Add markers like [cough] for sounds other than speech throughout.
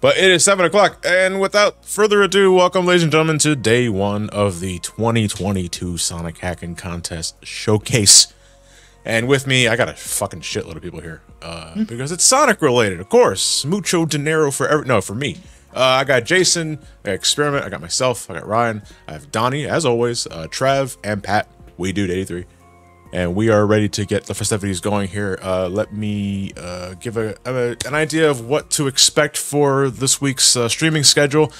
But it is 7 o'clock, and without further ado, welcome, ladies and gentlemen, to day one of the 2022 Sonic Hacking Contest Showcase. And with me, I got a fucking shitload of people here, uh, because it's Sonic related, of course. Mucho dinero for every, no, for me. Uh, I got Jason, I got Experiment, I got myself, I got Ryan, I have Donnie, as always, uh, Trev, and Pat, We do 83 and we are ready to get the festivities going here. Uh, let me uh, give a, a, an idea of what to expect for this week's uh, streaming schedule.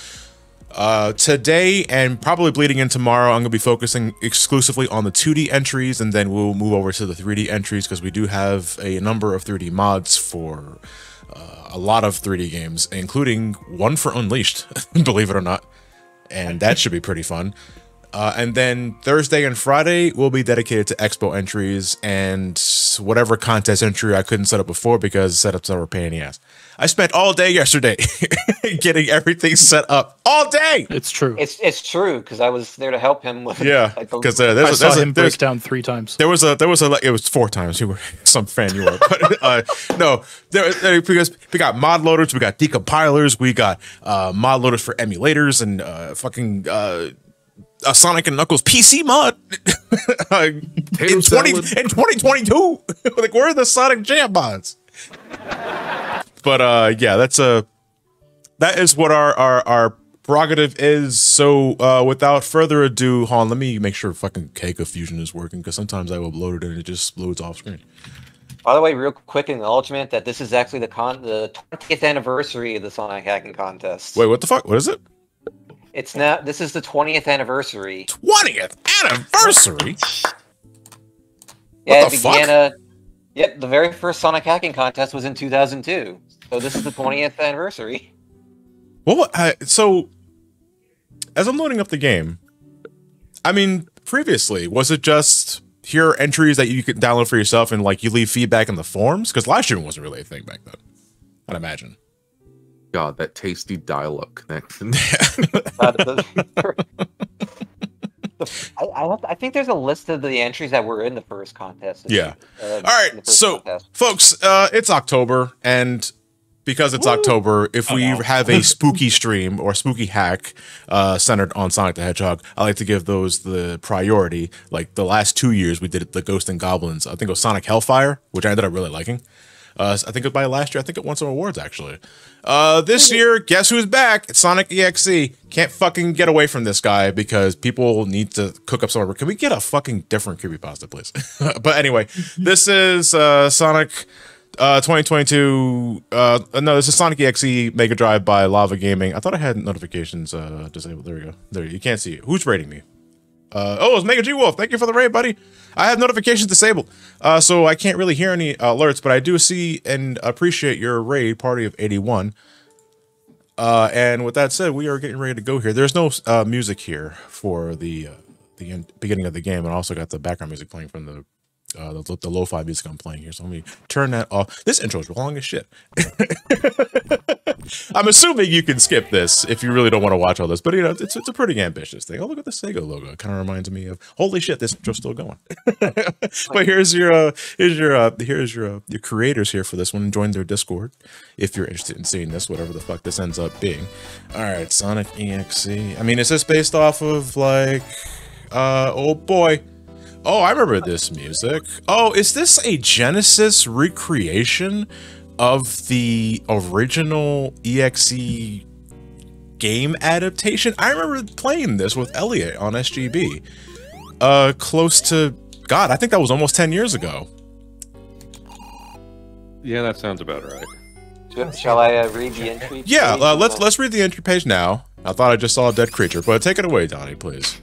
Uh, today and probably bleeding in tomorrow, I'm going to be focusing exclusively on the 2D entries, and then we'll move over to the 3D entries because we do have a number of 3D mods for uh, a lot of 3D games, including one for Unleashed, [laughs] believe it or not. And that should be pretty fun. Uh, and then Thursday and Friday will be dedicated to expo entries and whatever contest entry I couldn't set up before because setups are a pain in the ass. I spent all day yesterday [laughs] getting everything set up all day. It's true. It's it's true because I was there to help him with. Yeah, [laughs] like, the- because uh, I there's, saw there's, him a, there's break down three times. there was a there was a it was four times you were [laughs] some fan you were but uh no there, there because we got mod loaders we got decompilers we got uh mod loaders for emulators and uh fucking uh a Sonic and Knuckles PC mod [laughs] uh, in twenty in twenty twenty two. [laughs] Like where are the Sonic Jam mods? But uh yeah, that's a that is what our our our prerogative is. So uh without further ado, hold on, let me make sure fucking Kega Fusion is working because sometimes I will upload it and it just loads off screen. By the way, real quick acknowledgement that this is actually the con the 20th anniversary of the Sonic Hacking Contest. Wait, what the fuck? What is it? It's now this is the 20th anniversary. Twentieth anniversary. Yeah, the it began fuck? a. Yep, the very first Sonic Hacking Contest was in 2002. So this is the 20th anniversary. Well, what, uh, so as I'm loading up the game, I mean, previously was it just here are entries that you could download for yourself and like you leave feedback in the forums? Because live streaming wasn't really a thing back then. I'd imagine. God, that tasty dial-up connection. [laughs] [laughs] I, I, have- I think there's a list of the entries that were in the first contest. Yeah. Uh, All in the right, first so contest. folks, uh, it's October, and because it's October, if we wow. have a [laughs] spooky stream or spooky hack uh, centered on Sonic the Hedgehog, I like to give those the priority. Like the last two years, we did the Ghost and Goblins. I think it was Sonic Hellfire, which I ended up really liking. Uh, I think it was by last year, I think it won some awards actually. Uh, this year, guess who's back? It's Sonic EXE. Can't fucking get away from this guy because people need to cook up some. Can we get a fucking different creepypasta, please? [laughs] but anyway, [laughs] this is uh, Sonic uh, 2022. Uh, no, this is Sonic EXE Mega Drive by Lava Gaming. I thought I had notifications uh, disabled. There we go. There you can't see it. Who's rating me? Uh, oh, it's Mega G Wolf. Thank you for the raid, buddy. I have notifications disabled, uh, so I can't really hear any alerts, but I do see and appreciate your raid party of 81. Uh, and with that said, we are getting ready to go here. There's no uh, music here for the uh, the beginning of the game, and I also got the background music playing from the uh, the, the lo-fi music I'm playing here. So let me turn that off. This intro is long as shit. [laughs] I'm assuming you can skip this if you really don't want to watch all this, but you know it's it's a pretty ambitious thing. Oh, look at the Sega logo. It kind of reminds me of holy shit, this intro's still going. [laughs] but here's your uh, here's your uh, here's your uh, your creators here for this one. Join their Discord if you're interested in seeing this, whatever the fuck this ends up being. All right, Sonic EXE. I mean, is this based off of like uh oh boy. Oh, I remember this music. Oh, is this a Genesis recreation of the original EXE game adaptation? I remember playing this with Elliot on SGB. Uh close to God, I think that was almost 10 years ago. Yeah, that sounds about right. Shall- Shall I uh, read the entry? Yeah, uh, let's let's read the entry page now. I thought I just saw a dead creature, but take it away, Donnie, please.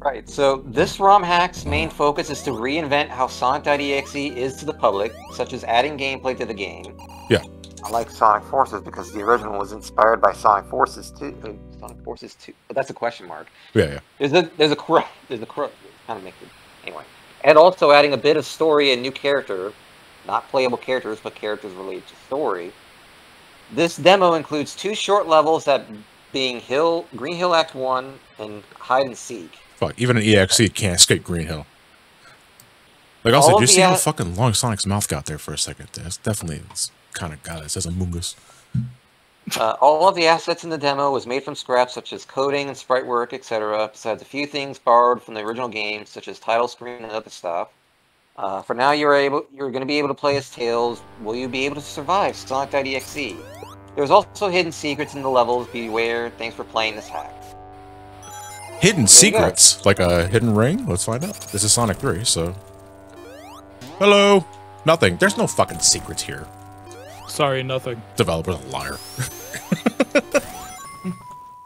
Right, so this ROM hack's main focus is to reinvent how Sonic.exe is to the public, such as adding gameplay to the game. Yeah. Unlike Sonic Forces, because the original was inspired by Sonic Forces 2. uh, Sonic Forces 2, but that's a question mark. Yeah, yeah. There's a there's a corrupt there's a corrupt kind of make it anyway, and also adding a bit of story and new character, not playable characters, but characters related to story. This demo includes two short levels that being Hill Green Hill Act One and Hide and Seek. Fuck, even an EXE can't escape Green Hill. Like also, did you see how fucking long Sonic's mouth got there for a second? That's definitely kind of got It says Us. Uh, all of the assets in the demo was made from scratch, such as coding and sprite work, etc. Besides a few things borrowed from the original game, such as title screen and other stuff. Uh, for now, you're able, you're going to be able to play as Tails. Will you be able to survive Sonic.exe? There's also hidden secrets in the levels. Beware. Thanks for playing this hack. Hidden you go. secrets, like a hidden ring. Let's find out. This is Sonic 3, so. Hello. Nothing. There's no fucking secrets here. Sorry, nothing. Developer's a liar. [laughs]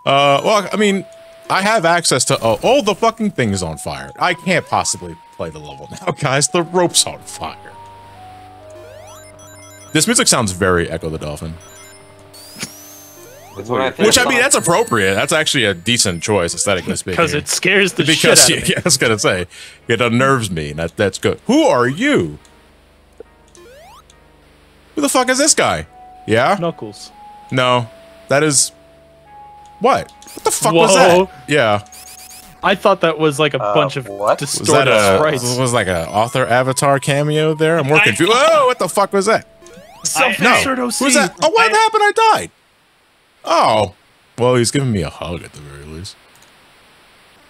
uh, well, I mean, I have access to oh, all the fucking things on fire. I can't possibly play the level now, [laughs] guys. The rope's on fire. This music sounds very Ecco the Dolphin. It's when I Which I mean, that's appropriate. That's actually a decent choice, aesthetically [laughs] speaking. Because it scares the because shit yeah, out [laughs] of me. yeah, I was gonna say it unnerves me. That that's good. Who are you? Who the fuck is this guy? Yeah? Knuckles. No, that is what? What the fuck was Whoa. that? Yeah, I thought that was like a Uh, bunch of what? was distorted that a sprites. was like an author avatar cameo there? I'm more I- confused. Whoa, what the fuck was that? Self-insert No, OC. who's that? Oh, what I- happened? I died. Oh, well, he's giving me a hug at the very least.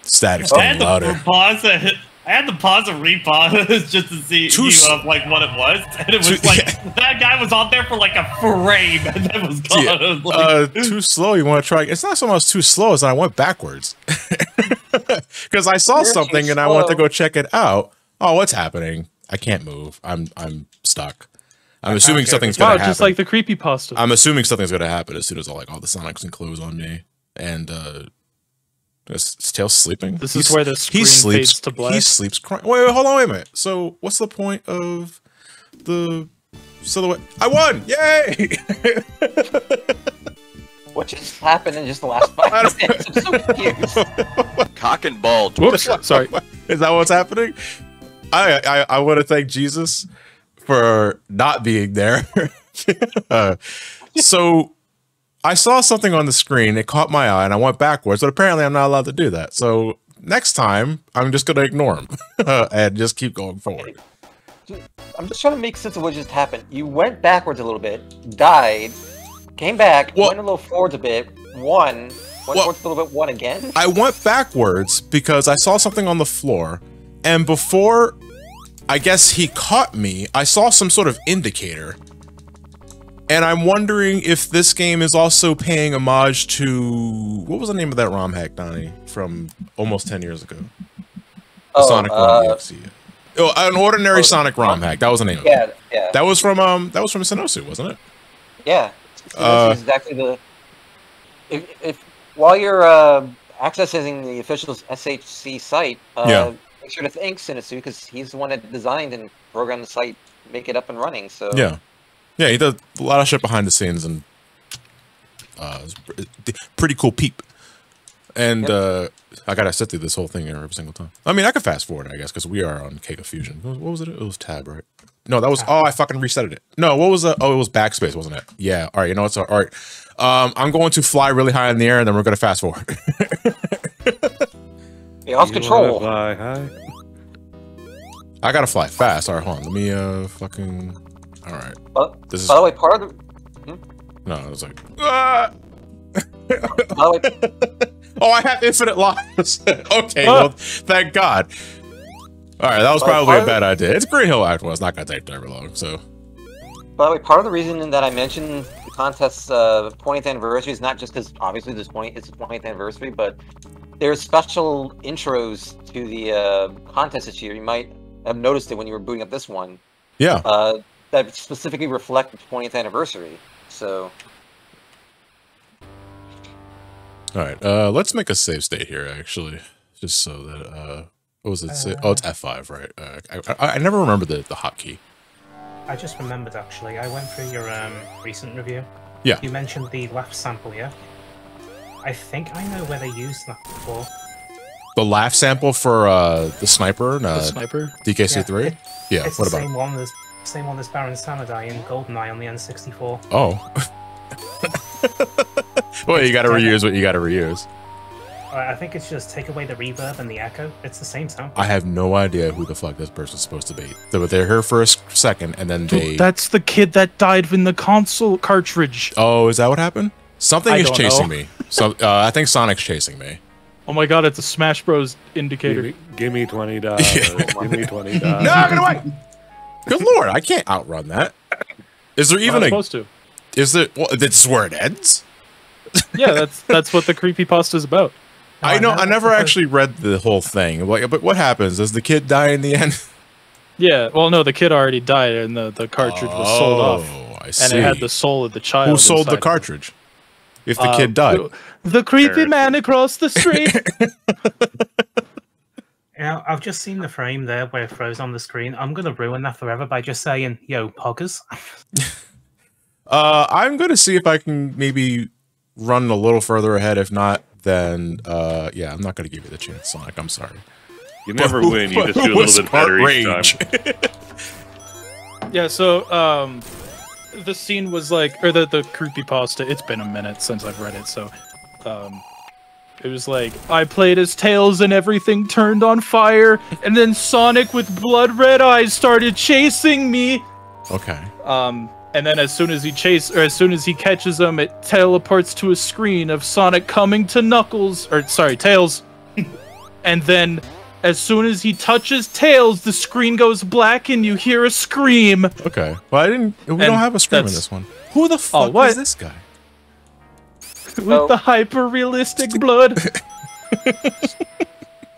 Static's I getting had louder. to pause it. I had to pause and repause [laughs] just to see Too you s- like what it was, [laughs] and it was Too- like yeah. that guy was on there for like a frame, [laughs] and then was gone. Yeah, was like, uh, too slow. You want to try? It's not so much too slow as I went backwards because I saw You're something and I went to go check it out. Oh, what's happening? I can't move. I'm I'm stuck. I'm assuming something's gonna happen. just like the creepy pasta. I'm assuming something's gonna happen as soon as all like all the Sonics and close on me. And uh is, is Tails sleeping? This He's- is where the screen fades to black. He sleeps crying. Wait, wait, hold on, wait a minute. So what's the point of the silhouette? I won! Yay! [laughs] What just happened in just the last five [laughs] minutes? I'm so confused. [laughs] Cock and ball. Whoops, sorry. Is that what's happening? I I, I want to thank Jesus for not being there. [laughs] Uh, so I saw something on the screen. It caught my eye, and I went backwards. But apparently, I'm not allowed to do that. So next time, I'm just gonna ignore him [laughs] and just keep going forward. I'm just trying to make sense of what just happened. You went backwards a little bit, died, came back, Well- went a little forwards a bit, won, went Well- forwards a little bit, won again. I went backwards because I saw something on the floor, and before I guess he caught me, I saw some sort of indicator. And I'm wondering if this game is also paying homage to what was the name of that ROM hack, Donnie, from almost 10 years ago? Oh, Sonic uh, 1 EXE. Oh, an ordinary oh, Sonic ROM hack. That was the name of it. Yeah, yeah, That was from um that was from Sinosu, wasn't it? yeah. Uh, exactly the. If, if while you're uh, accessing the official SHC site, uh, Yeah. Make sure to thank Sinisu because he's the one that designed and programmed the site, make it up and running. So Yeah. Yeah, he does a lot of shit behind the scenes and uh pretty cool peep. And Yep. uh I gotta sit through this whole thing every single time. I mean, I could fast forward, I guess, because we are on Kega Fusion. What was it? It was tab, right? No, that was. Oh, I fucking reset it. No, what was that? Oh, it was backspace, wasn't it? Yeah. All right. You know what's all right. Um, I'm going to fly really high in the air, and then we're gonna fast forward. [laughs] you lost control. Fly high. I gotta fly fast. All right, hold on. Let me uh fucking. All right. But, This is by the way, part of the no. It was like. Ah! way, [laughs] Oh, I have infinite lives. [laughs] okay, Ah. well, [laughs] thank God. All right, that was Well, probably a of- bad idea. It's Green Hill Act. Well, it's not gonna take very long. So By the way, part of the reason that I mentioned the contest's uh, 20th anniversary is not just because obviously this 20 it's the 20th anniversary, but there's special intros to the uh, contest this year. You might have noticed it when you were booting up this one yeah, uh, that specifically reflect the 20th anniversary. So all right. Uh, let's make a save state here, actually, just so that uh, what was it? say? oh, it's F five, right? Uh, I, I I never remember the the hotkey. I just remembered actually. I went through your um, recent review. Yeah. You mentioned the left sample, yeah? I think I know where they used that before. The laugh sample for uh the sniper, and, the uh, sniper. DKC three. Yeah, it- Yeah. it's What the about? same one as same one as Baron Samedi in GoldenEye on the N64. Oh. [laughs] well, you got to reuse what you got to reuse. I I think it's just take away the reverb and the echo. It's the same sample. I have no idea who the fuck this person's supposed to be. They were they're here for a second, and then they. That's the kid that died in the console cartridge. Oh, is that what happened? Something I is chasing know. me. So uh, I think Sonic's chasing me. Oh my god, it's a Smash Bros. Give indicator. me, give me twenty [laughs] dollars. give me twenty dollars. [laughs] No, get away! Good lord, I can't outrun that. Is there You're even not a? supposed to. Is there? Well, this is where it ends. Yeah, that's that's what the creepy pasta is about. I know. I never actually read the whole thing. Like, but what happens? Does the kid die in the end? Yeah, well, no, the kid already died, and the, the cartridge was sold off, Oh, I see. and it had the soul of the child. Who sold the inside of it. cartridge? If the Uh, kid died. The creepy man across the street. [laughs] You know, I've just seen the frame there where it froze on the screen. I'm gonna ruin that forever by just saying, "Yo, poggers." [laughs] Uh, I'm going to see if I can maybe run a little further ahead. If not, then uh, yeah, I'm not going to give you the chance, Sonic. I'm sorry. You never But- win. You just do a was little bit better Part each Rage? time. [laughs] yeah, so um, the scene was like, or the the creepy pasta. It's been a minute since I've read it, so um, it was like I played as Tails and everything turned on fire, and then Sonic with blood red eyes started chasing me. Okay. Um, and then as soon as he chase, or as soon as he catches him, it teleports to a screen of Sonic coming to Knuckles, or sorry, Tails. [laughs] and then, as soon as he touches Tails, the screen goes black and you hear a scream. Okay. Well, I didn't. We And don't have a scream in this one. Who the fuck what? is this guy? [laughs] with the hyper realistic [laughs] blood.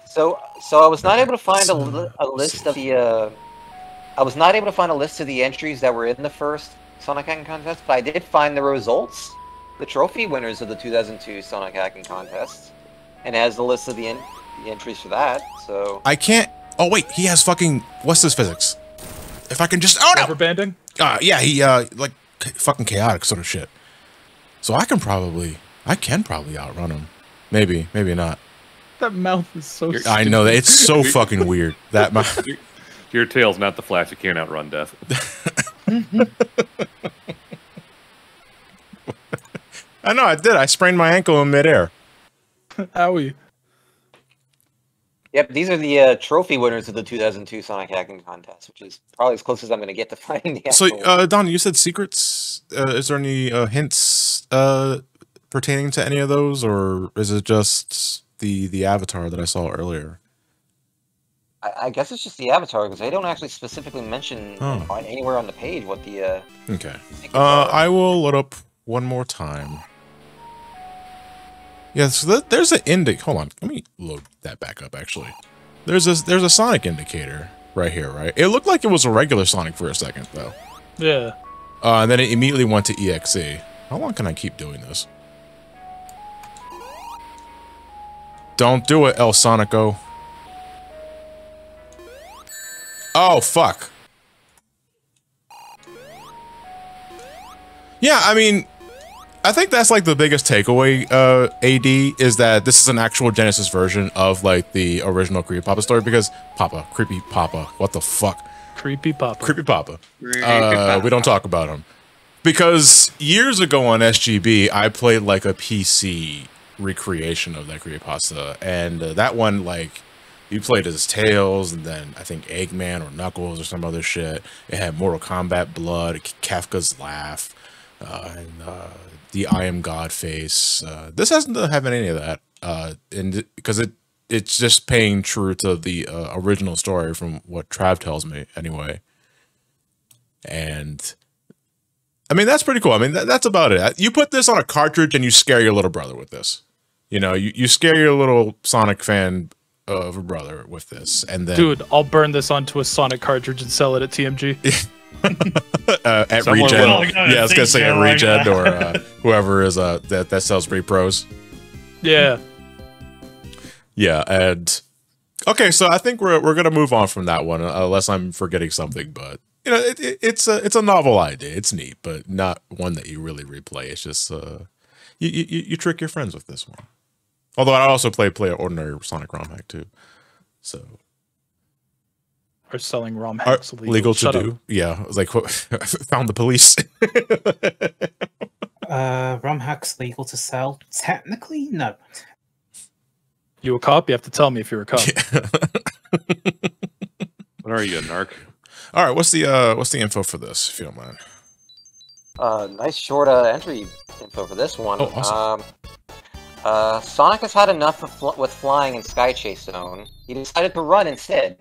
So, so I was not able to find a, li- a list of the. Uh, I was not able to find a list of the entries that were in the first Sonic Hacking Contest, but I did find the results, the trophy winners of the 2002 Sonic Hacking Contest, and it has the list of the, en- the entries for that. So, I can't. Oh wait, he has fucking. What's this physics? If I can just. Oh no. Rubber banding. Uh, yeah, he uh like fucking chaotic sort of shit. So I can probably. I can probably outrun him. Maybe. Maybe not. That mouth is so. I know that it's so [laughs] fucking weird. That my. [laughs] Your tail's not the Flash. You can't outrun death. [laughs] I know I did. I sprained my ankle in midair. Owie. Yep, these are the uh, trophy winners of the 2002 Sonic Hacking Contest, which is probably as close as I'm going to get to [laughs] finding the So, uh, Don, you said secrets. Uh, is there any uh, hints uh, pertaining to any of those, or is it just the the avatar that I saw earlier? I, I guess it's just the avatar because they don't actually specifically mention Oh. on anywhere on the page what the. Uh, Okay. Uh. I will load up one more time. Yeah, so th- there's an indic. Hold on, let me load that back up. Actually, there's a there's a Sonic indicator right here. Right, it looked like it was a regular Sonic for a second though, Yeah. uh, and then it immediately went to EXE. How long can I keep doing this? Don't do it, El Sonico. Oh fuck. Yeah, I mean, I think that's like the biggest takeaway, uh, AD, is that this is an actual Genesis version of like the original Creepy Papa story because Papa, Creepy Papa, what the fuck? Creepy papa. Creepy Papa. Uh, we don't talk about him. Because years ago on SGB, I played like a PC recreation of that creepypasta, and uh, that one like you played as Tails, and then I think Eggman or Knuckles or some other shit. It had Mortal Kombat blood, Kefka's laugh, uh, and uh, the I am God face. Uh, this hasn't have any of that, uh, and because it it's just paying true to the uh, original story from what Trav tells me anyway. And I mean that's pretty cool. I mean that, that's about it. You put this on a cartridge and you scare your little brother with this. You know, you, you scare your little Sonic fan of a brother with this, and then Dude, I'll burn this onto a Sonic cartridge and sell it at TMG. [laughs] uh, at Someone Regen, will. yeah, I was gonna say at Think like Regen that. [laughs] or uh, whoever is uh that that sells pretty pros. yeah. Yeah, and okay, so I think we're we're gonna move on from that one, unless I'm forgetting something. But you know, it, it, it's a it's a novel idea. It's neat, but not one that you really replay. It's just uh, you you, you you trick your friends with this one. Although I also play play an ordinary Sonic ROM hack too, so Are selling ROM hacks legal, legal to Shut do. up. Yeah, I was like [laughs] found the police. [laughs] Uh, ROM hacks legal to sell? Technically, no. You a cop? You have to tell me if you're a cop. [laughs] What are you, a narc? All right, what's the uh what's the info for this, if you don't mind? Uh, nice short uh, entry info for this one. Oh, awesome. Um, uh, Sonic has had enough of fl- with flying in Sky Chase Zone. He decided to run instead.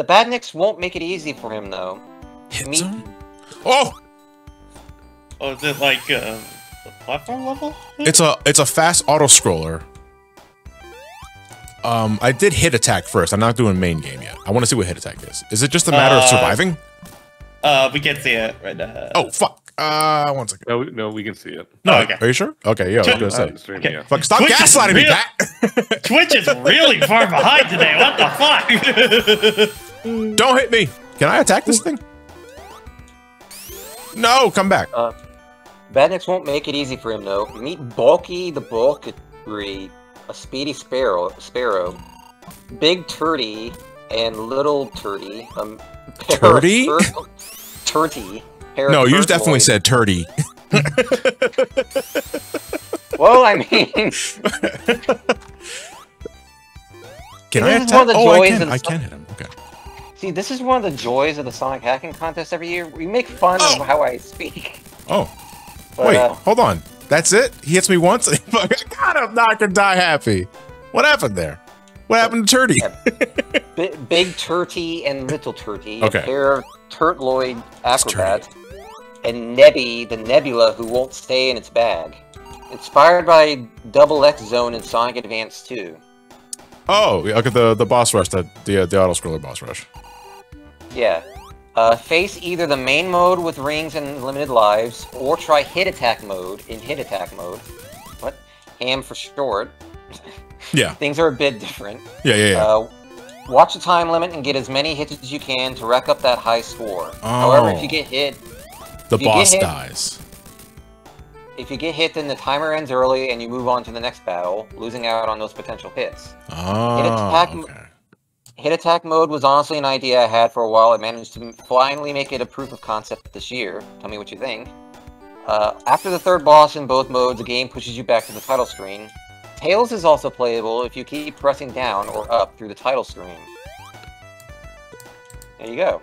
The Badniks won't make it easy for him, though. Hit Me- zone? Oh, Oh, is it like uh, the platform level? it's a it's a fast auto scroller. Um, I did hit attack first. I'm not doing main game yet. I want to see what hit attack is. Is it just a matter of Uh, surviving? Uh, we can't see it right now. Oh fuck! Uh, one second. No, we- no, we can see it. No, Oh, okay. are you sure? Okay, yeah, I was gonna say. Okay. yeah. Fuck, stop Twitch gaslighting me, Pat. [laughs] Twitch is really far behind today. What the fuck? [laughs] Don't hit me. Can I attack this thing? No, come back. Badniks won't make it easy for him, though. Meet Bulky the Bulkary, a speedy sparrow, sparrow, Big Turdy, and Little Turdy. Um, [laughs] Turdy? Turdy. No, you definitely said turdy. [laughs] Well, I mean, [laughs] Can I attack? the Oh, I can. I can hit him. See, this is one of the joys of the Sonic Hacking Contest every year. We make fun Oh. of how I speak. Oh, But, wait, uh, hold on. That's it? He hits me once. [laughs] God, I'm not gonna die happy. What happened there? What happened to Turdy? Bi- Big Turty and Little Turty, Okay. a pair of turtloid acrobats, and Nebby, the nebula who won't stay in its bag. Inspired by Double X Zone in Sonic Advance 2. Oh, yeah, okay, the the boss rush, the the, uh, the auto scroller boss rush. Yeah. Uh, face either the main mode with rings and limited lives, or try hit attack mode in hit attack mode. What? Ham for short. [laughs] Yeah, Things are a bit different. yeah, yeah, yeah. Uh, watch the time limit and get as many hits as you can to rack up that high score. Oh. However, if Oh. you get hit, the if you get boss hit- dies. if you get hit, then the timer ends early and you move on to the next battle, losing out on those potential hits. Oh, attack- okay. Hit attack mode was honestly an idea I had for a while. I managed to finally make it a proof of concept this year. Tell me what you think. Uh, after the third boss in both modes, the game pushes you back to the title screen. Tails is also playable if you keep pressing down or up through the title screen. There you go.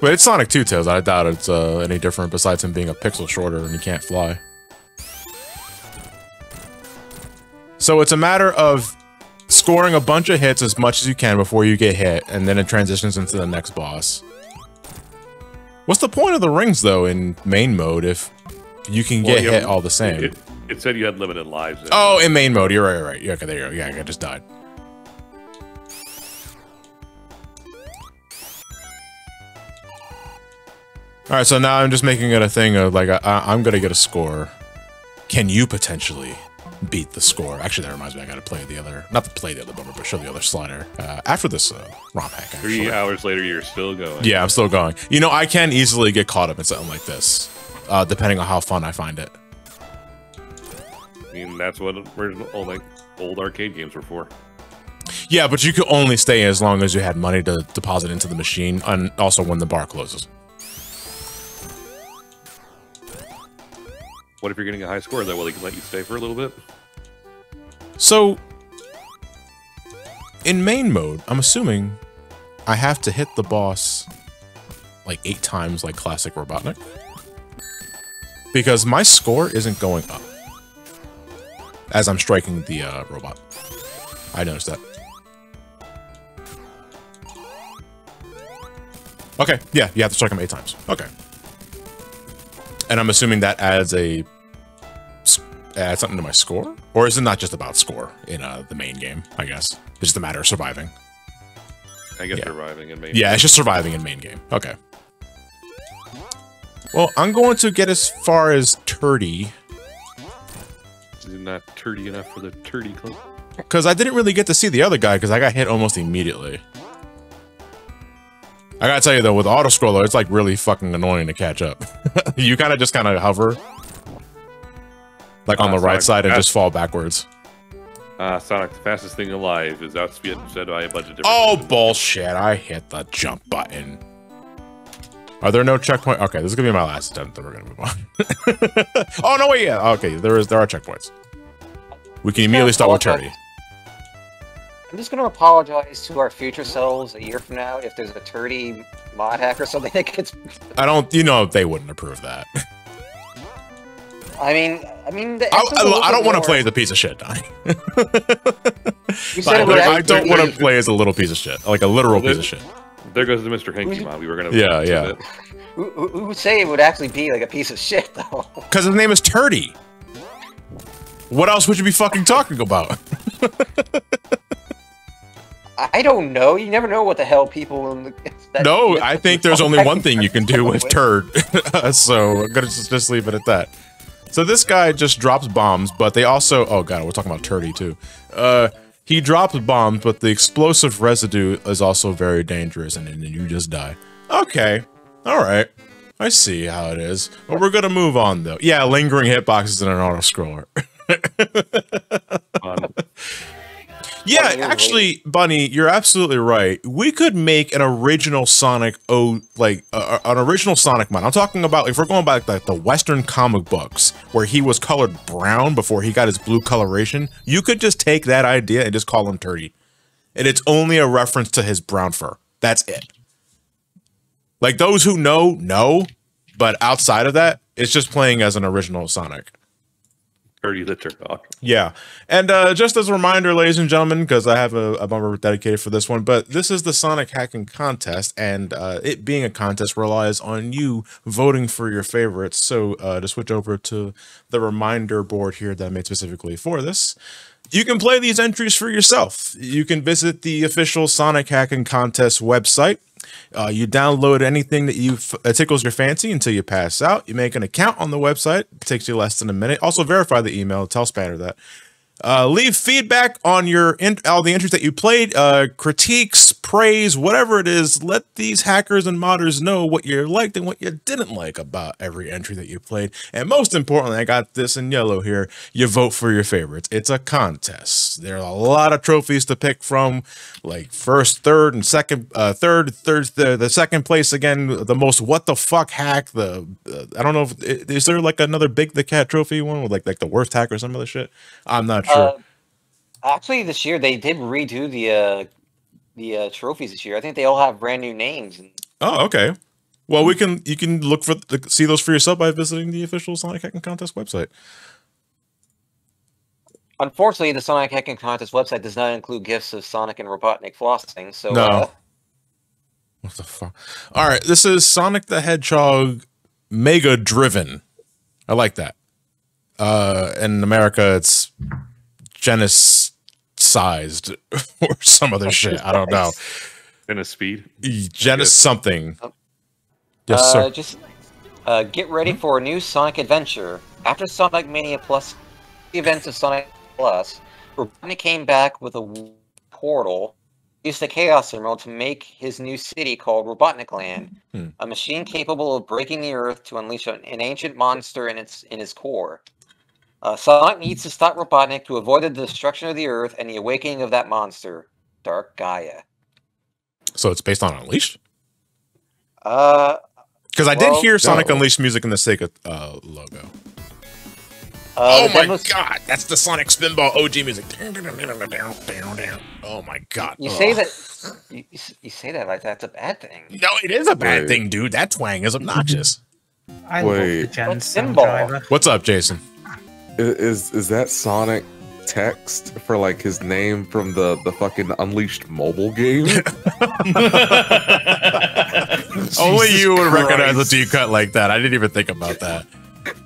But it's Sonic 2 Tails. I doubt it's uh, any different besides him being a pixel shorter and he can't fly. So it's a matter of scoring a bunch of hits as much as you can before you get hit, and then it transitions into the next boss. What's the point of the rings, though, in main mode if you can Well, get hit all the same? It, it said you had limited lives. in it. oh, in main mode, you're right, you're right. Yeah, okay, there you go. Yeah, I just died. All right, so now I'm just making it a thing of like I, I'm gonna get a score. Can you potentially beat the score? Actually, that reminds me, I gotta play the other, not to play the other bumper, but show the other slider uh, after this uh, ROM hack. Actually. Three hours later, you're still going. Yeah, I'm still going. You know, I can easily get caught up in something like this, uh, depending on how fun I find it. I mean, that's what original, like old arcade games were for. Yeah, but you could only stay as long as you had money to deposit into the machine, and also when the bar closes. What if you're getting a high score? That way they can let you stay for a little bit. So, in main mode, I'm assuming I have to hit the boss like eight times, like classic Robotnik, because my score isn't going up as I'm striking the uh, robot. I noticed that. Okay, yeah, you have to strike him eight times. Okay. And I'm assuming that adds a add something to my score, or is it not just about score in uh, the main game? I guess it's just a matter of surviving. I guess Yeah. surviving in main. Yeah, it's just surviving in main game. Okay. Well, I'm going to get as far as Turdy Is it not turdy enough for the turdy club? because I didn't really get to see the other guy because I got hit almost immediately. I gotta tell you though, with auto scroller, it's like really fucking annoying to catch up. [laughs] you kind of just kind of hover, like on Ah, the so right I- side, and just fall backwards. Uh, Sonic, the fastest thing alive, is outsped said by a bunch of different. Oh reasons. bullshit! I hit the jump button. Are there no checkpoint? Okay, this is gonna be my last attempt. Then we're gonna move on. [laughs] oh no! Wait, yeah. Okay, there is there are checkpoints. We can immediately start with Turdy. I'm just going to apologize to our future selves a year from now if there's a turdy mod hack or something [laughs] that gets. I don't. You know, they wouldn't approve that. I mean, I mean, the I, X's a little I, I don't want to play as a piece of shit, Donnie. [laughs] You I, said it would I don't want to play as a little piece of shit, like a literal piece of shit. There goes the Mr. Hanky mod. We were gonna. Yeah, yeah. Who, who who would say it would actually be like a piece of shit [laughs] though? Because his name is Turdy. What else would you be fucking talking about? I don't know. You never know what the hell people. In the, that- No, that- I think there's only one thing you can do with [laughs] turd. [laughs] so I'm gonna just, just leave it at that. So this guy just drops bombs, but they also oh god, we're talking about turdy too. Uh, he drops bombs, but the explosive residue is also very dangerous, and then you just die. Okay, all right, I see how it is. But we're gonna move on though. Yeah, lingering hitboxes in an auto scroller. [laughs] Um, Yeah, actually, Bunny, you're absolutely right. We could make an original Sonic oh like uh, an original Sonic mod. I'm talking about if we're going back like the Western comic books where he was colored brown before he got his blue coloration. You could just take that idea and just call him Turdy, and it's only a reference to his brown fur. That's it. Like those who know know, but outside of that, it's just playing as an original Sonic. Dirty the Turok. Yeah. And uh, just as a reminder, ladies and gentlemen, because I have a, a bumper dedicated for this one, but this is the Sonic Hacking Contest, and uh, it being a contest relies on you voting for your favorites. So uh, to switch over to the reminder board here that I made specifically for this, you can play these entries for yourself. You can visit the official Sonic Hacking Contest website. Uh, you download anything that you that tickles your fancy until you pass out. You make an account on the website. It takes you less than a minute. Also verify the email. Tell Spanner that. Uh, leave feedback on your in- all the entries that you played, uh, critiques, praise, whatever it is. Let these hackers and modders know what you liked and what you didn't like about every entry that you played. And most importantly, I got this in yellow here. You vote for your favorites. It's a contest. There are a lot of trophies to pick from, like first, third, and second. Uh, third, third, the, the second place again. The most what the fuck hack. The uh, I don't know if is there like another big the cat trophy one with like like the worst hack or some other shit. I'm not. Uh, actually, this year they did redo the uh, the uh, trophies this year. I think they all have brand new names. Oh, okay. Well, we can you can look for the, see those for yourself by visiting the official Sonic Hacking Contest website. unfortunately, the Sonic Hacking Contest website does not include gifts of Sonic and Robotnik flossing. So No. uh, What the fuck? All right, this is Sonic the Hedgehog Mega Driven. I like that. Uh, in America, it's genus sized [laughs] or some other shit. I don't know. In a speed. Genus something. Oh. Yes, uh, sir. just uh, get ready for a new Sonic adventure. After Sonic Mania Plus, the events of Sonic Plus, Robotnik came back with a portal, used the Chaos Emerald to make his new city called Robotnik Land, Hmm. a machine capable of breaking the Earth to unleash an, an ancient monster in its in his core. Uh, Sonic needs to stop Robotnik to avoid the destruction of the Earth and the awakening of that monster, Dark Gaia. So it's based on Unleashed. Uh, Because I did hear Sonic no. Unleashed music in the Sega uh, logo. uh, oh my demos- god, that's the Sonic Spinball OG music. Oh my god. You Ugh. say that you, you say that like that's a bad thing. No, it is a bad Wait. thing, dude. That twang is obnoxious. I love the Wait. Gen What's sound symbol? driver. What's up, Jason? I- Is is that Sonic text for like his name from the the fucking Unleashed mobile game? [laughs] [laughs] Only you would recognize a deep cut like that. I didn't even think about that. [laughs]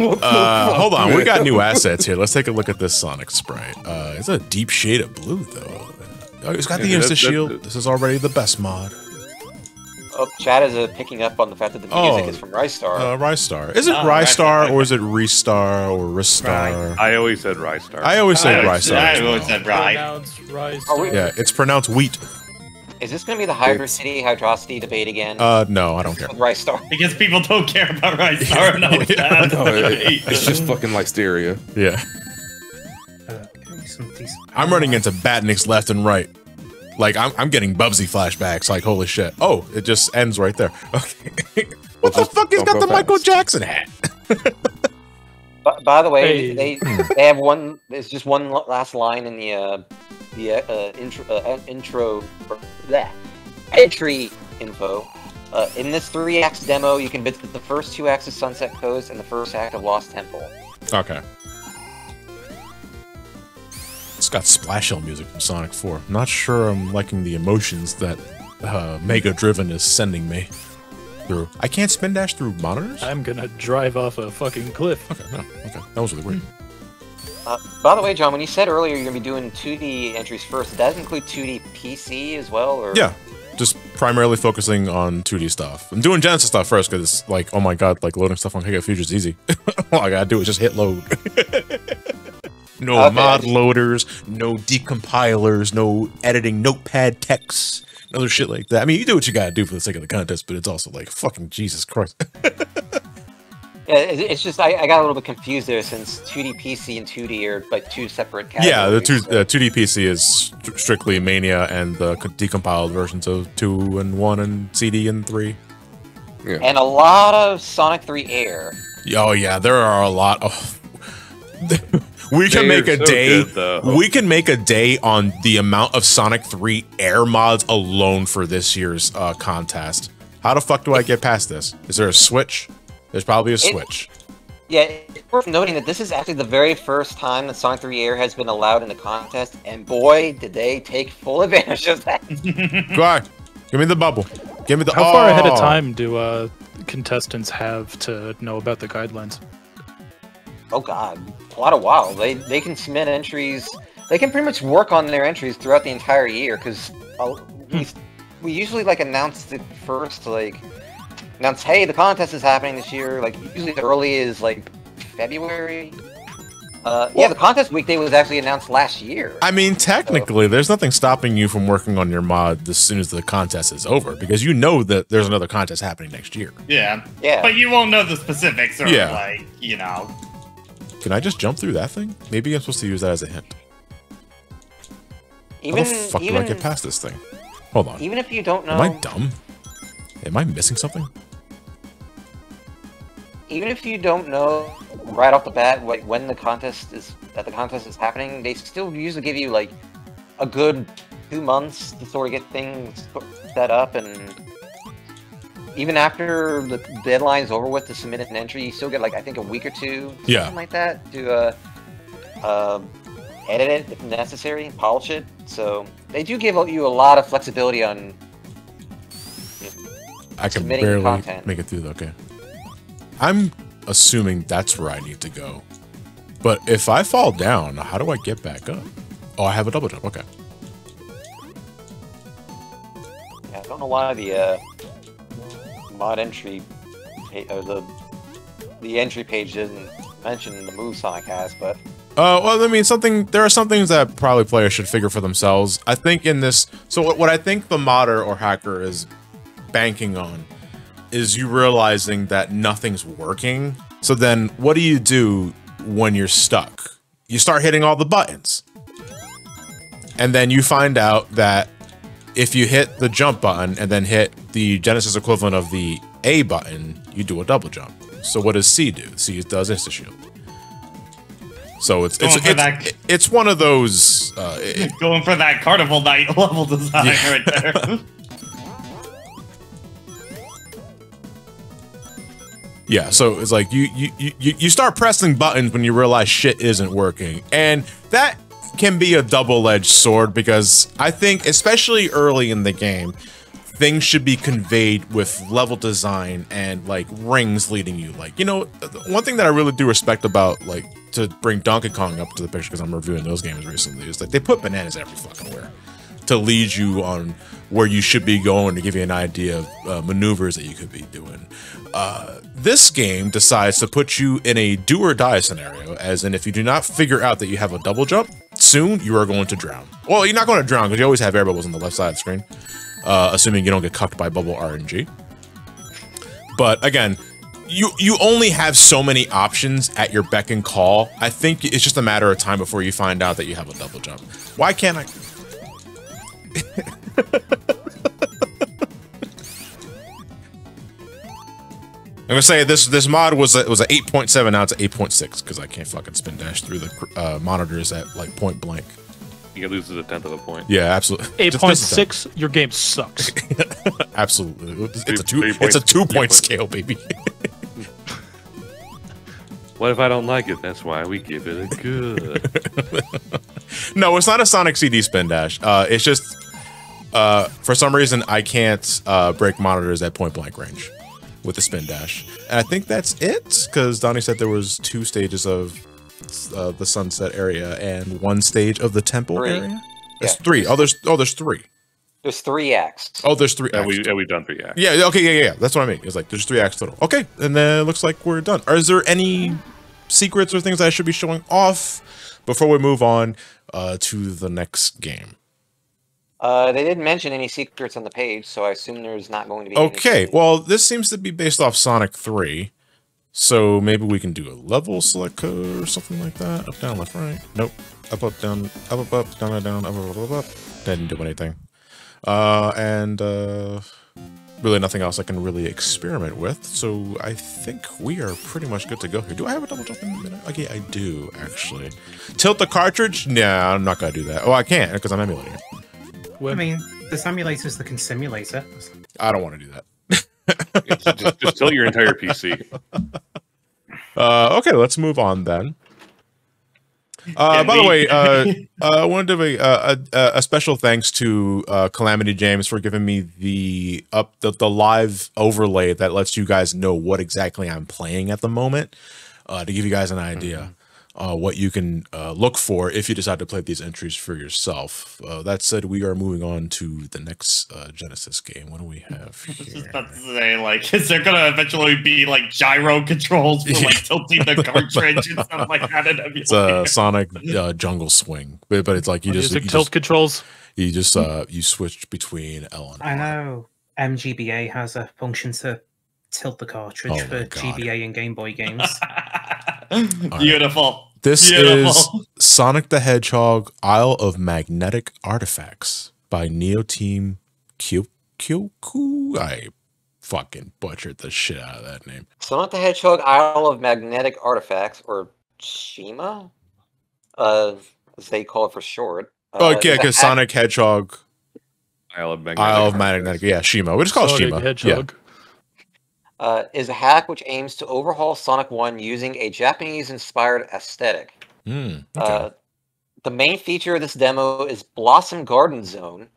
Uh, hold on, we got new assets here. Let's take a look at this Sonic sprite. Uh, it's a deep shade of blue, though. Oh, it's got the Yeah, Insta that- that- Shield. This is already the best mod. Oh, Chad is uh, picking up on the fact that the music Oh, is from Rystar. Uh, Rystar. Is it Oh, Rystar Rystar. or is it Restar or Ristar? I always said Rystar. I always say I always- Rystar. I always well. said right. Pronounced we- Yeah, it's pronounced wheat. is this going to be the Hydra City Hydrocity debate again? Uh, no, I don't care. with Rystar. Because people don't care about Rystar [laughs] enough. Yeah, no, it- it's just fucking Listeria. Yeah, Uh, some I'm running into Badniks left and right. Like I'm, I'm getting Bubsy flashbacks. Like holy shit! Oh, it just ends right there. [laughs] Okay. what the fuck? He's don't got go the Michael. Jackson hat. By, by the way, Hey. they they have one. There's just one last line in the uh, the uh, intro uh, intro bleh, entry info. Uh, in this three acts demo, you can visit the first two acts of Sunset Coast and the first act of Lost Temple. Okay. It's got splash hill music from Sonic 4. Not sure I'm liking the emotions that uh, Mega Driven is sending me through. I can't spin dash through monitors? I'm gonna drive off a fucking cliff. Okay, no, okay. That was really weird. Uh, by the way, John, when you said earlier you're gonna be doing 2D entries first, does that include 2D PC as well? Or Yeah, just primarily focusing on 2D stuff. I'm doing Genesis stuff first because it's like, oh my god, like loading stuff on Giga Future is easy. [laughs] All I gotta do is just hit load. [laughs] no Okay. mod loaders, no decompilers, no editing notepad text, other shit like that. I mean, you do what you gotta do for the sake of the contest, but it's also like, fucking Jesus Christ. [laughs] Yeah, it's just I, I got a little bit confused there since 2D PC and 2D are like two separate categories. yeah, the two, so- uh, 2D PC is st- strictly Mania and the decompiled versions of 2 and 1 and CD and 3. and a lot of Sonic 3 Air. Oh yeah, there are a lot of. [laughs] we can They make a so day. good, we can make a day on the amount of Sonic 3 air mods alone for this year's uh, contest. How the fuck do I get past this? Is there a switch? There's probably a switch. Yeah, it's worth noting that this is actually the very first time that Sonic 3 Air has been allowed in the contest, and boy, did they take full [laughs] advantage of that. Go on, give me the bubble. Give me the. How far ahead of Oh! time do uh, contestants have to know about the guidelines? Oh god, quite a while. They they can submit entries. They can pretty much work on their entries throughout the entire year because we, we usually like announce it first, like announce, hey, the contest is happening this year. Like usually the early as like February. Uh, yeah, the contest weekday was actually announced last year. I mean, technically, there's nothing stopping you from working on your mod as soon as the contest is over because you know that there's another contest happening next year. Yeah. yeah, But you won't know the specifics or Yeah. like, you know. Can I just jump through that thing? Maybe I'm supposed to use that as a hint. even How the fuck even do I get past this thing? Hold on. even if you don't know, Am I dumb? Am I missing something? even if you don't know right off the bat like when the contest is that the contest is happening, they still usually give you like a good two months to sort of get things set up and even after the deadline's over with to submit an entry, you still get like I think a week or two, something Yeah. like that, to uh, um edit it if necessary, polish it. So they do give you a lot of flexibility on I can Submitting barely content. make it through. Okay. I'm assuming that's where I need to go. But if I fall down, how do I get back up? Oh, I have a double jump. Okay. Yeah, I don't know why the uh, mod entry or the the entry page didn't mention the move Sonic has, but Uh, well, I mean, something. There are some things that probably players should figure for themselves. I think in this, so what, what I think the modder or hacker is banking on is you realizing that nothing's working. So then, what do you do when you're stuck? You start hitting all the buttons, and then you find out that if you hit the jump button and then hit the Genesis equivalent of the A button, you do a double jump. So what does C do? C does insta shield. So it's it's it's, that- it's one of those. Uh, it- Going for that carnival night [laughs] level design Yeah. right there. [laughs] yeah, so it's like you you you you start pressing buttons when you realize shit isn't working, and that can be a double-edged sword because I think, especially early in the game, things should be conveyed with level design and like rings leading you. Like you know, one thing that I really do respect about like to bring Donkey Kong up to the picture because I'm reviewing those games recently is like they put bananas every fucking where to lead you on where you should be going to give you an idea of uh, maneuvers that you could be doing. Uh, this game decides to put you in a do or die scenario, as in if you do not figure out that you have a double jump soon, you are going to drown. Well, you're not going to drown because you always have air bubbles on the left side of the screen, uh, assuming you don't get cucked by bubble RNG. But again, you you only have so many options at your beck and call. I think it's just a matter of time before you find out that you have a double jump. Why can't I? [laughs] I'm gonna say this this mod was a, was an 8.7 now it's a 8.6 because I can't fucking spin dash through the uh, monitors at like point blank. You loses a tenth of a point. Yeah, absolutely. Eight Just point this is six. Your game sucks. [laughs] Absolutely. It's Three- a two. It's a two point scale, baby. [laughs] What if I don't like it? That's why we give it a good. [laughs] no, it's not a Sonic CD spin dash. Uh, it's just uh, for some reason I can't uh, break monitors at point blank range with the spin dash, and I think that's it because Donnie said there was two stages of uh, the sunset area and one stage of the temple Three. area. There's Yeah. three. Oh, there's oh, there's three. There's three acts. Oh, there's three. and we acts. and we've done three acts. Yeah, okay, yeah, yeah, yeah. That's what I mean. It's like there's three acts total. Okay, and then it looks like we're done. Are there any secrets or things I should be showing off before we move on uh, to the next game? Uh, they didn't mention any secrets on the page, so I assume there's not going to be. Okay, well, this seems to be based off Sonic 3. So maybe we can do a level select code or something like that. Up, down, left, right. Nope. Up, up, down, up, up, up, down, down, up, up, up, up. Didn't do anything. Uh, and uh, really nothing else I can really experiment with. So I think we are pretty much good to go here. Do I have a double jump in a minute? Okay, I do actually. Tilt the cartridge? Nah, I'm not gonna do that. Oh, I can't because I'm emulating it. I mean, the emulators that can simulate it. I don't want to do that. [laughs] just, just, just tilt your entire PC. Uh, okay, let's move on then. Uh, by the way, uh, [laughs] uh, I wanted to give a, a, a, a special thanks to uh, Calamity James for giving me the up the, the live overlay that lets you guys know what exactly I'm playing at the moment. Uh, to give you guys an idea uh, what you can uh, look for if you decide to play these entries for yourself. Uh, that said, we are moving on to the next uh, Genesis game. What do we have [laughs] I was just here? about to say, like, is there gonna eventually be like gyro controls for like [laughs] tilting the cartridge and stuff like that in It's a emulator? Sonic uh, Jungle Swing, but, but it's like you just you tilt just, controls. you just uh you switch between L and I R. know MGBA has a function to tilt the cartridge Oh for God. GBA and Game Boy games. [laughs] Beautiful. This Beautiful. is Sonic the Hedgehog Isle of Magnetic Artifacts by Neo Team Kyo Kyoku. I fucking butchered the shit out of that name. Sonic the Hedgehog Isle of Magnetic Artifacts, or Shima, uh, as they call it for short. Uh, Oh yeah, because Sonic Hedgehog Isle of Magnetic. Isle of Artifacts. Magnetic. Yeah, Shima. We just call it Sonic Shima. Hedgehog. Uh, is a hack which aims to overhaul Sonic 1 using a Japanese-inspired aesthetic. Yeah. Hmm, okay. Uh, the main feature of this demo is Blossom Garden Zone,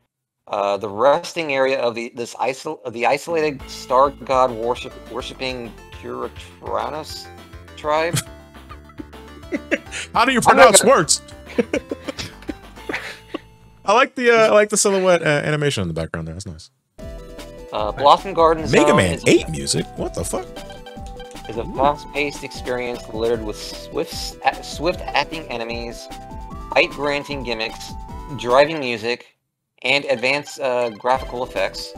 uh, the resting area of the this isol- the isolated star god worship worshipping Puritranus tribe. [laughs] How do you I'm not pronounce words? [laughs] I like the uh, I like the silhouette uh, animation in the background there. That's nice. Uh, Blossom Garden Zone Mega Man is, 8 music. What the fuck? is a fast-paced experience littered with swift, swift acting enemies, height-granting gimmicks, driving music, and advanced uh, graphical effects.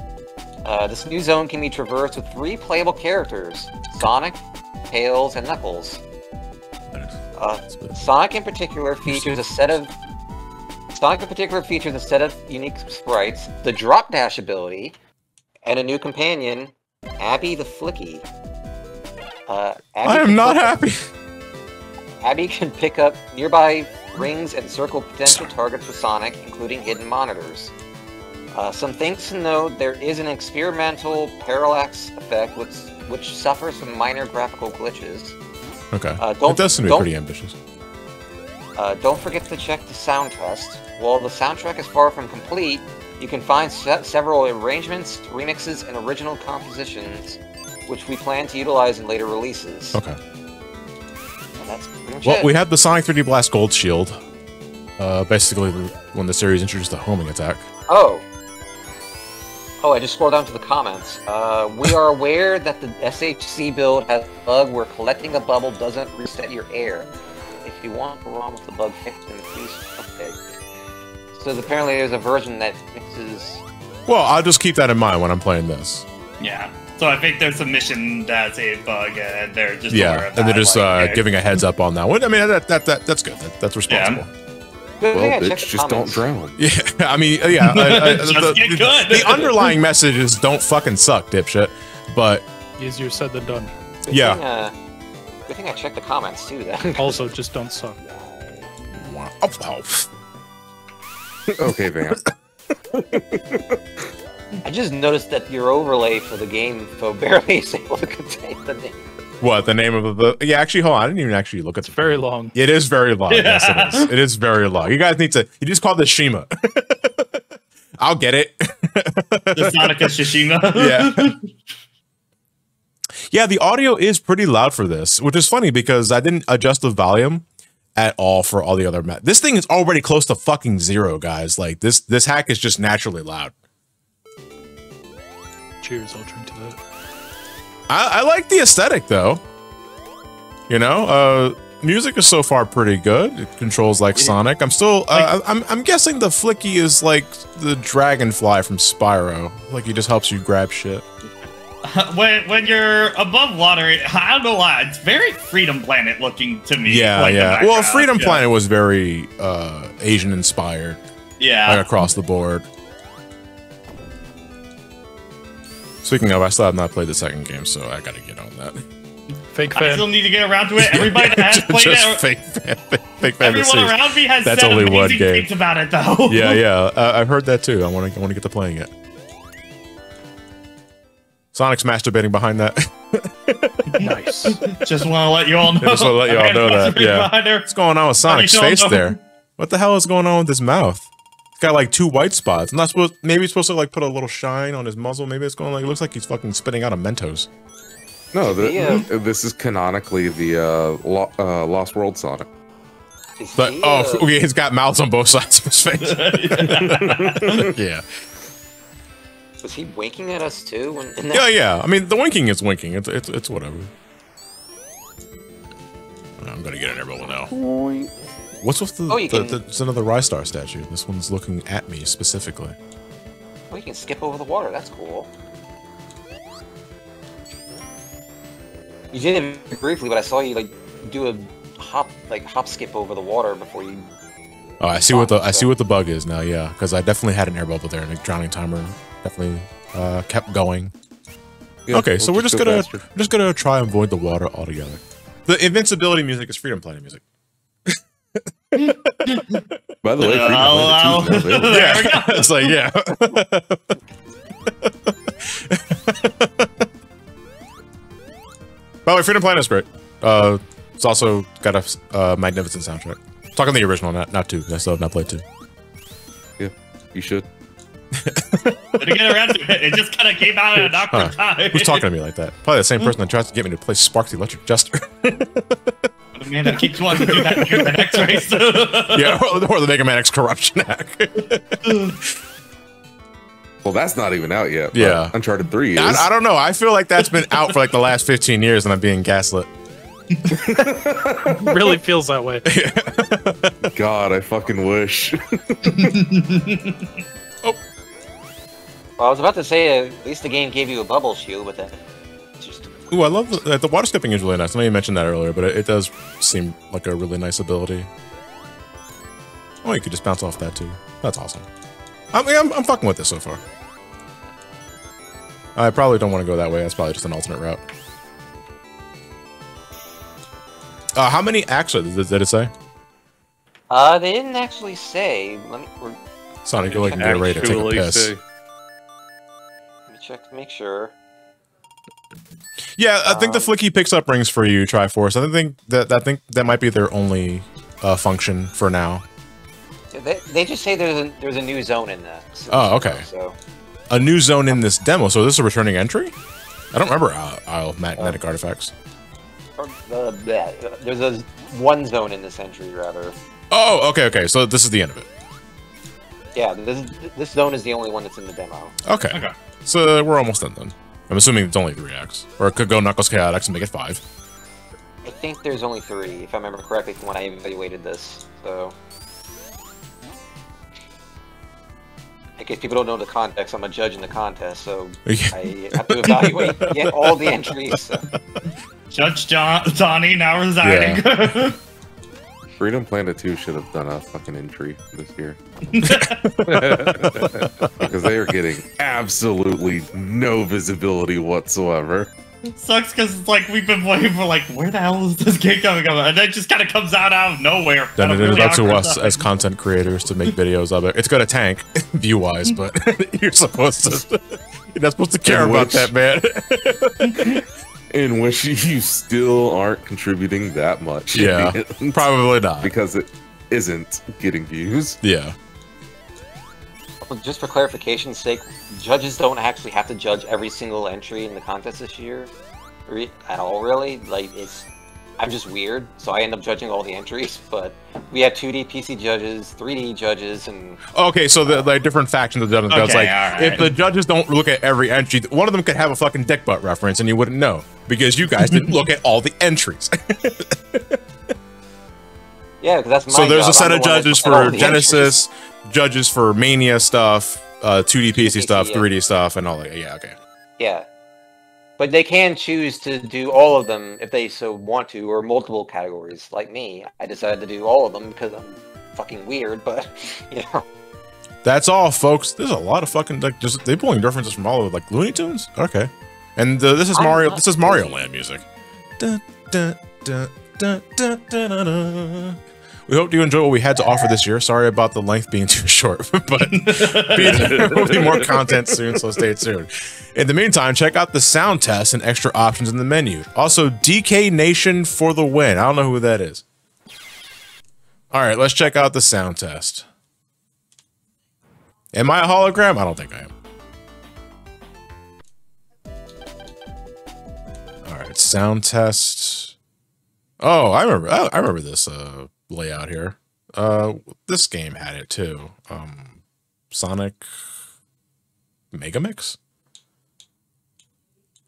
Uh, this new zone can be traversed with three playable characters: Sonic, Tails, and Knuckles. Uh, Sonic in particular features a set of Sonic in particular features a set of unique sprites, the drop dash ability, and a new companion, Abby the Flicky. Uh, Abby I am not happy. Abby can pick up nearby rings and circle potential targets for Sonic, including hidden monitors. Uh, some things to note: there is an experimental parallax effect, which which suffers from minor graphical glitches. Okay. Uh, don't it does seem to be pretty ambitious. Uh, don't forget to check the sound test. While the soundtrack is far from complete, you can find se- several arrangements, remixes, and original compositions, which we plan to utilize in later releases. Okay. And that's pretty much Well, it. we had the Sonic 3D Blast Gold Shield. Uh, basically, when the series introduced the homing attack. Oh. Oh, I just scrolled down to the comments. Uh, we are [laughs] aware that the SHC build has a bug where collecting a bubble doesn't reset your air. If you want to run with the bug fixed, then please okay. So apparently there's a version that fixes Well, I'll just keep that in mind when I'm playing this. Yeah. So I think there's a mission that's a bug, and they're just aware Yeah, of and they're just like, uh, okay. giving a heads up on that. Well, I mean, that, that, that that's good. That, that's responsible. Good Well, checked bitch, the just don't drown. [laughs] Yeah, I mean, yeah. I- I- [laughs] Just the, get the- the underlying message is don't fucking suck, dipshit. But Easier said than done. Good Yeah. Thing, uh, good thing I checked the comments too. Then. Also, just don't suck. wow. Oh, oh. Okay, Vamp. [laughs] I just noticed that your overlay for the game info [laughs] barely is able to contain the name. What the name of the? Yeah, actually, hold on. I didn't even actually look at It's the very long. It is very long. Yes, it is. [laughs] It is very long. You guys need to. You just call this Shima. I'll get it. The Sonica Shishima. yeah. Yeah, the audio is pretty loud for this, which is funny because I didn't adjust the volume at all for all the other ma- This thing is already close to fucking zero, guys. Like this this hack is just naturally loud. Cheers, I'll drink to that. I, I like the aesthetic though. You know, uh music is so far pretty good. It controls like Sonic. I'm still uh, I'm I'm guessing the flicky is like the dragonfly from Spyro. Like he just helps you grab shit. [laughs] when when you're above water, I don't know why it's very Freedom Planet looking to me. Yeah, like yeah. Well, Freedom yeah. Planet was very uh Asian inspired, Yeah, like across the board. Speaking of, I still have not played the second game, so I gotta get on that. Fake I fan. still need to get around to it. [laughs] Everybody that has [laughs] played Just it, fake, fan, fake, fake everyone around me has That's said only one amazing game. things about it, though. Yeah, yeah. Uh, I've heard that too. I want to. I want to get to playing it. Sonic's masturbating behind that. nice. Just want to let you all know. just wanna let you all know that, yeah. What's going on with Sonic's face know. there? What the hell is going on with his mouth? It's got like two white spots. I'm not supposed. Maybe he's supposed to like put a little shine on his muzzle. Maybe it's going like. It looks like he's fucking spitting out a Mentos. No, the, Yeah. this is canonically the uh, Lo- uh, Lost World Sonic. But he, oh, uh, [laughs] okay, he's got mouths on both sides of his face. [laughs] [laughs] yeah, was he winking at us too? When, that yeah, yeah. I mean, the winking is winking. It's it's, it's whatever. I'm gonna get an airball now. What's with the, Oh, you the, can- the? It's another Rystar statue. This one's looking at me specifically. Oh, you can skip over the water. That's cool. You did it briefly, but I saw you like do a hop, like hop skip over the water before you. Oh, I see what the I see what the bug is now. Yeah, because I definitely had an air bubble there, and a drowning timer definitely uh, kept going. Yeah, okay, we'll so we're just go gonna faster. just gonna try and avoid the water altogether. The invincibility music is Freedom Planet music. [laughs] By the way, Freedom Ow, Planet 2 is now ow. There we go. it's like yeah. [laughs] By the way, Freedom Planet is great. Uh, it's also got a uh, magnificent soundtrack. Talking the original, not not two. 'cause I still have not played two. Yeah, you should. [laughs] to get around to it, it just kind of came out at an awkward Huh. time. Who's talking to me like that? Probably the same hmm. person that tries to get me to play Sparks the Electric Jester. The man that keeps wanting to do that near the next race. [laughs] yeah, or, or the Mega Man X corruption hack. [laughs] Well, that's not even out yet. but Yeah. Uncharted 3 is. I, I don't know. I feel like that's been out for like the last 15 years and I'm being gaslit. really feels that way. God, I fucking wish. Well, I was about to say uh, at least the game gave you a bubble shield, but then just Ooh, I love the, uh, the water skipping is really nice. I know you mentioned that earlier, but it, it does seem like a really nice ability. Oh, you could just bounce off that too. That's awesome. I mean, I'm, I'm fucking with this so far. I probably don't want to go that way. That's probably just an alternate route. Uh, how many acts are- did, did it say? uh, they didn't actually say. Let me, we're, Sonic, go like and get ready to take a piss. say- let me check to make sure. Yeah, I think the Um, flicky picks up rings for you, Triforce. I think that I think that might be their only uh, function for now. They, they just say there's a there's a new zone in that. So, Oh, okay. So A new zone in this demo. So this is a returning entry. I don't remember Isle, Isle of Magnetic Artifacts. or, uh, yeah, there's a one zone in this entry rather. Oh, okay, okay. So this is the end of it. Yeah, this this zone is the only one that's in the demo. Okay. Okay. So uh, we're almost done then. I'm assuming it's only three acts, or it could go Knuckles Chaotix and make it five. I think there's only three, if I remember correctly from when I evaluated this. So, in case people don't know the context, I'm a judge in the contest, so [laughs] I have to evaluate yeah, all the entries. So. Judge John Donnie now resigning. [laughs] Freedom Planet 2 should have done a fucking entry this year. [laughs] because they are getting absolutely no visibility whatsoever. It Sucks because it's like we've been waiting for like where the hell is this game coming up, and then it just kind of comes out out of nowhere. Then it is really up to us time. as content creators to make videos of it. It's gonna tank [laughs] view wise, but [laughs] you're supposed to. You're not supposed to care In about which- that, man. In which [laughs] you still aren't contributing that much. Yeah. Probably not. because it isn't getting views. Yeah. Well, just for clarification's sake, judges don't actually have to judge every single entry in the contest this year, at all. Really, like it's. I'm just weird, so I end up judging all the entries. But we had 2D PC judges, 3D judges, and Okay, so the like different factions of judges. Okay, like alright. if the judges don't look at every entry, one of them could have a fucking dick butt reference, and you wouldn't know because you guys didn't look at all the entries. [laughs] yeah, because that's my. so there's a set I'm of the one that judges looked at all for the Genesis, judges for Mania stuff, uh, 2D PC PC, stuff, yeah. 3D stuff, and all that. Yeah, okay. Yeah, but they can choose to do all of them if they so want to, or multiple categories. Like me, I decided to do all of them because I'm fucking weird. But [laughs] you know, That's all, folks. There's a lot of fucking like just they pulling references from all over like Looney Tunes. Okay, and uh, this is I'm Mario. This is Mario. Land music. Dun, dun, dun, We hope you enjoy what we had to offer this year. Sorry about the length being [laughs] too short, [laughs] but [laughs] there will be more content soon, so stay tuned. In the meantime, check out the sound test and extra options in the menu. Also, DK Nation for the win. I don't know who that is. All right, let's check out the sound test. Am I a hologram? I don't think I am. All right, sound test. Oh, I remember. I, I remember this uh, layout here. Uh, this game had it too. Um, Sonic Megamix.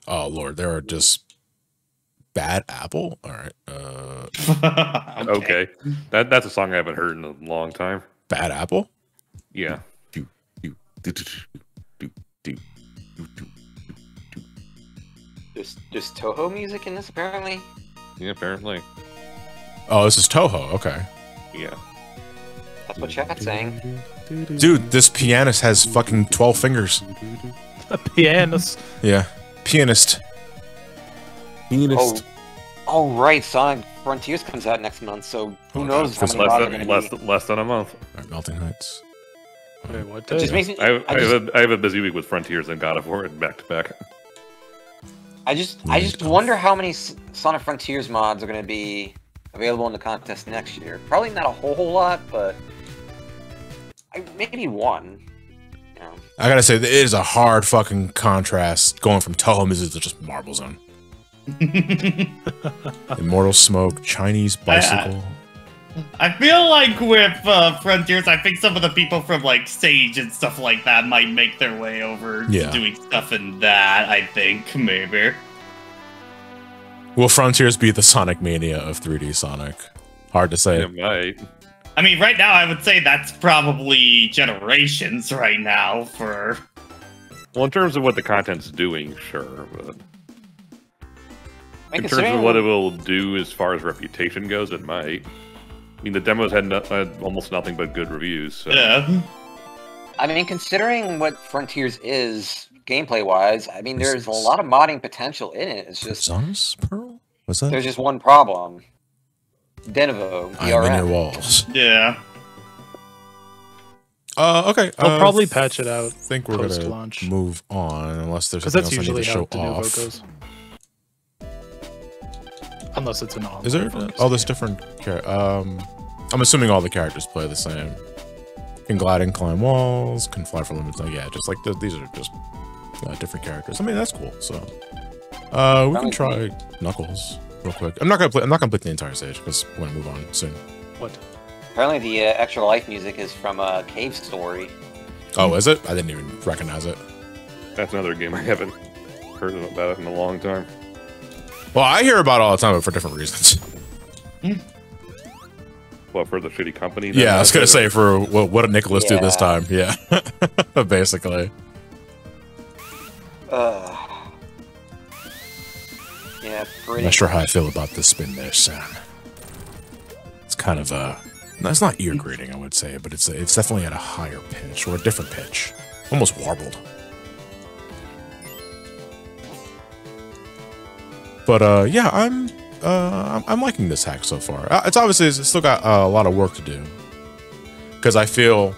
Oh lord, there are just bad apple. All right, uh, [laughs] Okay. That that's a song I haven't heard in a long time. bad apple. Yeah. Do, do, do, do, do, do, do, do. there's there's Touhou music in this apparently. Yeah, apparently. Oh, this is Touhou. Okay, Yeah. That's what chat's saying. dude, this pianist has fucking twelve fingers. A pianist. Yeah, pianist. Oh, oh right, Sonic Frontiers comes out next month, so who Oh, knows how many Less mods are than, going less, to be. less than a month. All right, Melting Heights. Wait, what? Day? just makes me. I, I, I just, have a, I have a busy week with Frontiers and God of War and back to back. I just, I just wonder how many Sonic Frontiers mods are going to be available in the contest next year. Probably not a whole, whole lot, but I, maybe one. You know. I gotta say, it is a hard fucking contrast going from Touhou music to just Marble Zone. [laughs] Immortal Smoke, Chinese Bicycle. I feel like with uh, Frontiers, I think some of the people from like Sage and stuff like that might make their way over Yeah. to doing stuff in that. I think maybe. Will Frontiers be the Sonic Mania of 3D Sonic? Hard to say. It might. I mean, right now I would say that's probably generations right now for. Well, in terms of what the content's doing, sure. But in terms of what it will do as far as reputation goes, it might. I mean, the demos had, no, had almost nothing but good reviews. So. Yeah. I mean, considering what Frontiers is gameplay wise, I mean, there's a lot of modding potential in it. It's just Zonas Pearl? Was that? there's just one problem. Denuvo, I'm in your walls. Yeah. Uh, okay. I'll uh, probably patch it out I think we're gonna post-launch. move on unless there's because something that's else I need to how show off. goes. Unless it's an online. Is there? focus. Oh, there's different. Char- um, I'm assuming all the characters play the same. Can glide and climb walls. Can fly for limited time. Yeah, just like the, these are just uh, different characters. I mean, that's cool. So, uh, we can try Knuckles real quick. I'm not gonna play. I'm not gonna play the entire stage because we're gonna move on soon. What? Apparently, the uh, extra life music is from uh, Cave Story. Oh, is it? I didn't even recognize it. That's another game I haven't heard about it in a long time. Well, I hear about it all the time, but for different reasons. [laughs] What for the shitty company? Yeah, I was gonna say for what, what did Nicholas do this time? Yeah, [laughs] basically. Uh, yeah, I'm pretty. not sure how I feel about this spin there, son. It's kind of a. It's not ear grating, I would say, but it's it's definitely at a higher pitch or a different pitch, almost warbled. But uh, yeah, I'm uh, I'm, I'm liking this hack so far. Uh, It's obviously it's still got uh, a lot of work to do because I feel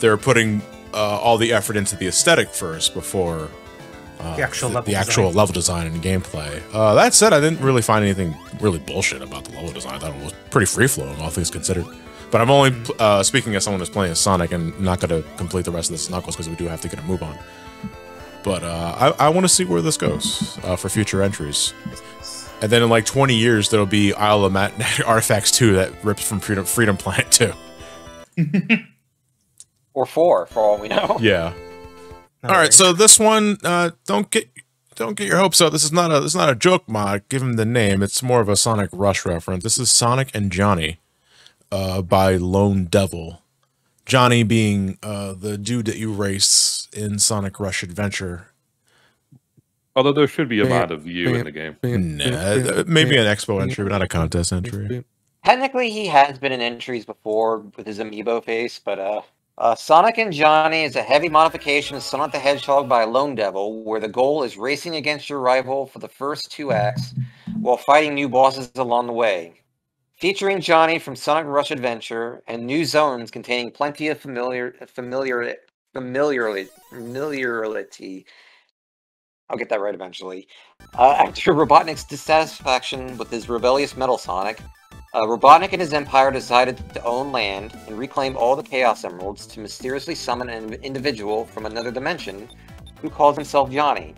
they're putting uh, all the effort into the aesthetic first before uh, The actual the, level the actual design. level design and gameplay. Uh, that said, I didn't really find anything really bullshit about the level design. I thought it was pretty free flowing, all things considered. But I'm only uh, speaking as someone who's playing as Sonic and not going to complete the rest of this Knuckles because we do have to get a move on. But uh, I, I want to see where this goes uh, for future entries. And then in like 20 years, there'll be Isle of Mat [laughs] Artifacts 2 that rips from Freedom, Freedom Planet 2. [laughs] Or four, for all we know. Yeah. No All right, worries. so this one, uh, don't get don't get your hopes up. This is not a this is not a joke mod. Give him the name. It's more of a Sonic Rush reference. This is Sonic and Johnny, uh, by Lone Devil. Johnny being uh the dude that you race in Sonic Rush Adventure. Although there should be a Man, mod of you in the game. Nah, maybe an expo entry, but not a contest entry. Technically, he has been in entries before with his amiibo face, but uh, uh, Sonic and Johnny is a heavy modification of Sonic the Hedgehog by Lone Devil, where the goal is racing against your rival for the first two acts while fighting new bosses along the way. Featuring Johnny from Sonic Rush Adventure and new zones containing plenty of familiar, familiar, familiarly, familiarity. I'll get that right eventually. Uh, after Robotnik's dissatisfaction with his rebellious Metal Sonic, uh, Robotnik and his empire decided to own land and reclaim all the Chaos Emeralds to mysteriously summon an individual from another dimension who calls himself Johnny.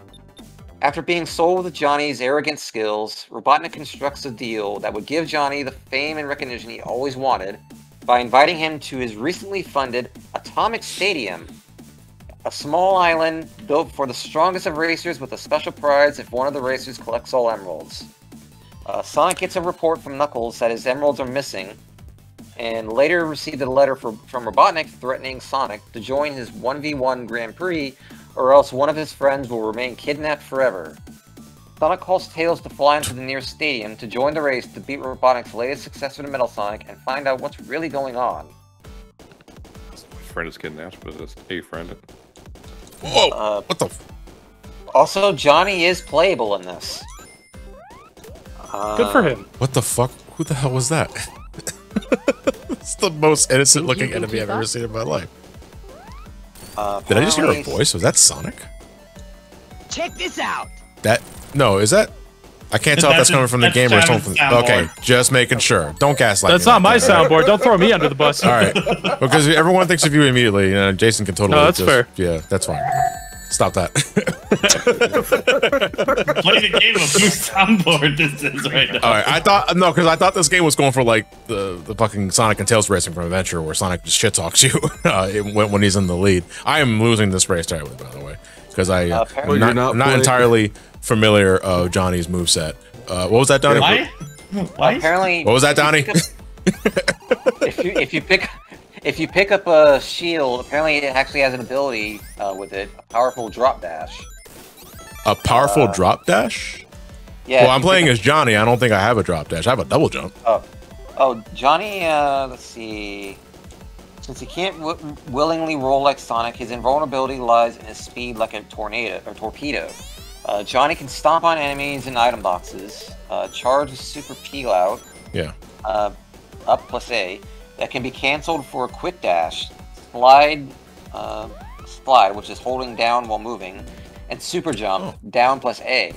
After being sold with Johnny's arrogant skills, Robotnik constructs a deal that would give Johnny the fame and recognition he always wanted by inviting him to his recently funded Atomic Stadium, a small island built for the strongest of racers with a special prize if one of the racers collects all emeralds. Uh, Sonic gets a report from Knuckles that his emeralds are missing, and later received a letter for, from Robotnik threatening Sonic to join his 1v1 Grand Prix, or else one of his friends will remain kidnapped forever. Sonic calls Tails to fly into the nearest stadium to join the race to beat Robotnik's latest successor to Metal Sonic and find out what's really going on. Friend is kidnapped, but it's a friend. Whoa! Uh, what the? F- Also, Johnny is playable in this. Good for Uh, him. what the fuck? Who the hell was that? [laughs] it's the most innocent looking enemy I've ever seen in my life. Uh, Did I just hear a voice? Was that Sonic? Check this out. That no, is that? I can't tell if that's That's coming from the that's game or it's coming from. Okay, just making sure. Don't gaslight. That's me not my that, all right? soundboard. Don't throw me under the bus. All right, because everyone thinks of you immediately. You know, Jason can totally. No, that's just- fair. Yeah, that's fine. Stop that. [laughs] What the game of whose soundboard this is right now? All right, I thought no, because I thought this game was going for like the the fucking Sonic and Tails racing from Adventure, where Sonic just shit talks you [laughs] uh, when, when he's in the lead. I am losing this race terribly, by the way, because I uh, Uh, am not, not not entirely familiar of Johnny's moveset. Uh, what was that, Donnie? Why? Why? Apparently, What was that, Donnie? [laughs] if you if you pick if you pick up a shield, apparently it actually has an ability uh, with it, a powerful drop dash. A powerful Uh, drop dash? Yeah. well, I'm playing as Johnny. I don't think I have a drop dash. I have a double jump. up- Oh, Johnny. Uh, let's see. Since he can't w- willingly roll like Sonic, his invulnerability lies in his speed like a tornado or torpedo. Uh, Johnny can stomp on enemies and item boxes, uh, charge a super peel out, Yeah. uh, up plus A, that can be cancelled for a quick dash, slide, uh, slide, which is holding down while moving, and super jump, down plus A,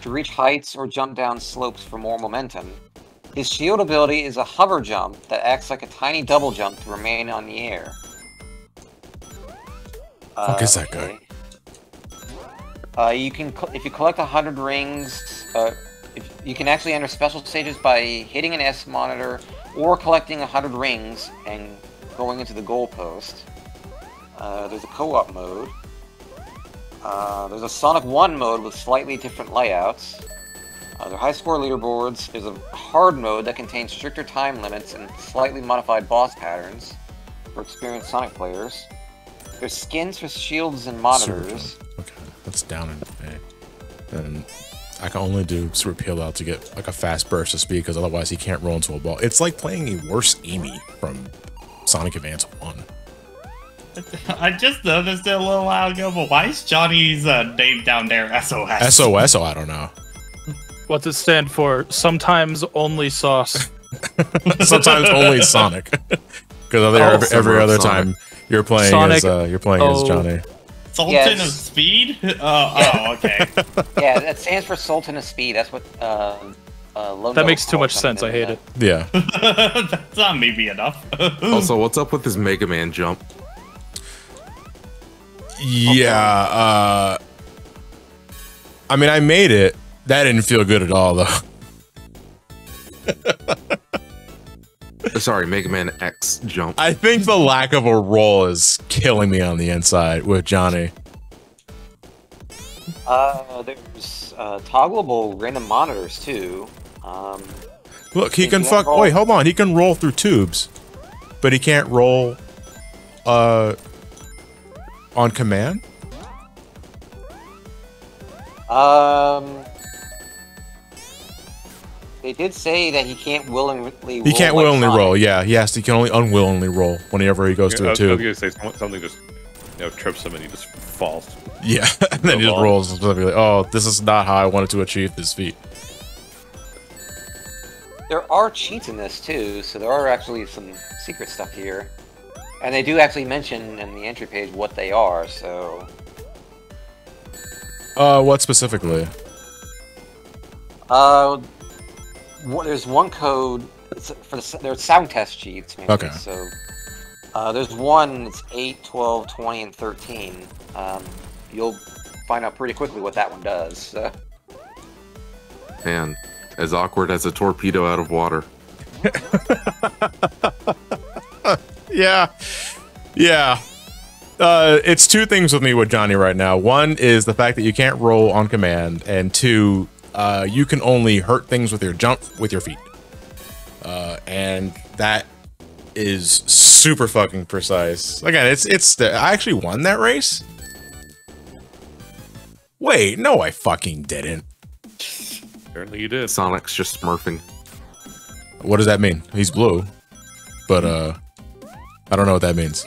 to reach heights or jump down slopes for more momentum. His shield ability is a hover jump that acts like a tiny double jump to remain on the air. Fuck is that guy? Uh, you can, if you collect hundred rings, uh, if, you can actually enter special stages by hitting an S monitor or collecting hundred rings and going into the goalpost. Uh, there's a co-op mode. Uh, there's a Sonic 1 mode with slightly different layouts. Uh, there are high score leaderboards. There's a hard mode that contains stricter time limits and slightly modified boss patterns for experienced Sonic players. There's skins for shields and monitors. Okay, that's down in A. And I can only do super peel out to get like a fast burst of speed because otherwise he can't roll into a ball. It's like playing a worse Amy from Sonic Advance 1. [laughs] I just noticed it a little while ago, but why is Johnny's uh, name down there SOS? SOS. Oh, I don't know. [laughs] What's it stand for? Sometimes only sauce. [laughs] Sometimes only Sonic, because every, Oh. every, every other Sonic. time you're playing Sonic- as uh, you're playing as oh. Johnny. Sultan Yes. of Speed? [laughs] Uh, oh, okay. [laughs] Yeah, that stands for Sultan of Speed. That's what. Um, uh, That makes too much sense. I hate in it. Yeah. [laughs] That's not maybe enough. Also, what's up with this Mega Man jump? Yeah. Uh, I mean, I made it. That didn't feel good at all, though. Uh, Sorry, Mega Man X jump. I think the lack of a roll is killing me on the inside with Johnny. Uh, there's uh, toggleable random monitors too. Um, Look, he can fuck. roll? Wait, hold on. He can roll through tubes, but he can't roll. Uh. On command. um, they did say that he can't willingly. Roll. He roll can't like willingly Sonic. roll. Yeah, he has to. He can only unwillingly roll whenever he goes I through a was, I was gonna say something just you know trips him and he just falls. Yeah, [laughs] and then he just ball. rolls specifically. Oh, this is not how I wanted to achieve this feat. There are cheats in this too, so there are actually some secret stuff here, and they do actually mention in the entry page what they are. So Uh, what specifically? Uh, wha- there's one code for the there's sound test sheets. Mainly, Okay. So uh, there's one. It's 8, 12, 20, and 13. Um, you'll find out pretty quickly what that one does. So. Man, as awkward as a torpedo out of water. [laughs] Yeah, yeah. Uh, it's two things with me with Johnny right now. One is the fact that you can't roll on command, and two, uh, you can only hurt things with your jump with your feet. Uh, and that is super fucking precise. Again, it's it's the I actually won that race. Wait, no, I fucking didn't. Apparently you did. Sonic's just smurfing. What does that mean? He's blue, but uh, I don't know what that means.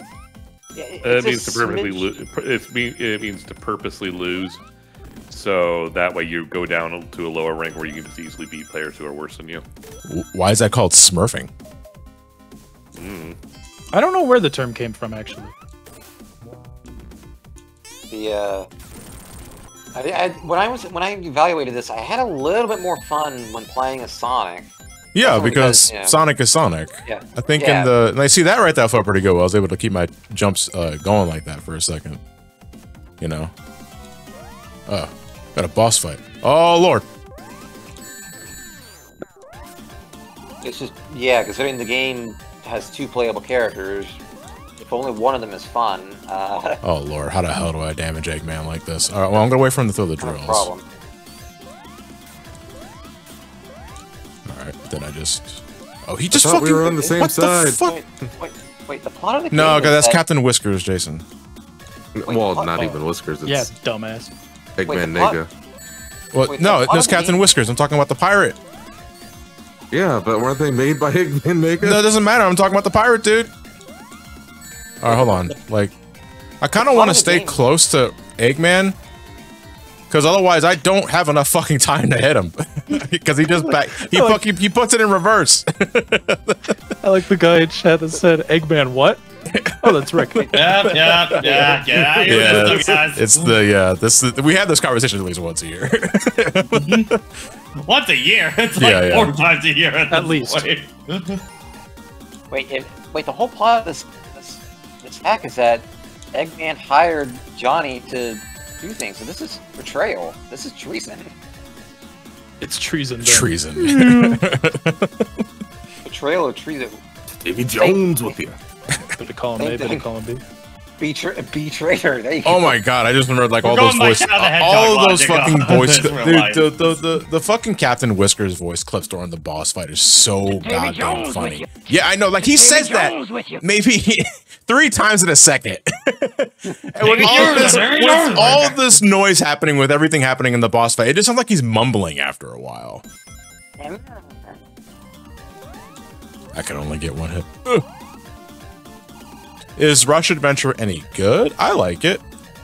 Yeah, it- It means to purposely lose. It, it means to purposely lose. So that way you go down to a lower rank where you can just easily beat players who are worse than you. Why is that called smurfing? Mm. I don't know where the term came from actually. The uh, I, I, when I was when I evaluated this, I had a little bit more fun when playing as Sonic. Yeah, That's what because yeah. Sonic is Sonic. Yeah. I think Yeah. in the and I see that right there felt pretty good. I was able to keep my jumps uh, going like that for a second. You know. Oh, got a boss fight. Oh lord. It's just yeah, considering the game has two playable characters, if only one of them is fun, uh, [laughs] Oh lord, how the hell do I damage Eggman like this? All right, well I'm gonna wait for him to throw the not a drills. problem. All right, then I just. Oh, he just thought we were on the same what side. The fuck? Wait, wait, wait. The plot of the game. No, is because that's that- Captain Whiskers, Jason. well, not oh. even Whiskers. Yeah, dumbass. Wait, Eggman the plot- Nega. Well, Wait, no, it plot it's of the Captain game- Whiskers. I'm talking about the pirate. Yeah, but weren't they made by [laughs] Eggman Nega? No, it doesn't matter. I'm talking about the pirate, dude. All right, hold on. Like, I kind of want to stay game- close to Eggman, because otherwise I don't have enough fucking time to hit him. [laughs] Because he just back, he like- fucking he puts it in reverse. [laughs] I like the guy in chat that said Eggman what? Oh, that's Rick. Yep, [laughs] yep, yeah, yeah. yeah, yeah it's, it's the yeah. This we have this conversation at least once a year. [laughs] once a year. It's like Yeah, yeah. four times a year at, At least. [laughs] Wait, if, wait. The whole plot of this, this this hack is that Eggman hired Johnny to do things. So this is betrayal. This is treason. It's treason. Ben. Treason. Betrayal or treason. Davy Jones with you. Did they call him A? Did they call him B? Betray betrayer. [laughs] There you Oh my god! I just remembered like all those going voice, back down the hedgehog all of those fucking on voice, [laughs] this dude. The, the the the fucking Captain Whiskers voice clips during the boss fight is so goddamn funny. Yeah, I know. Like he says Jones that with you. maybe [laughs] three times in a second. and with all this, with all this noise happening, with everything happening in the boss fight, it just sounds like he's mumbling after a while. I can only get one hit. Ugh. Is Rush Adventure any good? I like it.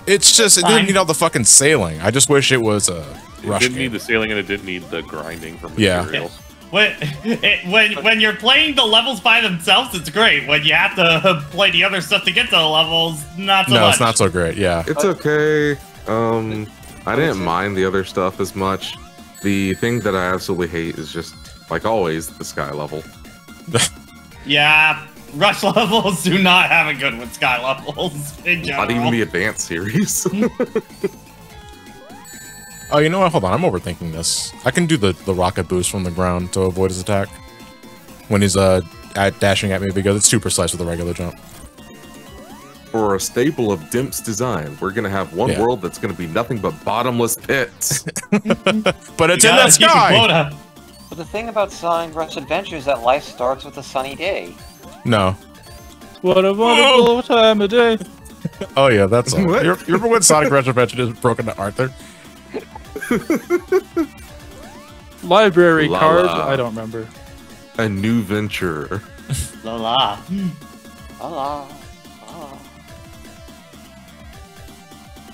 It's just it didn't need all the fucking sailing. I just wish it was a It rush didn't game. need the sailing and it didn't need the grinding for Yeah. [laughs] When, it, [laughs] when when you're playing the levels by themselves, it's great. When you have to [laughs] play the other stuff to get to the levels, not so no, much. it's not so great. Yeah. It's okay. Um, I didn't mind the other stuff as much. The thing that I absolutely hate is just, like always, the sky level. Yeah, rush levels do not have it good with sky levels in general. Not even the advanced series. [laughs] Oh, you know what? Hold on. I'm overthinking this. I can do the, the rocket boost from the ground to avoid his attack. When he's uh at, dashing at me because it's super slice with a regular jump. For a staple of Dimps' design, we're gonna have one Yeah. world that's gonna be nothing but bottomless pits. [laughs] [laughs] But it's in the sky. But the thing about Sonic Rush Adventure is that life starts with a sunny day. No. What a wonderful time of day. Oh yeah, that's all. What? You, you remember when Sonic Retro Adventure just broke into Arthur? [laughs] Library La card. la. I don't remember. a new venture. La la. La [laughs] la. la.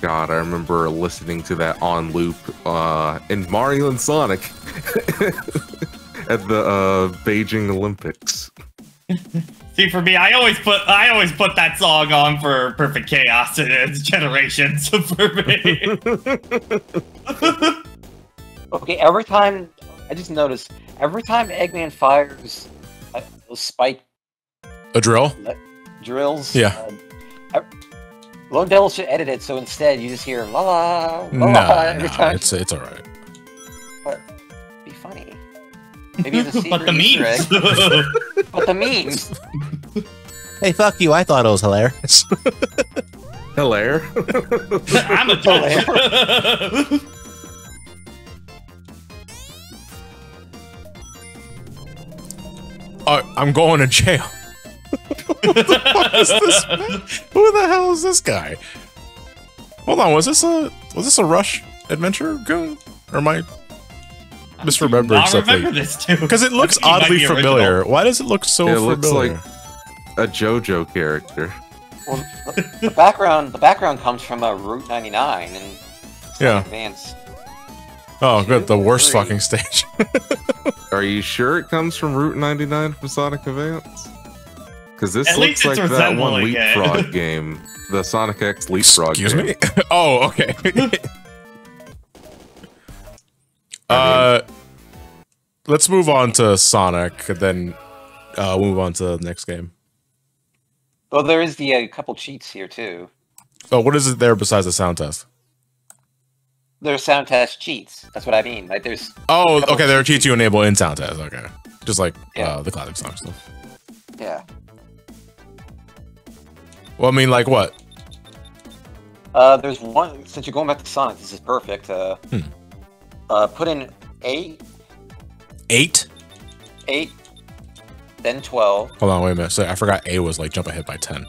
God, I remember listening to that on loop uh, in Mario and Sonic [laughs] at the uh, Beijing Olympics. See, for me, I always put I always put that song on for Perfect Chaos and its generations [laughs] for me. Okay, every time I just noticed every time Eggman fires uh, those spike A drill? drills. Yeah. Uh, Lone Devil should edit it so instead you just hear la la la No, la every no, time. it's it's all right. Maybe it's a secret [laughs] but the Easter memes. egg. [laughs] But the memes. Hey, fuck you. I thought it was hilarious. Hilaire. [laughs] I'm a judge. Uh, I'm going to jail. what the fuck is this? Who the hell is this guy? Hold on, was this a was this a Rush adventure goon? Or am I misremembering I something? remember this too. Because it looks I think it might oddly be original. familiar. Why does it look so It looks like- a JoJo character. Well, the, the background the background comes from uh, Route 99 and Sonic Yeah. Advance. oh, good. The worst Three. fucking stage. [laughs] Are you sure it comes from Route 99 from Sonic Advance? Because this At looks like that one leapfrog game, the Sonic X leapfrog Excuse game. me? [laughs] oh, okay. [laughs] uh, let's move on to Sonic, then uh, we'll move on to the next game. Well, there is the uh, couple cheats here too. Oh, what is it there besides the sound test? There's sound test cheats. That's what I mean. Like there's Oh, okay. There are cheats. cheats you enable in sound test. Okay, just like Yeah. uh, the classic Sonic stuff. yeah. Well, I mean, like what? Uh, there's one. Since you're going back to Sonic, this is perfect. Uh, Hmm. Uh, put in eight, Eight? eight, then twelve, Hold on, wait a minute. So I forgot A was like jump ahead by ten.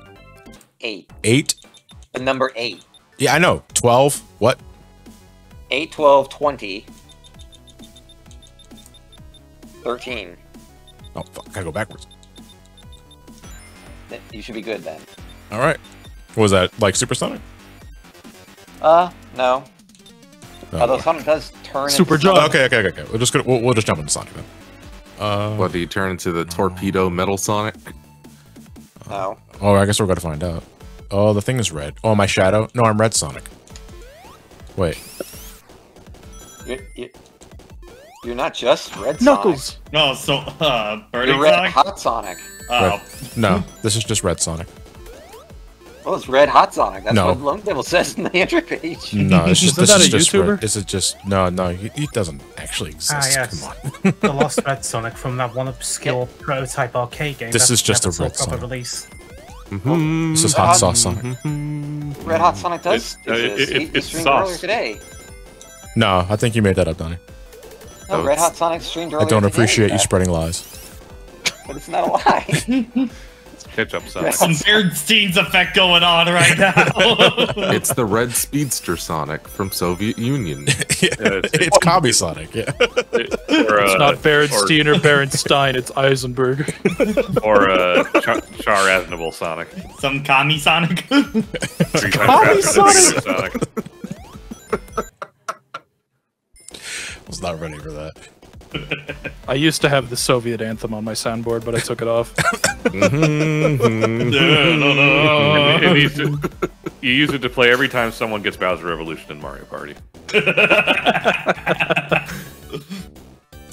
eight. Eight? The number eight. Yeah, I know. Twelve. What? Eight, twelve, twenty. 13. Oh, fuck. Gotta go backwards. You should be good then. All right. What was that like Supersonic? Uh, no. No. Although Sonic does turn Super into jump. Okay, okay, okay, okay. We're just go, we'll, we'll just jump into Sonic then. Uh, What, do you turn into the torpedo metal Sonic? No. oh, I guess we're gonna find out. Oh, the thing is red. Oh, my shadow? No, I'm red Sonic. Wait. You're, you're, you're not just Red Knuckles. No, so uh, Sonic. Burning You're Red Sonic. Hot Sonic. Oh, No, this is just red Sonic. Well, it's Red Hot Sonic. That's No. what Lone Devil says in the entry page. [laughs] No, it's just Isn't this that is a just YouTuber? red. This is just no, no. He, he doesn't actually exist. Ah, yes. Come on. [laughs] the Lost Red Sonic from that one obscure prototype arcade game. This is just a Red Sonic. release. Mhm. This is hot Hot- sauce Sonic. Red Hot Sonic does It- uh, it- exist. it- He- he it's streamed sauce. earlier today. No, I think you made that up, Donnie. No, Oh, Red Hot Sonic streamed I don't today, appreciate you Jack. spreading lies. But it's not a lie. [laughs] Ketchup Sonic. Some Bernstein's effect going on right now. [laughs] It's the red speedster Sonic from Soviet Union. [laughs] yeah, it's- it's Kabi Sonic. Yeah. Or, It's uh, not Berenstein or Berenstein, it's Eisenberg. Or, [laughs] or uh, Char, Char Aznable Sonic. Some Kami Sonic. Kami Sonic! regular Sonic. was not ready for that. I used to have the Soviet anthem on my soundboard, but I took it off. Mhm. It to- you use it to play every time someone gets Bowser Revolution in Mario Party. [laughs]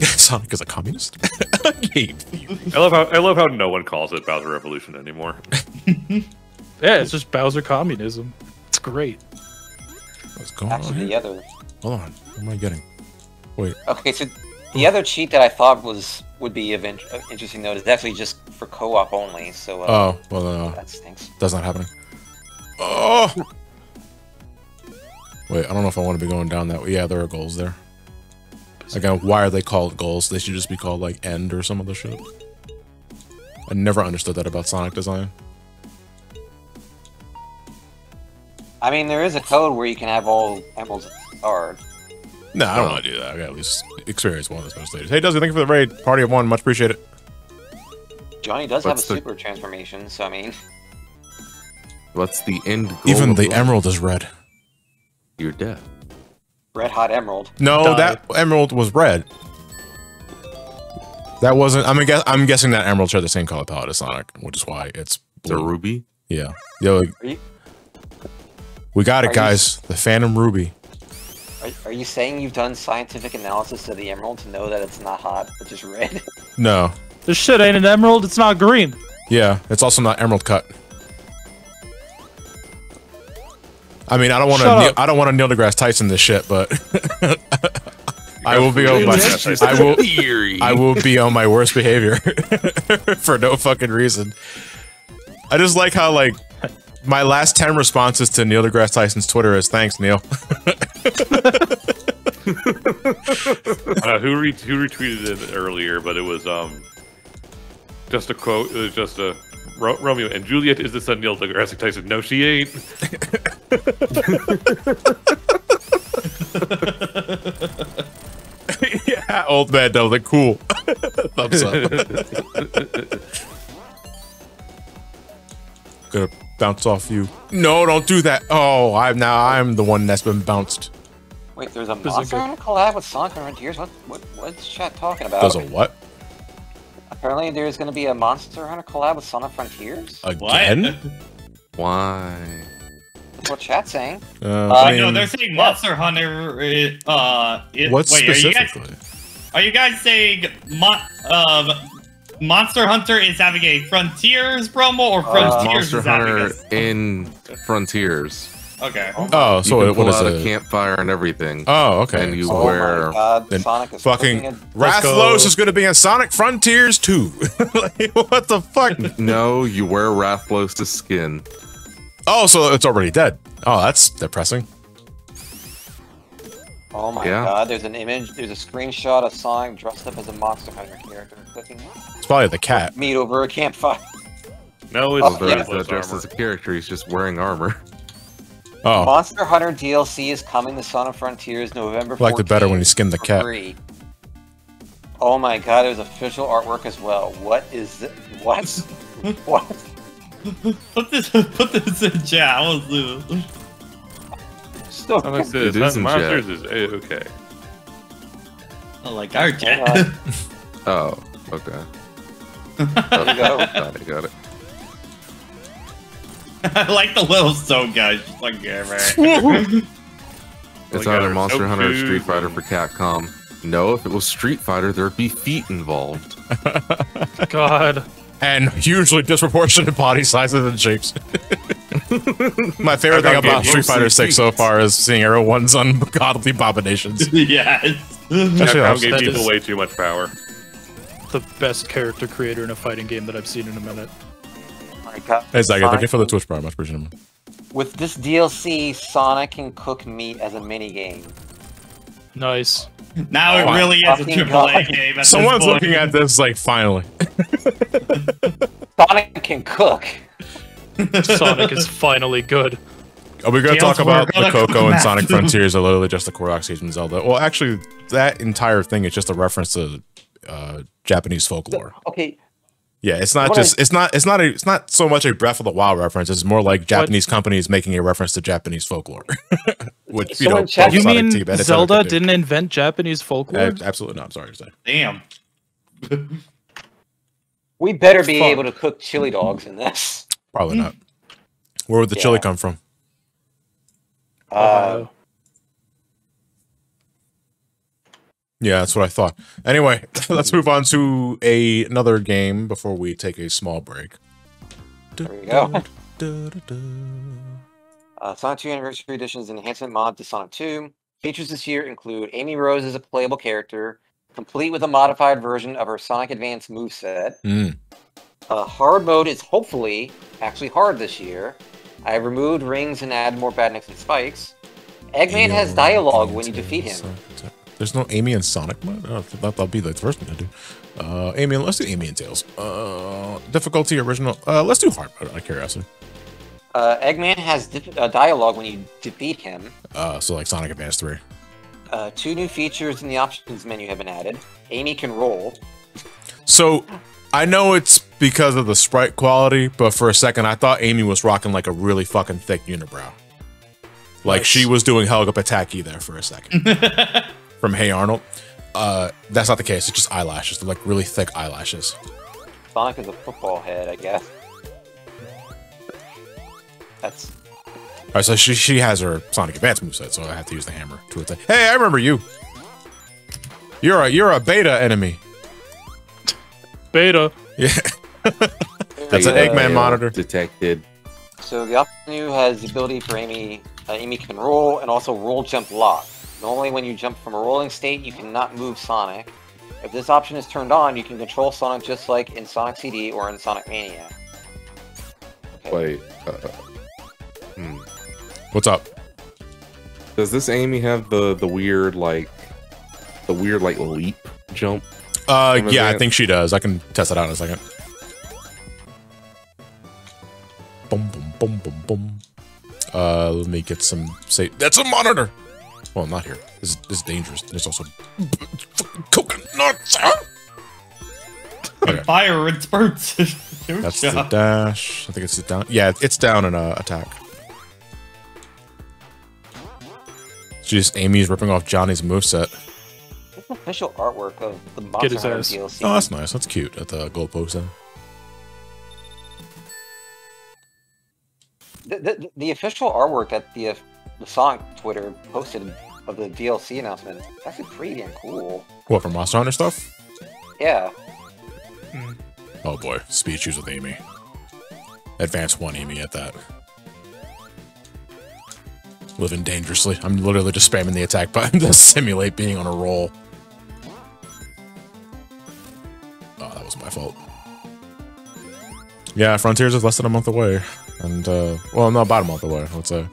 Sonic is a communist. I hate you. I love how I love how no one calls it Bowser Revolution anymore. [laughs] Yeah, it's just Bowser communism. It's great. What's going on here? the other. Hold on. What am I getting? Wait. Okay, so the other cheat that I thought was would be of in- interesting note is actually just for co-op only. So uh, Oh, well, uh, that stinks. that's not happening. Oh! Wait, I don't know if I want to be going down that way. Yeah, there are goals there. Again, why are they called goals? They should just be called, like, end or some other shit. I never understood that about Sonic design. I mean, there is a code where you can have all emeralds starred. No, I don't want to do that. I got at least experience one of those stages. Hey, Duzzy, thank you for the raid. Party of one. Much appreciated. Johnny does What's have the- a super transformation, so I mean, What's the end goal? Even the life? emerald is red. You're dead. red hot emerald. No, Die. that emerald was red. That wasn't. I'm guess. I'm guessing that emerald shared the same color palette as Sonic, which is why it's It's a blue. ruby. Yeah. Yo, we got Are it, you guys. The Phantom Ruby. Are, are you saying you've done scientific analysis of the emerald to know that it's not hot, but just red? [laughs] No. This shit ain't an emerald, it's not green. Yeah, it's also not emerald cut. I mean, I don't want to. I don't want to Neil deGrasse Tyson this shit, but [laughs] I will be on my. I will. Theory. I will be on my worst behavior [laughs] for no fucking reason. I just like how like my last ten responses to Neil deGrasse Tyson's Twitter is thanks Neil. [laughs] Uh, who re- who retweeted it earlier? But it was um just a quote. It was just a Ro- Romeo and Juliet is the son of Neil deGrasse Tyson. No, she ain't. [laughs] yeah, old man though, like cool. [laughs] Thumbs up. Gonna bounce off you. No, don't do that. Oh, I'm now I'm the one that's been bounced. Wait, there's a Monster good. Hunter collab with Sonic and Frontiers? What, what, what's chat talking about? Does a what? Apparently there's going to be a Monster Hunter collab with Sonic Frontiers? Again? Why? That's what chat's saying. Uh, Uh, I no, they're saying Monster Hunter. uh, Uh, it, what wait, are you guys specifically? Are you guys saying Mon- um, Monster Hunter is having a Frontiers promo or Uh, Frontiers Monster is having Hunter a... in Frontiers. Okay. Oh, you so can it, pull what is out it? a campfire and everything. Oh, okay. And you So Oh wear my god, Sonic is fucking cooking a- Let's go. Rathalos is going to be in Sonic Frontiers 2. [laughs] like, what the fuck? no, you wear Rathalos' skin. Oh, so it's already dead. Oh, that's depressing. Oh my Yeah. god, there's an image, there's a screenshot of Sonic dressed up as a Monster Hunter character cooking It's probably the cat. Meet over a campfire. No, it's Oh, yeah. he's not dressed as a character, he's just wearing armor. Oh, Monster Hunter DLC is coming to Sonic Frontiers November 14th. I liked it better when you skinned the cat. free. Oh my god, there's official artwork as well. What is it? What? [laughs] what? Put this, put this in chat. I was uh, So How much It is is Monsters is okay. like our Hang [laughs] chat. Oh, okay. There you go. [laughs] Got it, got it. [laughs] I like the little stone guy. Just like yeah, man. It's Like either Monster Hunter or Street Fighter for Capcom. No, if it was Street Fighter, there'd be feet involved. God. And hugely disproportionate body sizes and shapes. My favorite thing about Street Fighter mostly 6 so far is seeing everyone's ungodly abominations. [laughs] yes. Actually, Capcom gave that people is- way too much power. The best character creator in a fighting game that I've seen in a minute. My god. Hey, Zach, thank you for the Twitch bar. Much appreciated. man. With this DLC, Sonic can cook meat as a mini game. Nice. Now it Oh my really is a fucking triple God. game. At Someone's this point. looking at this like, finally. [laughs] Sonic can cook. Sonic is finally good. Are we going to talk about the Koco and Sonic them. Frontiers are literally just the Korok Stage in Zelda? Well, actually, that entire thing is just a reference to uh, Japanese folklore. Okay, Yeah, it's not What just I- it's not it's not a it's not so much a Breath of the Wild reference. It's more like Japanese companies making a reference to Japanese folklore, [laughs] which you So know. in You mean Team and Nintendo Zelda didn't invent Japanese folklore? Uh, absolutely not. I'm sorry to say. Damn. we better be Fuck. able to cook chili dogs in this. Probably not. Where would the chili come from? Uh, Yeah, that's what I thought. Anyway, [laughs] let's move on to a, another game before we take a small break. There we go. Uh, Sonic 2 Anniversary Edition's enhancement mod to Sonic 2. Features this year include Amy Rose as a playable character, complete with a modified version of her Sonic Advance moveset. Mm. Uh, hard mode is hopefully actually hard this year. I have removed rings and added more badniks and spikes. Eggman has dialogue when you defeat him. There's no Amy and Sonic mode. Oh, that, that'll be the first thing I do. Uh, Amy, and let's do Amy and Tails. Uh, difficulty original. Uh, let's do hard mode. Out of curiosity. Uh, Eggman has uh, dialogue when you defeat him. Uh, so like Sonic Advance three. Uh, two new features in the options menu have been added. Amy can roll. So I know it's because of the sprite quality, but for a second I thought Amy was rocking like a really fucking thick unibrow. Like she was doing Helga Pataki there for a second. [laughs] From Hey Arnold. Uh, that's not the case. It's just eyelashes. They're like really thick eyelashes. Sonic is a football head, I guess. That's All right, so she she has her Sonic Advance moveset, so I have to use the hammer to attack. Hey, I remember you. You're a you're a beta enemy. Beta. [laughs] Yeah. [laughs] That's an Uh, Eggman monitor. Detected. So the option menu has the ability for Amy. Uh, Amy can roll and also roll jump lock. Normally, when you jump from a rolling state, you cannot move Sonic. If this option is turned on, you can control Sonic just like in Sonic CD or in Sonic Mania. Okay. Wait. Uh, hmm. What's up? Does this Amy have the the weird like the weird like leap jump? Uh, yeah, I think she does. I can test it out in a second. Boom, boom, boom, boom, boom. Uh, let me get some. Say that's a monitor. Well, not here. This is, this is dangerous. There's also coconuts. huh? Okay. Fire and spurts. [laughs] Good That's the dash. I think it's down. Yeah, it's down in uh, attack. It's just Amy's ripping off Johnny's moveset. This official artwork of the Get his Monster Hunter ass. DLC. Oh, that's nice. That's cute at the goal post then. The, the, the official artwork that the, uh, the Sonic Twitter posted of the DLC announcement is actually pretty damn cool. What for Monster Hunter stuff? Yeah. Oh boy, speed shoes with Amy. Advance one Amy at that. Living dangerously. I'm literally just spamming the attack [laughs] button to simulate being on a roll. Oh, that was my fault. Yeah, Frontiers is less than a month away. And, uh, well, no, about a month away, I would say.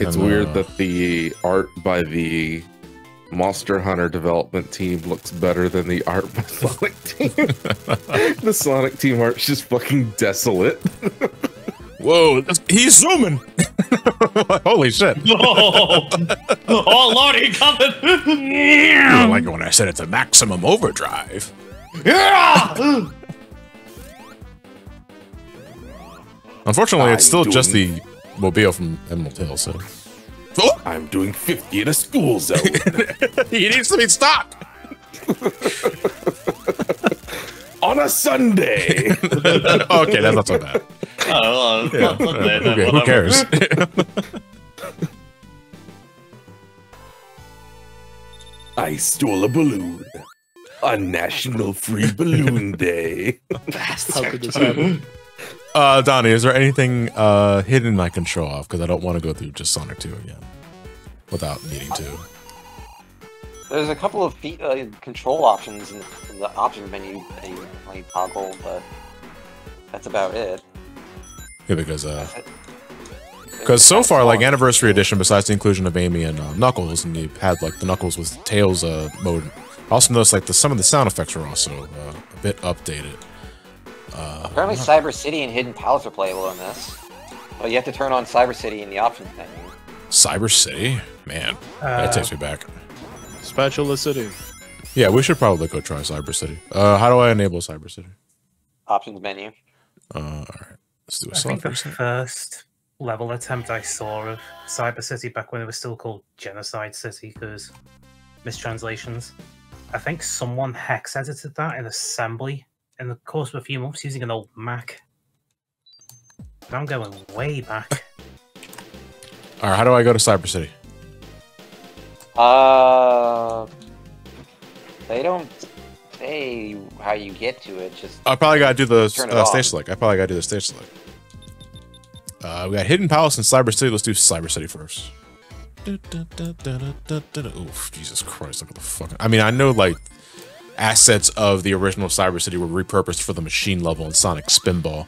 It's And, weird uh, that the art by the Monster Hunter development team looks better than the art by Sonic Team. the Sonic Team [laughs] art's just fucking desolate. Whoa, he's zooming! [laughs] Holy shit. [laughs] oh, oh lord, he coming! You don't like it when I said it's a maximum overdrive. Yeah! Unfortunately, it's I'm still just the mobile from Emerald Hill, so. Oh! I'm doing 50 in a school zone. [laughs] he needs to be stopped! [laughs] on a Sunday. [laughs] okay, that's not so bad. Oh, well, Yeah, Sunday, then, okay, who cares? I stole a balloon. On National Free Balloon Day. How could this happen? Uh, Donnie, is there anything uh, hidden I can show off? Because I don't want to go through just Sonic 2 again. Without needing to. There's a couple of uh, control options in the, in the options menu that you like toggle, but that's about it. Yeah, because, uh, because so far, like Anniversary Edition, besides the inclusion of Amy and uh, Knuckles, and you had like the Knuckles with Tails uh, mode. I also noticed like the some of the sound effects are also uh, a bit updated. Uh, Apparently, Cyber City and Hidden Palace are playable in this. But you have to turn on Cyber City in the options menu. Cyber City, man, that Uh, takes me back. Spatula City. Yeah, we should probably go try Cyber City. Uh, how do I enable Cyber City? Options menu. Uh, all right, let's do a I think the reset. first level attempt I saw of Cyber City back when it was still called Genocide City because mistranslations. I think someone hex edited that in assembly in the course of a few months using an old Mac. But I'm going way back. All right, how do I go to Cyber City? Uh, they don't say how you get to it. Just I probably gotta do the Turn uh, stage select. I probably gotta do the stage select. Uh, we got Hidden Palace and Cyber City. Let's do Cyber City first. Oof, Jesus Christ! Look at the fucking. I mean, I know like assets of the original Cyber City were repurposed for the machine level in Sonic Spinball,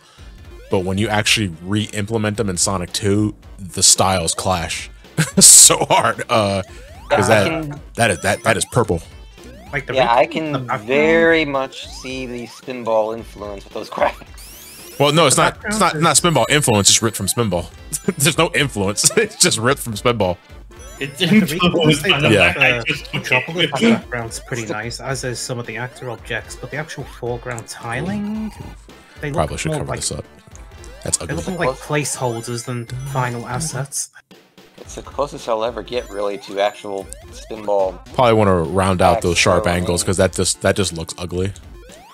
but when you actually re-implement them in Sonic Two, the styles clash [laughs] so hard. Uh, because that can- that is that that is purple. Like the yeah, I recall- the can very much see the Spinball influence with those graphics. Well, no, it's The not. It's not not Spinball influence. It's ripped from Spinball. [laughs] There's no influence. [laughs] It's just ripped from Spinball. It's The recall influenced by the Yeah. fact I uh, just took Metropolis background's pretty nice, as is some of the actor objects, but the actual foreground tiling, they Probably should cover like this up. That's they ugly. look more like placeholders than final assets. It's the closest I'll ever get, really, to actual Spinball. Probably want to round out those sharp That's angles because that just that just looks ugly.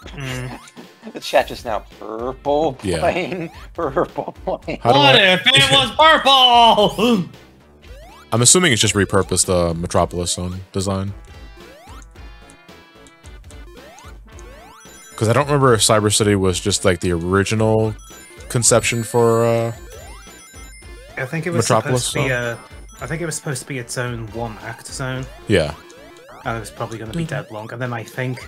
Mm. The chat just now purple Yeah. plane, [laughs] purple plane. What I- if it was purple? [laughs] I'm assuming it's just repurposed the Metropolis on design. Because I don't remember if Cyber City was just like the original conception for. uh I think it was Metropolis, supposed to be a. I think it was supposed to be its own one act zone, Yeah. and it was probably going to be dead long. And then I think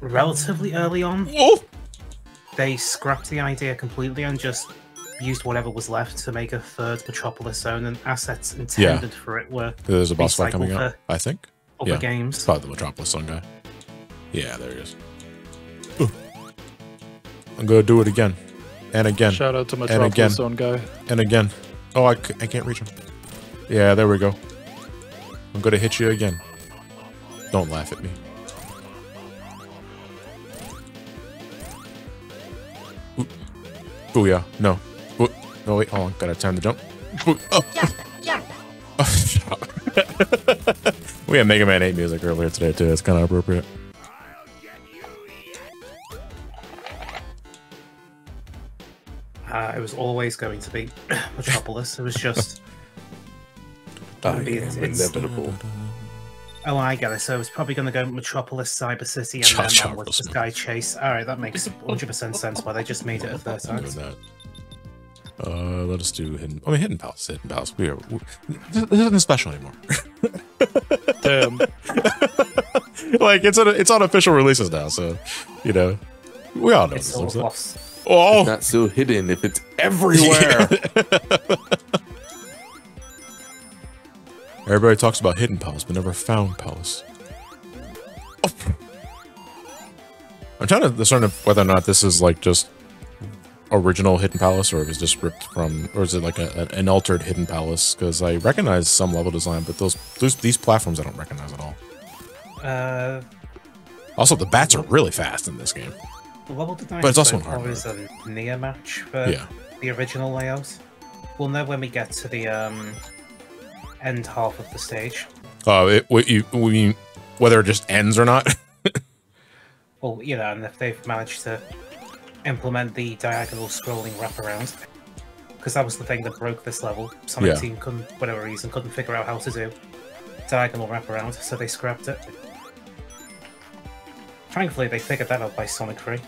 relatively early on, Oh! they scrapped the idea completely and just used whatever was left to make a third Metropolis zone, and assets intended for it were There's a boss fight recycled coming out. for I think. other Yeah. games. It's probably the Metropolis zone guy. Yeah, there he is. Ooh. I'm gonna do it again, and again, Shout out to again. Metropolis Zone guy. and again. Oh, I, c- I can't reach him. Yeah, there we go. I'm gonna hit you again. Don't laugh at me. Ooh. Booyah. No. Boo- no, wait, hold on. Gotta time the jump. Boo- [laughs] oh. Oh, [laughs] shut we had Mega Man 8 music earlier today, too. It's kind of appropriate. Uh, it was always going to be [coughs] Metropolis. It was just. [laughs] I Maybe it's- it's- inevitable. Oh, I get it. So it was probably going to go Metropolis, Cyber City, and Cha- then cha- onwards to Sky Chase. All right, that makes 100% sense. Why they just made it a third I'm doing act. that. Uh, let us do hidden. I mean, hidden palace. Hidden palace. We are. This isn't special anymore. [laughs] Damn. [laughs] like it's on it's on official releases now, so you know we all know It's this all looks like. lost. Oh, Not so hidden if it's everywhere. [laughs] everybody talks about hidden palace, but never found palace. Oh. I'm trying to discern whether or not this is like just original hidden palace, or it was just ripped from, or is it like a, an altered hidden palace? Because I recognize some level design, but those, those these platforms I don't recognize at all. Uh, Also, the bats are really fast in this game. the level design But it's also in hard a near match for Yeah. the original layout. We'll know when we get to the um, end half of the stage. Uh, it, you, we mean whether it just ends or not. [laughs] Well, you know, and if they've managed to implement the diagonal scrolling wraparound. Because that was the thing that broke this level. Sonic Yeah. Team couldn't, for whatever reason, couldn't figure out how to do diagonal wraparound, so they scrapped it. Thankfully, they figured that out by Sonic 3.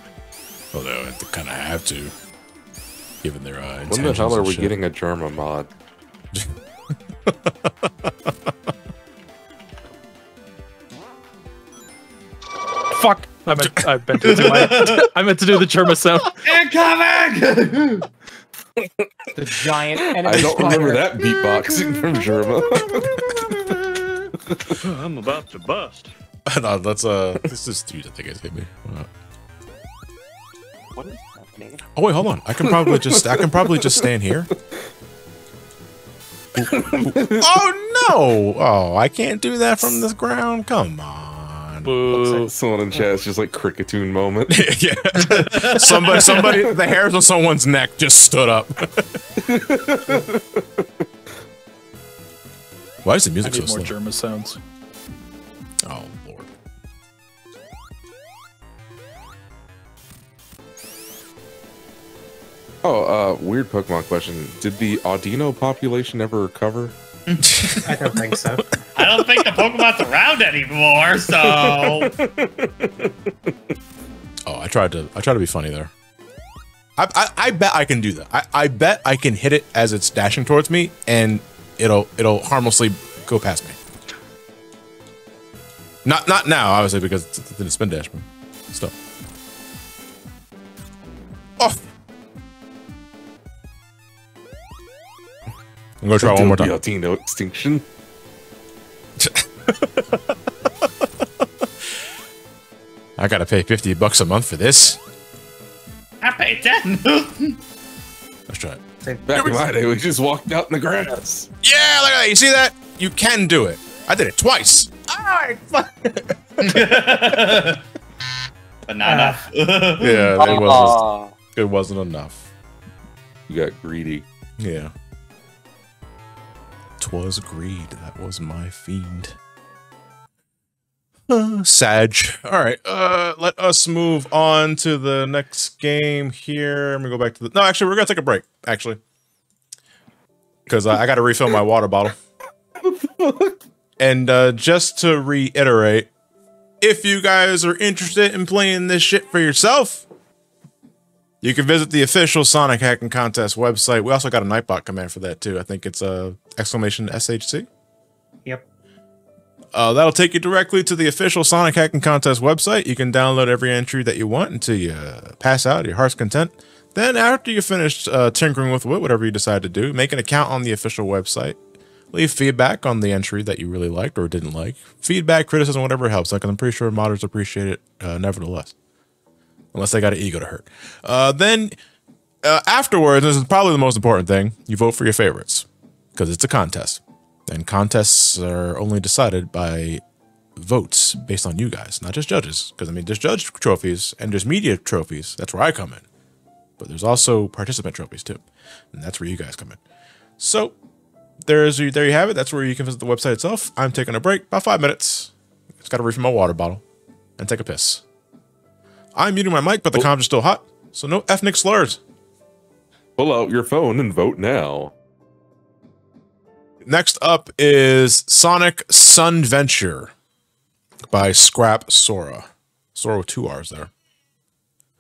Although they kind of have to, given their uh, when intentions. the hell are we shit. getting a Jerma mod? [laughs] Fuck. I meant, [laughs] I meant to do my, I meant to do the Jerma sound. Incoming! The giant [laughs] enemy I don't remember that beatboxing from Jerma. [laughs] I'm about to bust. no, that's uh, this is dude. I think it hit me. What is happening? Oh wait, hold on. I can probably just I can probably just stand here. oh no! Oh, I can't do that from the ground. Come on. Boo. Someone in chat is just like cricketune moment. [laughs] yeah. somebody somebody the hairs on someone's neck just stood up. [laughs] Why is the I music so need more slow? German sounds. Oh lord. Oh, uh, weird Pokemon question. Did the Audino population ever recover? I don't think so. I don't think the Pokemon's around anymore, so [laughs] Oh, I tried to I tried to be funny there. I, I, I bet I can do that. I, I bet I can hit it as it's dashing towards me, and it'll it'll harmlessly go past me. Not not now, obviously, because it's, it's a spin dash, but still. Oh. I'm gonna try one more time. Audino extinction. [laughs] I gotta pay fifty bucks a month for this. I paid ten. [laughs] Let's try it. Back in my day, we just walked out in the grass. Yeah, look at that. You see that? You can do it. I did it twice. Alright, fuck. [laughs] but not enough. Yeah, it wasn't. It wasn't enough. You got greedy. Yeah. Twas greed. That was my fiend. Uh, Sag. All right. Uh, let us move on to the next game here. I'm gonna go back to the. No, actually, we're gonna take a break. Actually, because I, I got to refill my water bottle. and uh, just to reiterate, if you guys are interested in playing this shit for yourself, you can visit the official Sonic Hacking Contest website. We also got a Nightbot command for that too. I think it's a exclamation SHC. Yep. Uh, that'll take you directly to the official Sonic Hacking Contest website. You can download every entry that you want until you uh, pass out, your heart's content. Then, after you finish uh, tinkering with Wit, whatever you decide to do, make an account on the official website. Leave feedback on the entry that you really liked or didn't like. Feedback, criticism, whatever helps. Like I'm pretty sure modders appreciate it, uh, nevertheless, unless they got an ego to hurt. Uh, then, uh, afterwards, this is probably the most important thing. You vote for your favorites because it's a contest, and contests are only decided by votes based on you guys, not just judges. Because I mean, there's judge trophies and there's media trophies. That's where I come in. But there's also participant trophies too, and that's where you guys come in. So there's there you have it. That's where you can visit the website itself. I'm taking a break, about five minutes. Just got to refill my water bottle and take a piss. I'm muting my mic, but the comms are still hot, so no ethnic slurs. Pull out your phone and vote now. Next up is Sonic Sun Venture by Scrap Sora. Sora with two R's there.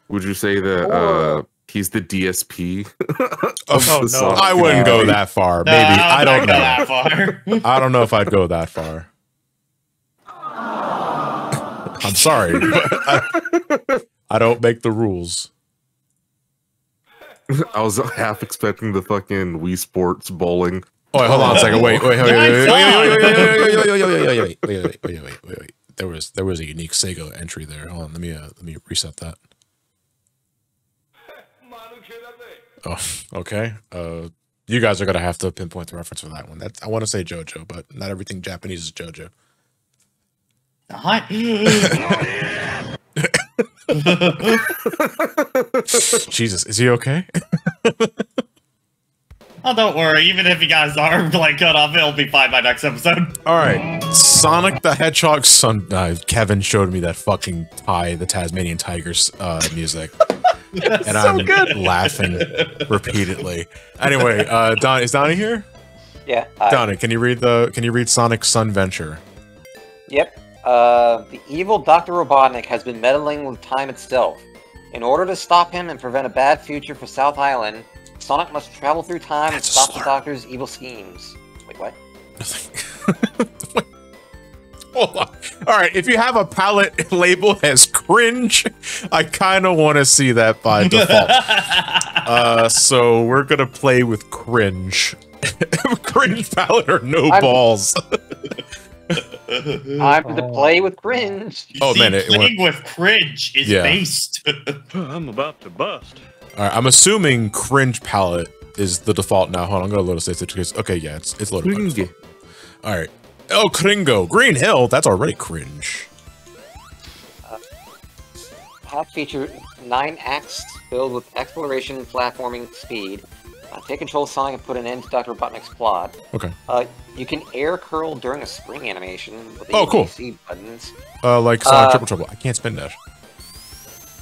Would you say that uh, he's the DSP? of Oh, the Sonic I wouldn't go that far. Maybe I I don't know. that far. I don't know if I'd go that far. [laughs] I'm sorry, I, I don't make the rules. I was half expecting the fucking Wii Sports bowling. Oh, wait, hold on a second. Wait, wait, wait, wait, wait, wait, wait, wait, wait, wait, wait, wait, wait, wait, wait, wait, wait, wait, wait. There was there was a unique Sega entry there. Hold on, let me uh, let me reset that. Oh, okay. Uh, you guys are gonna have to pinpoint the reference for that one. That's I want to say JoJo, but not everything Japanese is JoJo. Hi. Jesus, is he okay? [laughs] oh, don't worry. Even if you guys are like cut off, it'll be fine by next episode. [laughs] All right, Sonic the Hedgehog son. Uh, Kevin showed me that fucking Ty, the Tasmanian Tigers uh, music, and I'm laughing repeatedly. Anyway, uh, Don is Donnie here? Yeah. I- Donnie, can you read the? Can you read Sonic Sun Venture? Yep. Uh, the evil Dr. Robotnik has been meddling with time itself. In order to stop him and prevent a bad future for South Island, Sonic must travel through time and That's a stop the. Doctor's evil schemes. Wait, what? [laughs] Hold on. All right, if you have a palette [laughs] labeled as cringe, I kind of want to see that by [laughs] default. uh, so we're gonna play with cringe. cringe palette or no I'm- balls. [laughs] Time to Oh. play with cringe. You Oh, see, man, it playing with cringe is Yeah. based. [laughs] I'm about to bust. All right, I'm assuming cringe palette is the default now. Hold on, I'm gonna load a state situation. Okay, yeah, it's it's loaded. Cringe. All right. El Kringo, Green Hill. That's already cringe. Uh, Pack feature nine acts filled with exploration, platforming, speed. Uh, take control of Sonic and put an end to Dr. Robotnik's plot. Okay. Uh, you can air curl during a spring animation with the Oh, cool. ABC buttons. Uh, like Sonic Uh, Triple Trouble. I can't spin dash.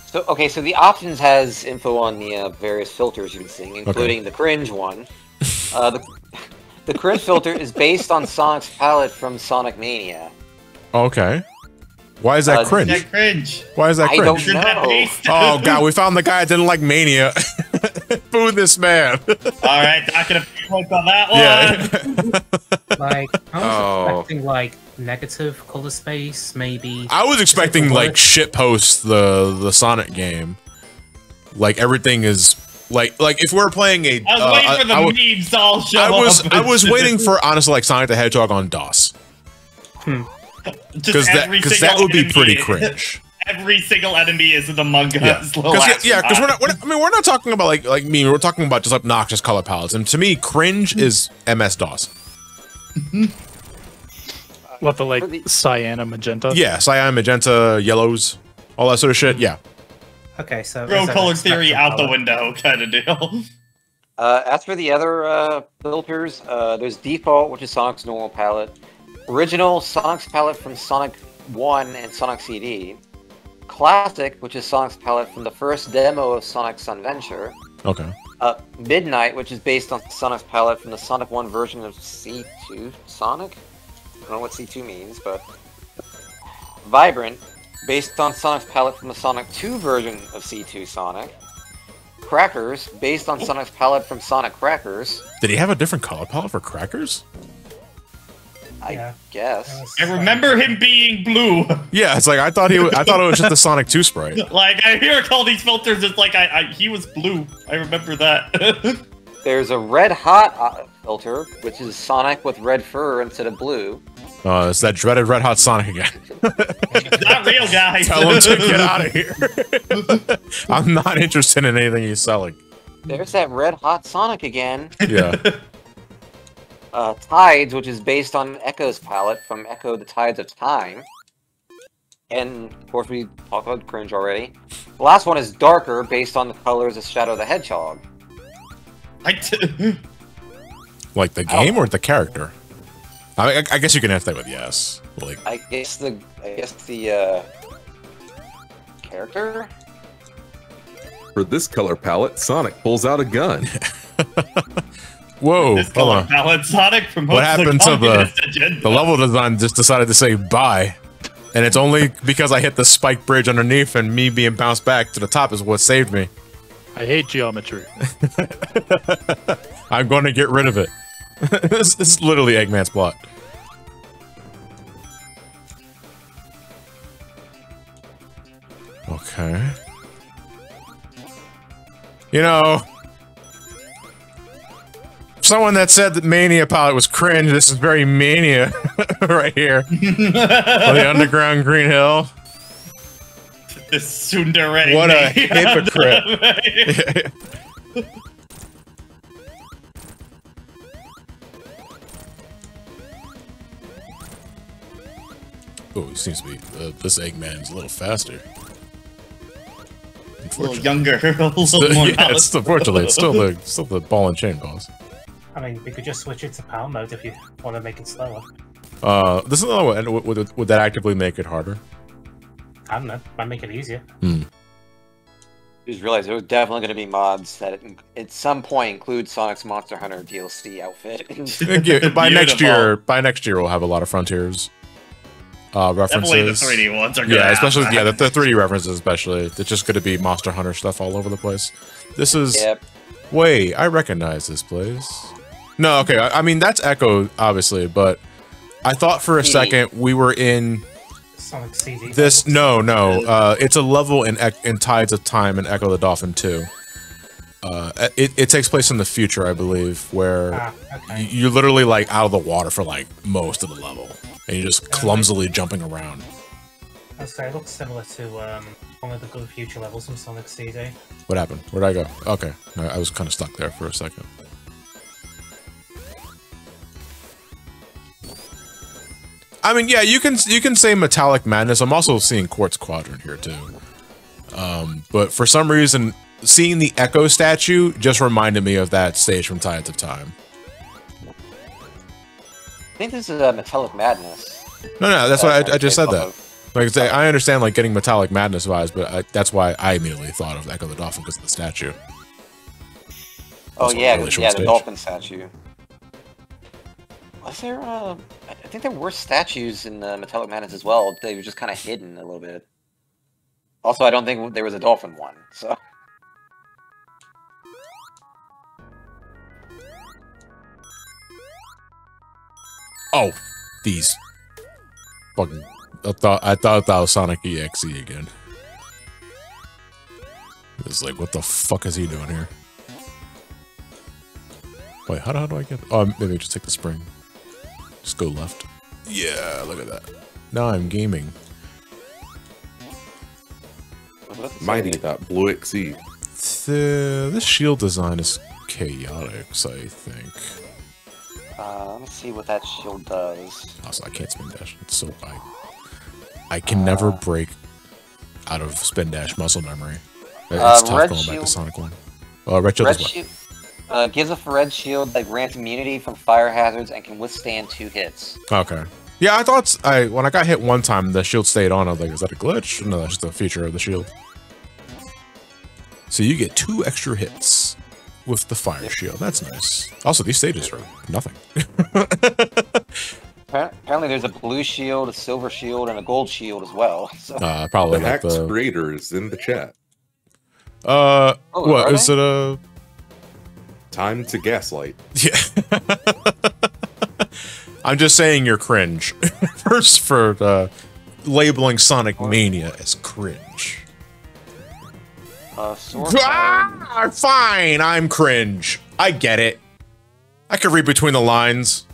So okay, so the options has info on the uh, various filters you've been seeing, including the cringe one. uh, the [laughs] the cringe filter is based on Sonic's palette from Sonic Mania. Okay. Why is that Uh, cringe? That cringe. Why is that cringe? I cringe? don't Isn't that No. based? Oh god, [laughs] we found the guy that didn't like Mania. [laughs] Boo this man. All right, not gonna point on that one. yeah. [laughs] Like, I was Oh. expecting like negative color space, maybe. I was expecting like word? shit post the the Sonic game. Like everything is like like if we're playing a I was uh, waiting for the I, wa- memes to all show I was up. I was waiting for honestly like Sonic the Hedgehog on DOS Just because that that would be pretty cringe. [laughs] Every single enemy is an Among Yeah, because yeah, astronaut. because we're not, we're not. I mean, we're not talking about like like me. We're talking about just obnoxious color palettes. And to me, cringe is MS DOS. [laughs] What the like cyan and magenta? Yeah, cyan, magenta, yellows, all that sort of shit. Yeah. Okay, so Throw color theory spectrum out the window, kind of deal. [laughs] Uh, as for the other uh, filters, uh, there's default, which is Sonic's normal palette. Original, Sonic's palette from Sonic 1 and Sonic CD. Classic, which is Sonic's palette from the first demo of Sonic Sun Venture. Okay. Uh, Midnight, which is based on Sonic's palette from the Sonic 1 version of C2 Sonic? I don't know what C2 means, but. Vibrant, based on Sonic's palette from the Sonic 2 version of C2 Sonic. Crackers, based on Sonic's palette from Sonic Crackers. Did he have a different color palette for crackers? I Yeah. guess. I remember him being blue. [laughs] Yeah, it's like I thought he. wa- I thought it was just the Sonic Two sprite. [laughs] Like I hear all these filters. It's like I, I he was blue. I remember that. [laughs] There's a red hot uh, filter, which is Sonic with red fur instead of blue. Uh, it's that dreaded Red Hot Sonic again. Not real, guys. Tell him to get out of here. I'm not interested in anything he's selling. There's that red hot Sonic again. Yeah. Uh, Tides, which is based on Ecco's palette from Ecco the Tides of Time. And, of course, we talked about Cringe already. The last one is Darker, based on the colors of Shadow the Hedgehog. I t- [laughs] Like the game or the character? I, I, I guess you can answer that with yes. Like, I guess the, I guess the, uh, character? For this color palette, Sonic pulls out a gun. [laughs] whoa, this hold on. palette Sonic from What happened to the- Agenda. The level design just decided to say bye. And it's only because I hit the spike bridge underneath and me being bounced back to the top is what saved me. I hate geometry. [laughs] I'm going to get rid of it. this, [laughs] this is literally Eggman's plot. Okay. You know, someone that said that Mania Pilot was cringe, this is very Mania [laughs] right here. On the underground Green Hill. This tsundere. What a hypocrite. [laughs] Oh, he seems to be. Uh, this Eggman's a little faster. [laughs] a little younger, a little more yeah, it's, unfortunately, it's still the still the ball and chain boss. I mean, we could just switch it to power mode if you want to make it slower. Uh, this is another one. Would, would, would that actively make it harder? I don't know. Might make it easier. Just realized there was definitely going to be mods that in- at some point include Sonic's Monster Hunter DLC outfit. [laughs] Yeah, by next year, by next year, we'll have a lot of frontiers uh, references. Definitely the 3D ones are gonna Yeah, have especially yeah, the, the 3D references, especially. It's just going to be Monster Hunter stuff all over the place. This is yep. wait, I recognize this place. No, okay, I, I mean that's Ecco, obviously, but I thought for a CD. second we were in Sonic CD. this. No, no, uh, it's a level in in Tides of Time and Ecco the Dolphin 2. Uh, it, it takes place in the future, I believe, where Ah, okay. you're literally like out of the water for like most of the level, and you're just clumsily jumping around. I'd say it looks similar to um, one of the good future levels from Sonic CD. What happened? Where'd I go? Okay, I I was kind of stuck there for a second. I mean, yeah, you can you can say Metallic Madness. I'm also seeing Quartz Quadrant here too. Um, but for some reason, seeing the Ecco statue just reminded me of that stage from Tides of Time. I think this is a Metallic Madness. No, no, that's why I, I just said that. Like I say, I understand like getting Metallic Madness vibes, but I, that's why I immediately thought of Ecco the Dolphin because of the statue. Oh That's a yeah, really yeah, the stage. dolphin statue. Was there? Uh, I think there were statues in uh, Metallic Madness as well. They were just kind of hidden a little bit. Also, I don't think there was a dolphin one. So Oh, these fucking. I thought I thought that was Sonic EXE again. It's like, what the fuck is he doing here? Wait, how, how do I get? Oh, maybe I just take the spring. Just go left. Yeah, look at that. Now I'm gaming. Mighty that blue XE. The this shield design is chaotic, I think. uh, let me see what that shield does. Also, I can't spin dash. It's so I. I can never break out of spin dash muscle memory. It's Uh, tough red going back to Sonic One. Uh, red shield Red is what? Shield uh, gives a red shield that grants immunity from fire hazards and can withstand two hits. Okay. Yeah, I thought I when I got hit one time, the shield stayed on. I was like, is that a glitch? No, that's just a feature of the shield. So you get two extra hits with the fire shield. That's nice. Also, these stages are nothing. [laughs] Apparently, there's a blue shield, a silver shield, and a gold shield as well. [laughs] So Uh, probably The like Hacks the. creators in the chat. Uh, Oh, what are is they? it? A Time to gaslight. [laughs] Yeah. [laughs] I'm just saying you're cringe. [laughs] First for uh, labeling Sonic Mania as cringe. uh, Ah, fine, I'm cringe. I get it. I could read between the lines.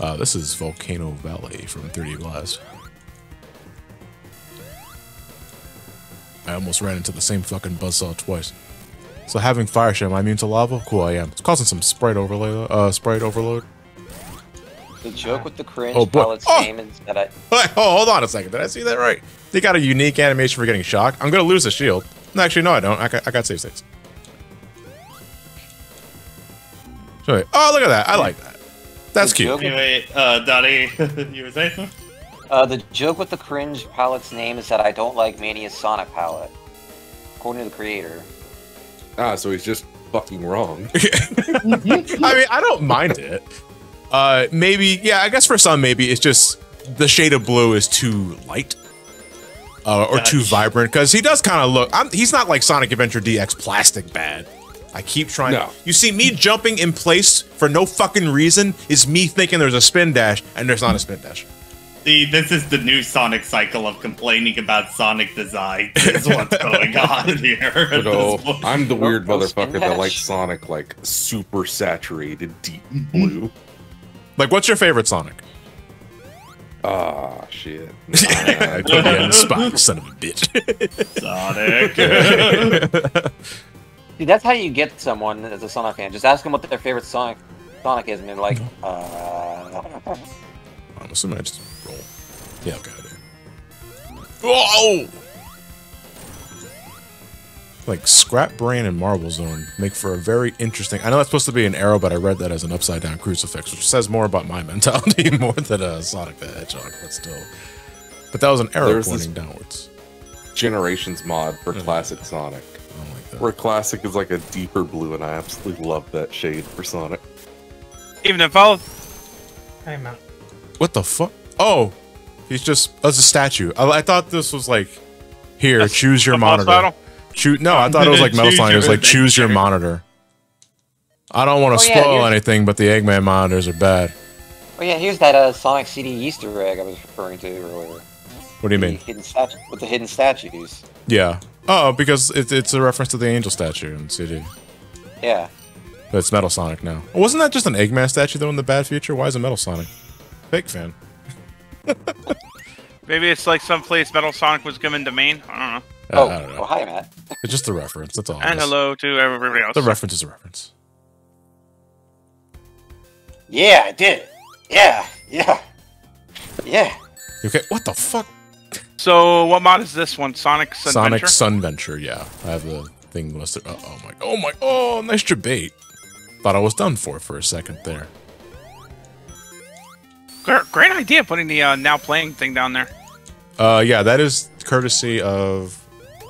Uh, this is Volcano Valley from 3D Blast. I almost ran into the same fucking buzzsaw twice. So having fire shit, am I immune to lava? Cool, I am. It's causing some sprite overload. Uh, sprite overload. The joke with the cringe Oh, boy. palette's Oh! name is that I. [laughs] Wait, oh, hold on a second. Did I see that right? They got a unique animation for getting shocked. I'm gonna lose the shield. No, Actually, no, I don't. I got, I got save states. So, wait. Oh, look at that. I like that. That's The cute. joke- Anyway, uh, Donnie, [laughs] you were saying? Uh, the joke with the cringe palette's name is that I don't like Mania's Sonic palette, according to the creator. Ah, so he's just fucking wrong. [laughs] I mean, I don't mind it. Uh, maybe, yeah, I guess for some, maybe it's just the shade of blue is too light. Uh, or too vibrant because he does kind of look. I'm, he's not like Sonic Adventure DX plastic bad. I keep trying. No. You see, me jumping in place for no fucking reason is me thinking there's a spin dash and there's not a spin dash. See, this is the new Sonic cycle of complaining about Sonic design. Is what's [laughs] going on here. at oh. I'm the weird No motherfucker that likes? Sonic like super saturated deep [laughs] blue. Like, what's your favorite Sonic? Ah, shit. [laughs] I put you in the spot, you son of a bitch. Sonic. See, that's how you get someone as a Sonic fan. Just ask them what their favorite Sonic Sonic is, and they're like, uh. I'm assuming I just roll. Yeah, okay, I do. Whoa! Like Scrap Brain and Marble Zone make for a very interesting. I know that's supposed to be an arrow, but I read that as an upside down crucifix, which says more about my [laughs] mentality [laughs] more than uh, Sonic the Hedgehog, but still. But that was an arrow There's pointing downwards. Generations mod for classic Sonic. Like. Where classic is like a deeper blue, and I absolutely love that shade for Sonic. Even if I'll Hey, Matt. What the fuck? Oh, he's just as a statue. I, I thought this was like, here, That's choose your monitor. battle? Choose. No, I thought it was like Metal Choose Slime. It was like choose your monitor. I don't want Oh, to yeah, spoil here's- anything, but the Eggman monitors are bad. Oh yeah, here's that uh, Sonic CD Easter egg I was referring to earlier. What do you The mean? Hidden statu- with the hidden statues. Yeah. Oh, because it, it's a reference to the angel statue in CD. Yeah. But it's Metal Sonic now. Wasn't that just an Eggman statue though in the bad future? Why is it Metal Sonic? Fake fan. [laughs] Maybe it's like someplace Metal Sonic was given domain. I don't know. Oh, I don't know. well, hi, Matt. It's just a reference. That's all. And hello to everybody else. The reference is a reference. Yeah, I did. it. Yeah, yeah, yeah. You Okay, what the fuck? So, what mod is this one? Sonic Sun Sonic Adventure? Sun Venture. Yeah, I have the thing listed. Oh, oh my! Oh my! Oh, nice debate. Thought I was done for for a second there. Gr- Great idea putting the uh, now playing thing down there. Uh, yeah, that is courtesy of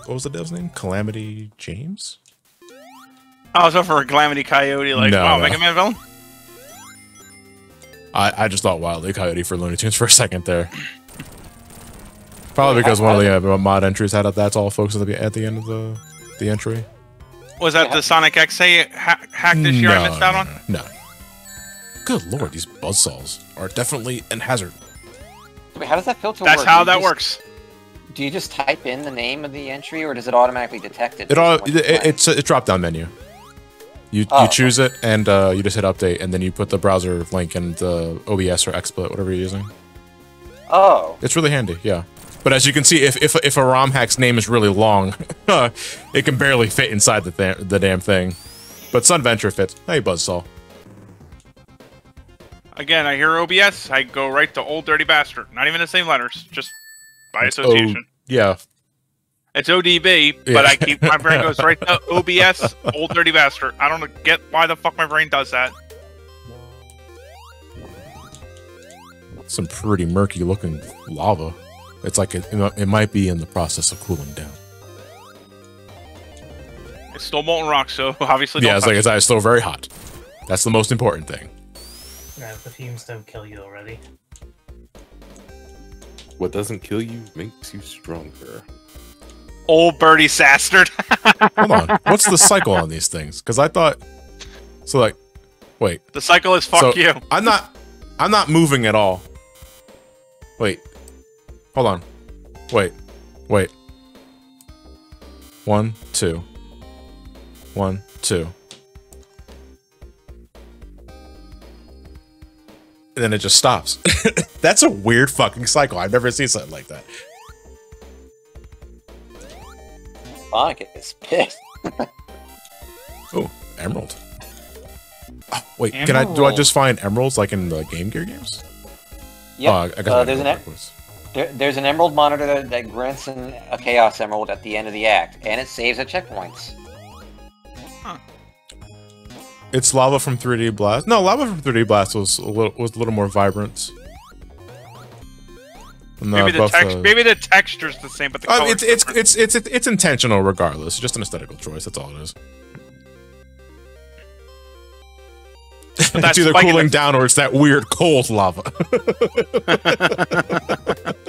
what was the dev's name? Calamity James. I was over for a Calamity Coyote, like, No, wow, no. Mega Man villain? I, I just thought Wildly Coyote for Looney Tunes [laughs] for a second there. Probably because one of the uh, mod entries had a that's all folks at the at the end of the the entry. Was that the Sonic X ha- hack this year I missed out on? No. Good lord, these buzzsaws are definitely an hazard. Wait, how does that filter work? That's work? how that just- works. Do you just type in the name of the entry, or does it automatically detect it? It all based on it, what you're playing? it's a drop down menu. You Oh, you choose it and uh, you just hit update and then you put the browser link and the OBS or XSplit whatever you're using. Oh, It's really handy, yeah. But as you can see, if if, if a ROM hack's name is really long, [laughs] it can barely fit inside the th- the damn thing. But Sun Venture fits. Hey, Buzzsaw. Again, I hear OBS, I go right to Old Dirty Bastard. Not even the same letters, just by association. yeah. It's ODB, Yeah. but I keep my brain [laughs] goes right to OBS, Old Dirty Bastard. I don't get why the fuck my brain does that. Some pretty murky looking lava. It's like it, it might be in the process of cooling down. It's still molten rock, so [laughs] obviously yeah, it's like it's still very hot. That's the most important thing. No, the fumes don't kill you already. What doesn't kill you makes you stronger. Old Birdie Sastard. [laughs] Hold on. What's the cycle on these things? Because I thought so. Like, wait. the cycle is fuck so you. I'm not. I'm not moving at all. Wait. Hold on. Wait. Wait. One, two. One, two. And then it just stops. [laughs] That's a weird fucking cycle. I've never seen something like that. Fuck is pissed. [laughs] Oh, emerald. Oh, wait, can I do I just find emeralds like in the Game Gear games? Yeah, Oh, I- I uh, there's an e- backwards. there, there's an emerald monitor that, that grants an, a chaos emerald at the end of the act, and it saves at checkpoints. It's lava from 3D Blast. No, lava from 3D Blast was a little was a little more vibrant. Maybe the text, uh, maybe the texture's the same, but the uh, it's, it's it's it's it's it's intentional regardless. Just an aesthetical choice. That's all it is. [laughs] It's either cooling down or it's that weird cold lava.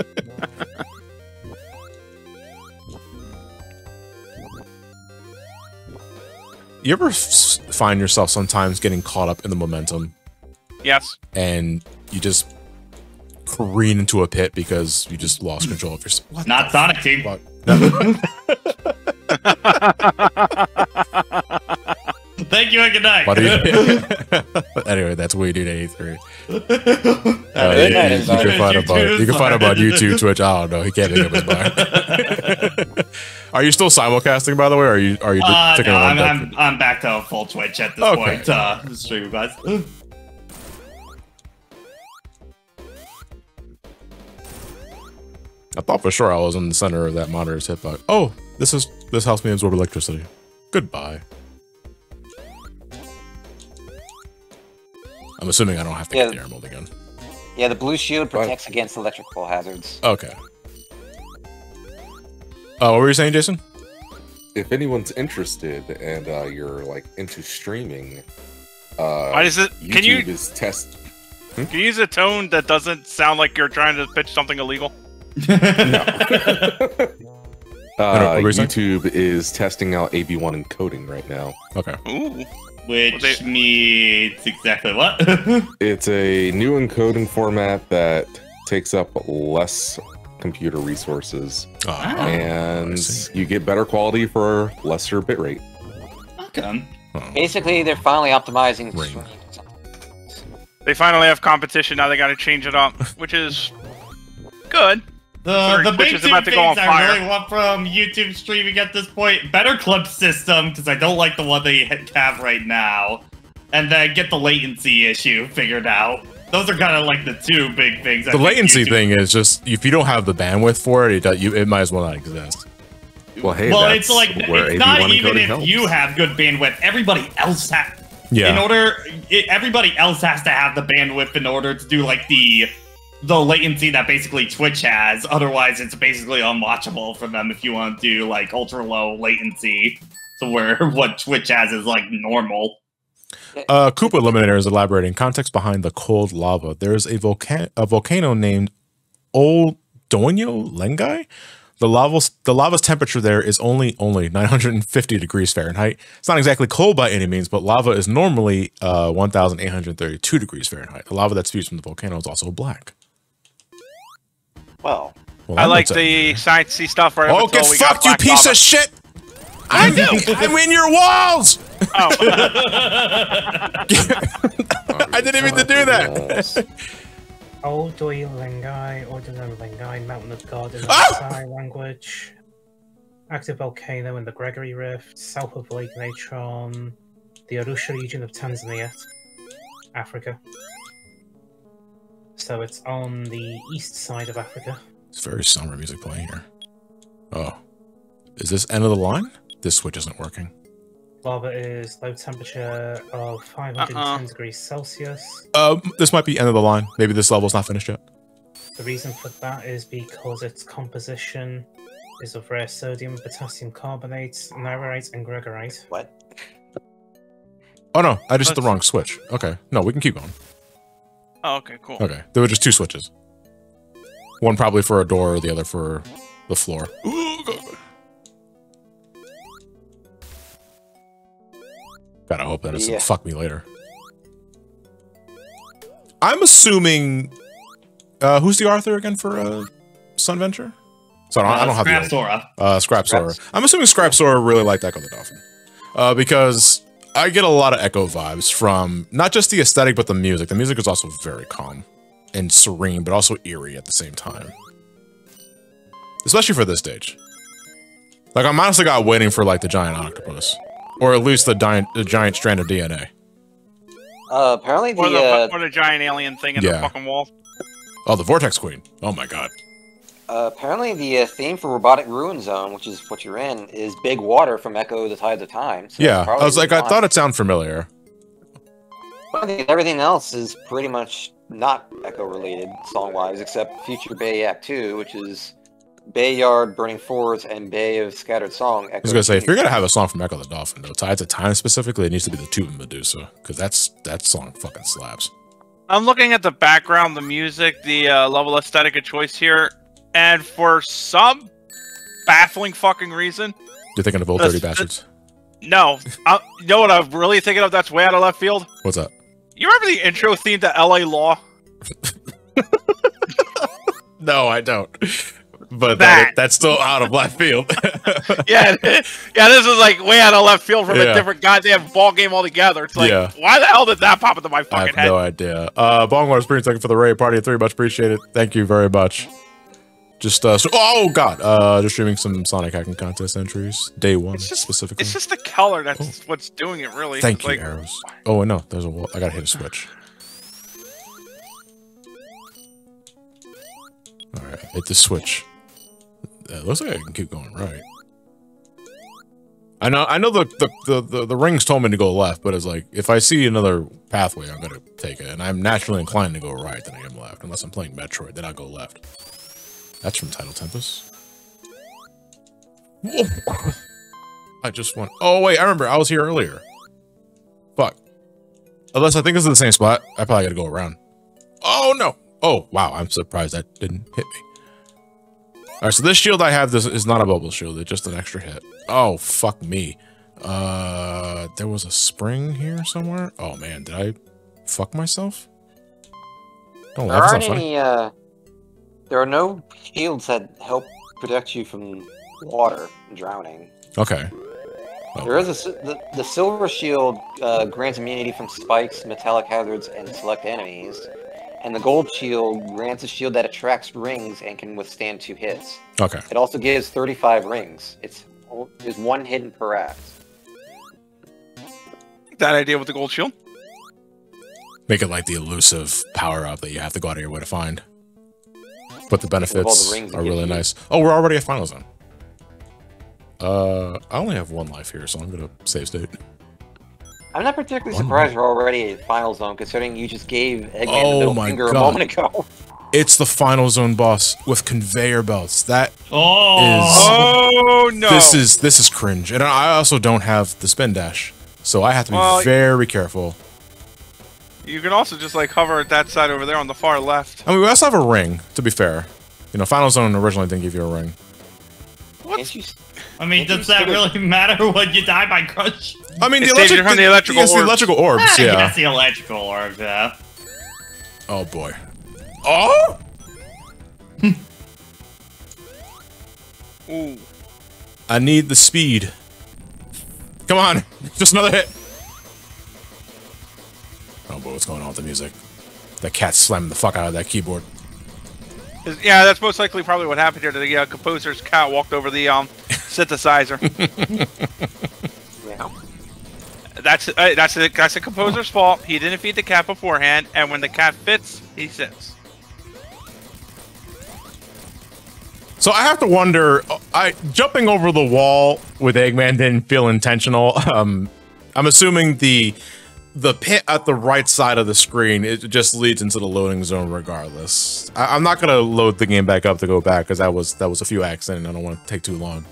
[laughs] [laughs] you ever find yourself sometimes getting caught up in the momentum Yes. and you just careen into a pit because you just lost control of yourself? What Not Sonic Team. fuck? [laughs] Thank you and good night. What do you- anyway, that's Weed 83. [laughs] Uh, you, you- you can find him on YouTube you can find him on YouTube, Twitch. I don't know. He can't make up his mind. [laughs] are you still simulcasting, by the way? Or are you are you Uh, taking no, it on I'm. I'm, I'm back to full Twitch at this Okay. point. Uh, stream guys. I thought for sure I was in the center of that monitor's hit by. Oh, this is this helps me absorb electricity. Goodbye. I'm assuming I don't have to Yeah. get the emerald again. Yeah, the blue shield protects against electrical hazards. Okay. Oh, what were you saying, Jason? If anyone's interested and uh, you're like into streaming, uh, Why does it? YouTube Can you is test. can you use a tone that doesn't sound like you're trying to pitch something illegal? [laughs] [laughs] what Uh, were you saying? YouTube is testing out AV1 encoding right now. Okay. Ooh. Which they- means exactly what? [laughs] It's a new encoding format that takes up less computer resources, Ah, and you get better quality for lesser bitrate. Okay. Basically, they're finally optimizing Ring. They finally have competition. Now they got to change it up, [laughs] which is good. The, Sorry, the Twitch big two things I really want from YouTube streaming at this point: better clip system because I don't like the one they have right now, and then get the latency issue figured out. Those are kind of like the two big things. The think latency YouTube- thing is just if you don't have the bandwidth for it, it, you, it might as well not exist. Well, hey, well, that's it's like where it's not even if helps. you have good bandwidth. Everybody else has. Yeah. In order, it, everybody else has to have the bandwidth in order to do like the the latency that basically Twitch has. Otherwise, it's basically unwatchable for them if you want to do like ultra low latency. To where [laughs] what Twitch has is like normal. Uh, Koopa Eliminator is elaborating context behind the cold lava. There is a volcano, a volcano named Old Doño Lengai. The lava's the lava's temperature there is only only 950 degrees Fahrenheit. It's not exactly cold by any means, but lava is normally uh 1832 degrees Fahrenheit. The lava that's fused from the volcano is also black. Well, Well, I like the sciencey stuff right up Oh, until get fucked, you piece lava. of shit! I do. [laughs] I'm in your walls. Oh. [laughs] I didn't mean to do that. [laughs] Old Doi Lengai, Ordinary Lengai, Mountain of God in the Ah! Maasai language. Active volcano in the Gregory Rift, south of Lake Natron, the Arusha region of Tanzania, Africa. So it's on the east side of Africa. It's very summer music playing here. Oh, is this end of the line? This switch isn't working. Lava is low temperature of 510 Uh-uh. degrees Celsius. Um, this might be end of the line. Maybe this level's not finished yet. The reason for that is because its composition is of rare sodium, potassium carbonate, nyerereite, and gregoryite. what? Oh no, I just hit the wrong switch. Okay, no, we can keep going. Oh, okay, cool. Okay, there were just two switches. One probably for a door, the other for the floor. Ooh, Gotta hope that doesn't Yeah. fuck me later. I'm assuming. Uh, who's the author again for uh, Sun Venture? So I don't, I don't have the Scrap Sora. uh, Scrap Sora. I'm assuming Scrap Sora really liked Ecco the Dolphin. Uh, because I get a lot of Ecco vibes from not just the aesthetic, but the music. The music is also very calm and serene, but also eerie at the same time. Especially for this stage. Like, I'm honestly got waiting for, like, the giant octopus. Or at least the giant, the giant strand of DNA. Uh, apparently the, Or the, uh, or the giant alien thing in Yeah. the fucking wall. Oh, the Vortex Queen. Oh my god. uh, apparently the uh, theme for Robotic Ruin Zone, which is what you're in, is Big Water from Ecco: The Tides of Time. So Yeah, I was like, I thought it sounded familiar. But I think everything else is pretty much not Ecco related song wise, except Future Bay Act 2, which is Bay Yard, Burning Forest, and Bay of Scattered Song. I was gonna say, if you're gonna have a song from Ecco the Dolphin, though, tied to time specifically, it needs to be the Tube of Medusa, because that's that song fucking slaps. I'm looking at the background, the music, the uh, level aesthetic of choice here, and for some baffling fucking reason, You're thinking of old That's- dirty bastards. no. I, you know what I'm really thinking of? That's way out of left field. What's up? You remember the intro theme to LA Law? [laughs] No, I don't. But That. that's still out of left field. [laughs] yeah, yeah. This is like way out of left field from Yeah. a different goddamn ball game altogether. It's like, Yeah. why the hell did that pop into my I fucking have head? no idea. Uh, Bongwar Springs, thank you for the raid party of three. Much appreciated. Thank you very much. Just uh, so, oh god, uh, just streaming some Sonic hacking contest entries, day one It's just- specifically. It's just the color that's what's doing it, really. Oh. Thank you, like, arrows. Oh no, there's a wall. I gotta hit a switch. All right, hit the switch. Uh, looks like I can keep going right. I know, I know the, the the, the the rings told me to go left, but it's like if I see another pathway, I'm gonna take it, and I'm naturally inclined to go right than I am left, unless I'm playing Metroid. Then I'll go left. That's from Tidal Tempest. [laughs] I just want. Oh wait, I remember. I was here earlier. Fuck. Unless I think this is the same spot. I probably gotta go around. Oh no. Oh wow, I'm surprised that didn't hit me. Alright, so this shield I have this is not a bubble shield, it's just an extra hit. Oh fuck me. Uh there was a spring here somewhere? Oh man, did I fuck myself? Oh There aren't any, uh, There are no shields that help protect you from water drowning. Okay. There is a the, the silver shield uh, grants immunity from spikes, metallic hazards, and select enemies, and the gold shield grants a shield that attracts rings and can withstand two hits. Okay. It also gives 35 rings. It's o- there's one hidden per act. That idea with the gold shield. Make it like the elusive power up that you have to go out of your way to find. But the benefits rings are really you. nice. Oh, we're already at final zone. Uh, I only have one life here, so I'm gonna save state. I'm not particularly One surprised we're already at final zone, considering you just gave Eggman Oh the middle my finger God. a moment ago. [laughs] It's the final zone boss with conveyor belts. That Oh, Oh no! this is this is cringe, and I also don't have the spin dash, so I have to be Well, very careful. You can also just like hover at that side over there on the far left. I mean, we also have a ring. To be fair, you know, final zone originally didn't give you a ring. Can't you? I mean, does that really [laughs] matter when you die by crunch? I mean, the saves electric, from the electrical yes, the orbs. electrical orbs. Ah, Yeah. That's the electrical orb, yeah. Oh boy. Oh. [laughs] Ooh. I need the speed. Come on, [laughs] just another hit. Oh boy, what's going on with the music? That cat slammed the fuck out of that keyboard. Is- Yeah, that's most likely probably what happened here. The uh, composer's cat walked over the um synthesizer. [laughs] Yeah. that's uh, that's the, that's the composer's fault. He didn't feed the cat beforehand, and when the cat fits, he sits. So I have to wonder. I jumping over the wall with Eggman didn't feel intentional. [laughs] Um, I'm assuming the the pit at the right side of the screen it just leads into the loading zone regardless. I, I'm not gonna load the game back up to go back because that was that was a few and I don't want to take too long.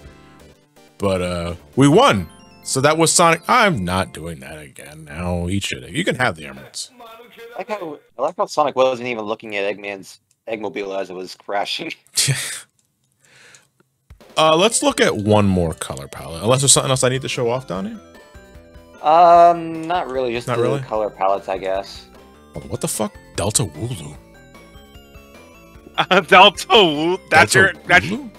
But uh, we won. So that was Sonic. I'm not doing that again. Now eat shit. You can have the emeralds. I like how I like how Sonic wasn't even looking at Eggman's Eggmobile as it was crashing. [laughs] [laughs] Uh, let's look at one more color palette. Unless there's something else I need to show off down here. Um, not really. Just Not the really? color palettes, I guess. What the fuck? Delta Wooloo. Uh, [laughs] Delta Wu. That's Delta your. That's, Wooloo?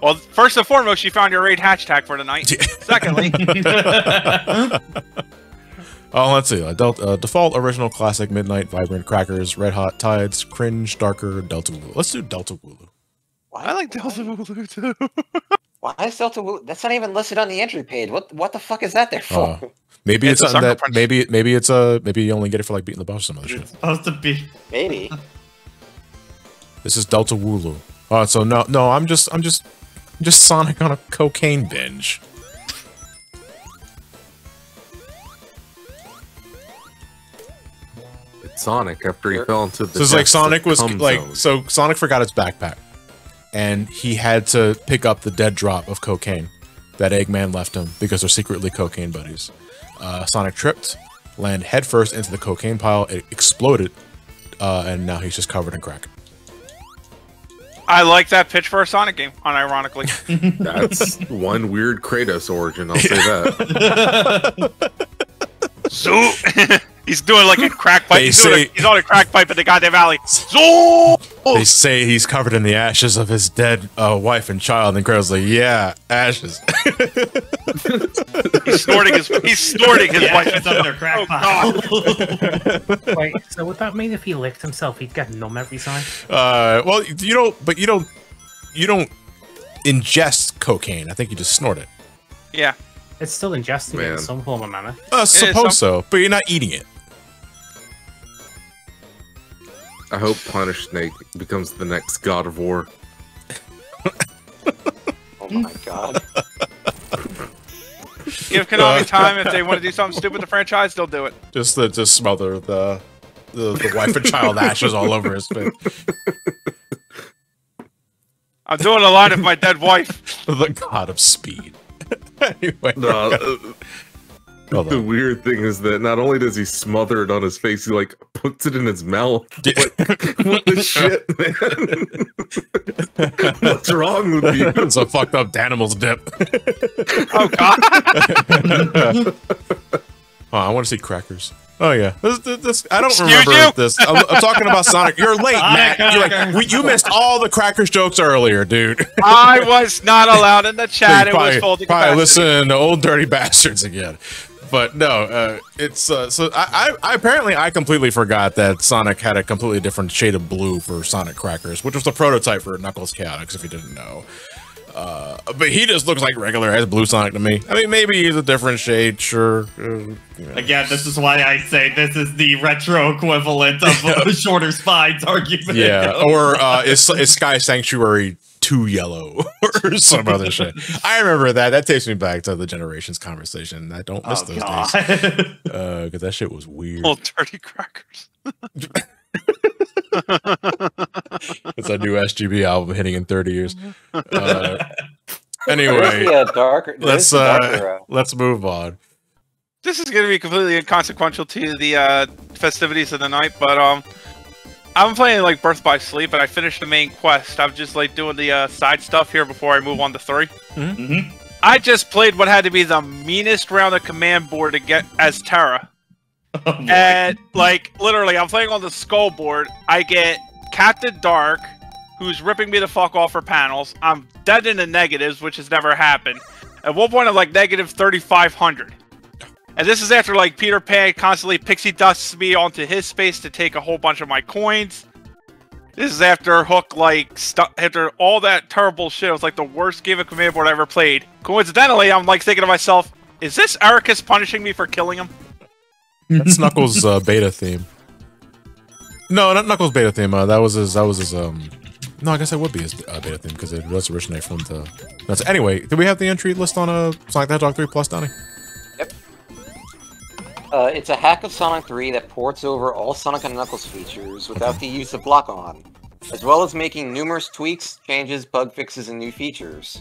well, first and foremost, you found your raid hashtag for tonight. [laughs] Secondly, [laughs] Oh, let's see. Uh, Delta, uh, default, original, classic, midnight, vibrant, crackers, red hot, tides, cringe, darker, Delta Wooloo. Let's do Delta Wooloo. Why? I like Delta Wu too. Why is Delta Wu? That's not even listed on the entry page. What What the fuck is that there for? Uh, maybe It's it's, a something that punch. maybe maybe it's a maybe you only get it for like beating the boss or some other shit. It's supposed to be. Maybe. [laughs] This is Delta Wulu. Oh, so no no I'm just I'm just I'm just Sonic on a cocaine binge. It's Sonic after he Sure. fell into the. So it's like Sonic was like zone. so Sonic forgot his backpack, and he had to pick up the dead drop of cocaine that Eggman left him because they're secretly cocaine buddies. Uh, Sonic tripped, landed headfirst into the cocaine pile. It exploded, uh, and now he's just covered in crack. I like that pitch for a Sonic game, unironically. [laughs] That's one weird Kratos origin. I'll say that. [laughs] Zoo. [laughs] he's doing like a crack pipe. They He's, doing say- a, he's on a crack pipe in the goddamn alley. Zoo. They say he's covered in the ashes of his dead uh, wife and child, and Kratos like, yeah, ashes. He's snorting his. He's snorting his Yeah, wife. it's under crack Oh, pile. Wait, so would that mean if he licked himself, he'd get numb every time? uh, well, you don't, but you don't, you don't ingest cocaine. I think you just snort it. Yeah. It's still ingesting it in some form or manner. Uh, some- suppose so, but you're not eating it. I hope Punish Snake becomes the next God of War. Oh my god. Give Konami time if they want to do something stupid with the franchise, they'll do it. Just to just smother the the, the wife and child ashes all over his face. I'm doing a line of my dead wife. [laughs] The god of speed. [laughs] anyway, No, uh, hold the on. weird thing is that not only does he smother it on his face, he like puts it in his mouth. Yeah. Like, what the shit, [laughs] man? What's wrong with you? it's a fucked up Danimal's dip. [laughs] Oh god. [laughs] oh, I want to see crackers. Oh yeah, this, this, this- I don't Excuse remember you? this. I'm, I'm talking about Sonic. You're late, Matt. You're like, we, you missed all the crackers jokes earlier, dude. I was not allowed in the chat. It probably, was full to probably capacity. listen to old dirty bastards again. But no, uh, it's uh, so I, I, I apparently I completely forgot that Sonic had a completely different shade of blue for Sonic Crackers, which was the prototype for Knuckles Chaotix, if you didn't know. Uh, but he just looks like regular as Blue Sonic to me. I mean, maybe he's a different shade, sure. Uh, know. Again, this is why I say this is the retro equivalent of [laughs] a shorter spines argument. Yeah, or uh, is, is Sky Sanctuary too yellow [laughs] or [laughs] some other shit? I remember that. That takes me back to the generations conversation. I don't miss Oh, those God. days [laughs] because that shit was weird. Old dirty crackers. It's a new SGB album hitting in 30 years. Uh, anyway, the, uh, darker, let's the uh, darker, uh, let's move on. This is going to be completely inconsequential to the uh, festivities of the night, but um, I'm playing like Birth by Sleep, and I finished the main quest. I'm just like doing the uh, side stuff here before I move on to 3 Mhm. I just played what had to be the meanest round of command board to get as Terra. [laughs] Oh. And like literally, I'm playing on the skull board. I get Captain Dark, who's ripping me the fuck off for panels. I'm dead in the negatives, which has never happened. At one point, I'm like negative 3,500. And this is after like Peter Pan constantly pixie dusts me onto his space to take a whole bunch of my coins. This is after Hook like after all that terrible shit. It was like the worst game of command board I ever played. Coincidentally, I'm like thinking to myself, is this Eraqus punishing me for killing him? That's Knuckles' uh, beta theme. No, not Knuckles' beta theme. Uh, that was his. That was his. Um. No, I guess that would be his uh, beta theme because it does originate from the. That's anyway. Do we have the entry list on a Sonic the Hedgehog 3 Plus, Donnie? Uh, it's a hack of Sonic 3 that ports over all Sonic and Knuckles features without the use of Lock On, as well as making numerous tweaks, changes, bug fixes, and new features.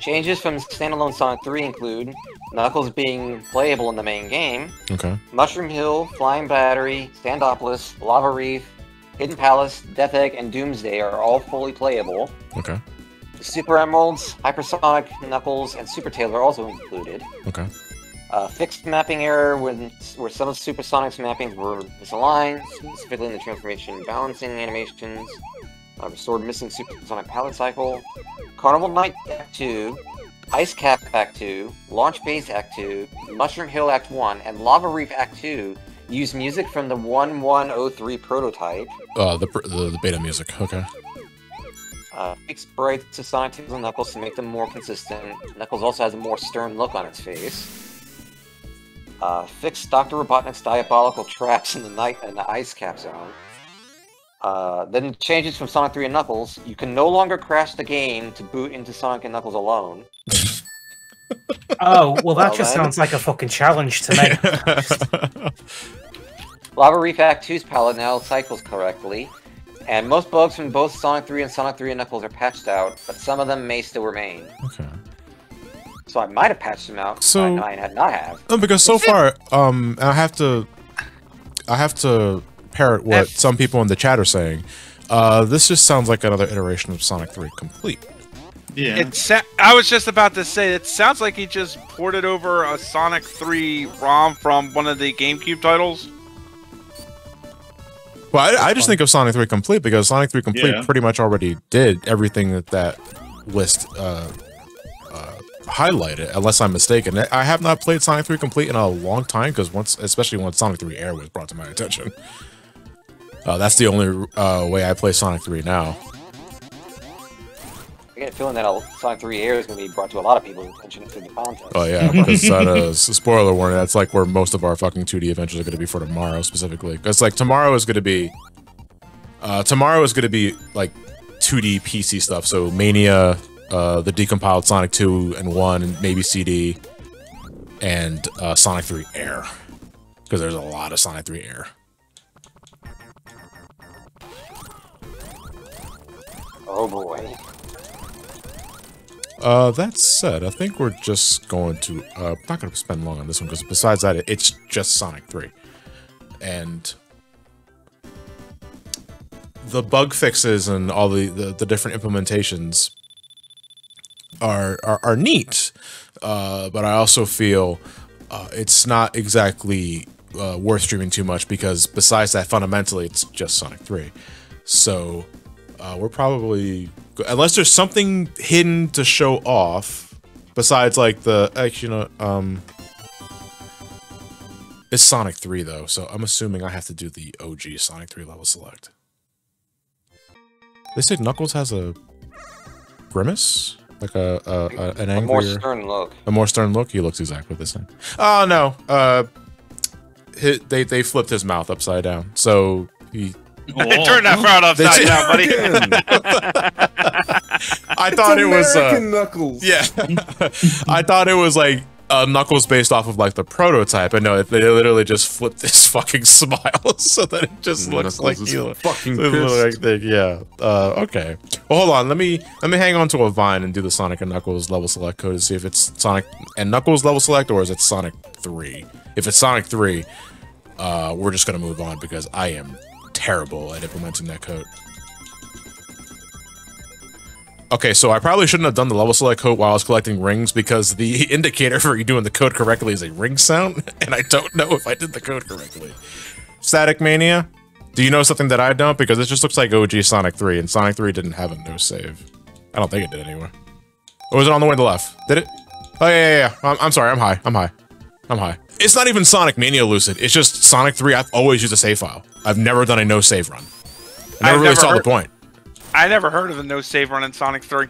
Changes from standalone Sonic 3 include Knuckles being playable in the main game, Okay. Mushroom Hill, Flying Battery, Sandopolis, Lava Reef, Hidden Palace, Death Egg, and Doomsday are all fully playable. Okay. Super Emeralds, Hypersonic, Knuckles, and Super Tail are also included. Okay. Uh, fixed mapping error when where some of Supersonic's mappings were misaligned, specifically in the transformation balancing animations. Uh, restored missing Supersonic palette cycle. Carnival Night Act 2, Ice Cap Act 2, Launch Base Act 2, Mushroom Hill Act 1, and Lava Reef Act 2 use music from the 1103 prototype. Uh, the, the the beta music. Okay. Uh, fixed sprites to Sonic, Tails, and Knuckles to make them more consistent. Knuckles also has a more stern look on its face. Uh, fixed Dr. Robotnik's diabolical traps in the night and the ice cap zone. Uh, then changes from Sonic 3 and Knuckles. You can no longer crash the game to boot into Sonic and Knuckles alone. [laughs] Oh, well, that Well, just then. sounds like a fucking challenge to me. [laughs] Lava Reef Act 2's palette now cycles correctly. And most bugs from both Sonic 3 and Sonic 3 and Knuckles are patched out, but some of them may still remain. okay. So I might have patched them out. So- I might have not have. No, because so far, um, I have to, I have to parrot what If- some people in the chat are saying. Uh, this just sounds like another iteration of Sonic 3 complete. Yeah. It I was just about to say, it sounds like he just ported over a Sonic 3 ROM from one of the GameCube titles. Well, I, I just think of Sonic 3 Complete because Sonic 3 Complete Yeah. pretty much already did everything that that list uh, uh, it, unless I'm mistaken. I have not played Sonic 3 Complete in a long time because once, especially when Sonic 3 Air was brought to my attention. [laughs] Uh, that's the only uh, way I play Sonic 3 now. I get a feeling that a Sonic 3 Air is going to be brought to a lot of people's attention through the contest. Oh yeah, because that is spoiler warning. That's like where most of our fucking 2D adventures are going to be for tomorrow specifically. Because like tomorrow is going to be, uh, tomorrow is going to be like 2D PC stuff. So Mania, uh, the decompiled Sonic 2 and 1, and maybe CD, and uh, Sonic 3 Air. Because there's a lot of Sonic 3 Air. Oh boy. Uh, that said, I think we're just going to uh not going to spend long on this one because besides that, it's just Sonic Three, and the bug fixes and all the the, the different implementations are, are are neat. Uh, but I also feel uh, it's not exactly uh, worth streaming too much because besides that, fundamentally, it's just Sonic 3. So uh, we're probably unless there's something hidden to show off besides like the actually you know, um it's Sonic 3 though, so I'm assuming I have to do the OG Sonic 3 level select. They say Knuckles has a grimace, like a, a, a an A more stern look. a more stern look. He looks exactly the same. Oh no, uh, hi they they flipped his mouth upside down, so he. [laughs] Turn that frown upside They- down, buddy. [laughs] I thought it was. Uh, Knuckles. yeah, [laughs] I thought it was like uh, Knuckles based off of like the prototype, but no, they literally just flipped this [laughs] fucking smile [laughs] so that it just looks Knuckles like look- fucking like they- yeah. Uh, okay. Well, hold on. Let me let me hang on to a vine and do the Sonic and Knuckles level select code to see if it's Sonic and Knuckles level select or is it Sonic three. If it's Sonic three, uh, we're just gonna move on because I am terrible at implementing that code. Okay, so I probably shouldn't have done the level select code while I was collecting rings because the [laughs] indicator for you doing the code correctly is a ring sound, [laughs] and I don't know if I did the code correctly. Static Mania, do you know something that I don't? Because it just looks like OG Sonic 3, and Sonic 3 didn't have a no save. I don't think it did anyway. Or was it on the way to the left? Did it? Oh, yeah, yeah, yeah. I'm, I'm sorry, I'm high. I'm high. I'm high. It's not even Sonic Mania Lucid. It's just Sonic 3. I've always used a save file. I've never done a no save run. I never I've really never saw the point. I never heard of a no save run in Sonic 3.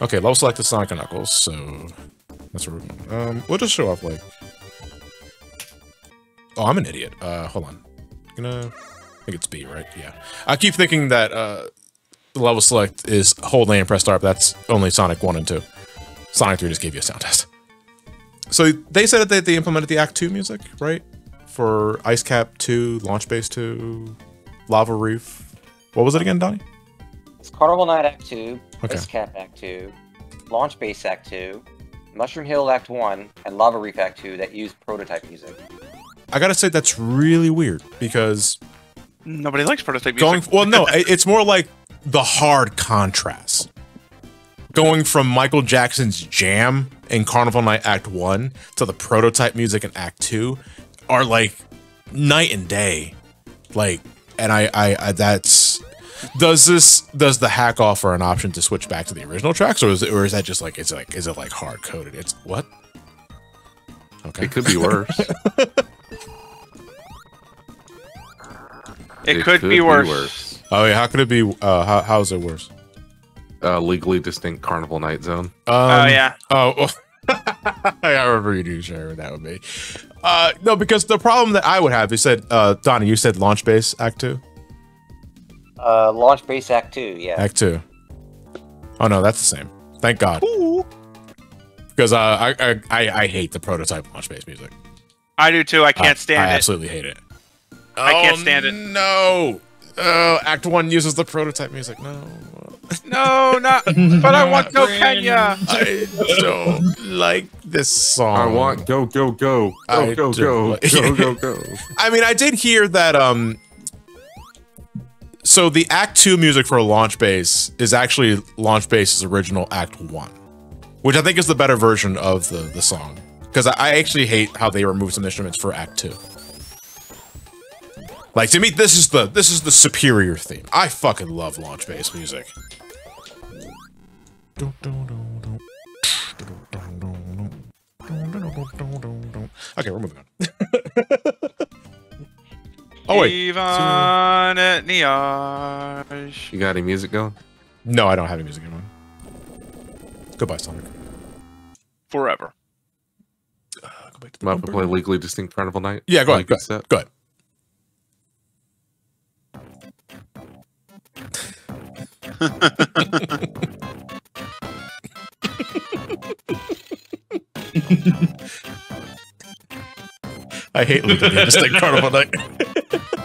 Okay, level selected Sonic and Knuckles, so that's where we're going. Um, we'll just show off like. Oh, I'm an idiot. Uh, hold on. Gonna. I think it's B, right? Yeah. I keep thinking that uh, the level select is hold lane and press start, but that's only Sonic 1 and 2. Sonic 3 just gave you a sound [laughs] test. So they said that they implemented the Act 2 music, right? For Ice Cap 2, Launch Base 2, Lava Reef. What was it again, Donnie? It's Carnival Night Act 2, Okay. Ice Cap Act 2, Launch Base Act 2, Mushroom Hill Act 1, and Lava Reef Act 2 that use prototype music. I gotta say that's really weird because Nobody likes prototype music. going well no it's more like the hard contrast going from michael jackson's jam in carnival night act 1 to the prototype music in act 2 are like night and day like and i i, I that's does this does the hack offer an option to switch back to the original tracks or is it or is that just like is it like is it like hard coded it's what okay It could be worse. [laughs] it, could, be worse. Be worse. oh yeah how could it be uh how, how is it worse Uh, legally distinct Carnival Night Zone. Um, Oh, yeah. Oh, [laughs] I remember you do share that with me. Uh, no, because the problem that I would have, you said, uh, Donnie, you said launch base act two, Uh, Launch Base Act 2, yeah. act two. Oh no, that's the same. Thank God. Because uh, I, I I I hate the prototype launch base music. I do too. I can't stand I it. I absolutely hate it. I can't Oh, stand it. No. Uh, act one uses the prototype music. No. [laughs] No, not. But I want Go Kenya. I don't like this song. I want go go go go I go go like- go go [laughs] go. I mean, I did hear that. Um, so the Act Two music for Launch Base is actually Launch Base's original Act One, which I think is the better version of the the song. Because I, actually hate how they removed some instruments for Act Two. Like to me, this is the this is the superior theme. I fucking love Launch Base music. Okay, we're moving on. [laughs] Oh wait, Ivan at Niage. You got any music going? no, I don't have any music in mind. Goodbye, Sonic. Forever. Uh, go back to the Am I to play legally distinct Carnival Night? Yeah, go ahead. you Go ahead. Go ahead. [laughs] [laughs] I hate looking at distinct carnival night.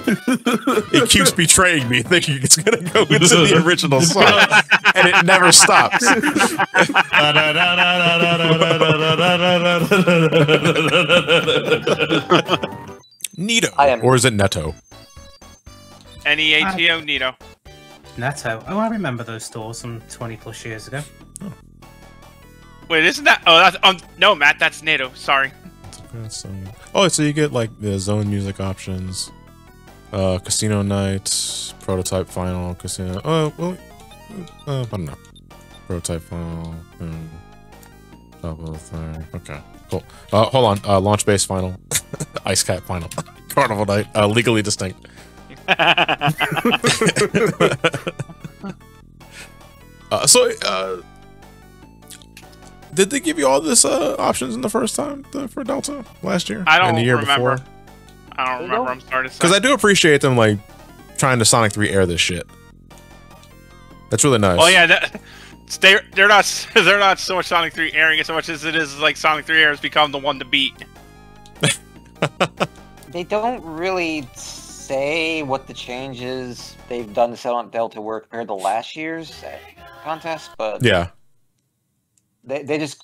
it keeps betraying me, thinking it's gonna go into the original [laughs] song, and it never stops. Nito, I am- or is it Neto? N E A T O Nito. Netto. Oh, I remember those stores some 20 plus years ago. Wait, isn't that? Oh, that's um. No, Matt, that's NATO. Sorry. That's, oh, so you get like the zone music options, uh, casino night, prototype final, casino. Oh, well, uh, I don't know. Prototype final. Um, double thing. Okay, cool. Uh, hold on. Uh, launch base final, [laughs] ice cap final, [laughs] carnival night, uh, legally distinct. [laughs] uh, so, uh, did they give you all this uh, options in the first time the, for Delta last year? I don't and the year remember. before? I don't remember. I'm sorry to say. Because I do appreciate them like trying to Sonic 3 air this shit. That's really nice. Oh yeah, that, [laughs] they're they're not [laughs] they're not so much Sonic 3 airing it so much as it is like Sonic 3 air has become the one to beat. [laughs] They don't really say what the changes they've done to Silent Delta were compared to last year's uh, contest, but Yeah. They, they just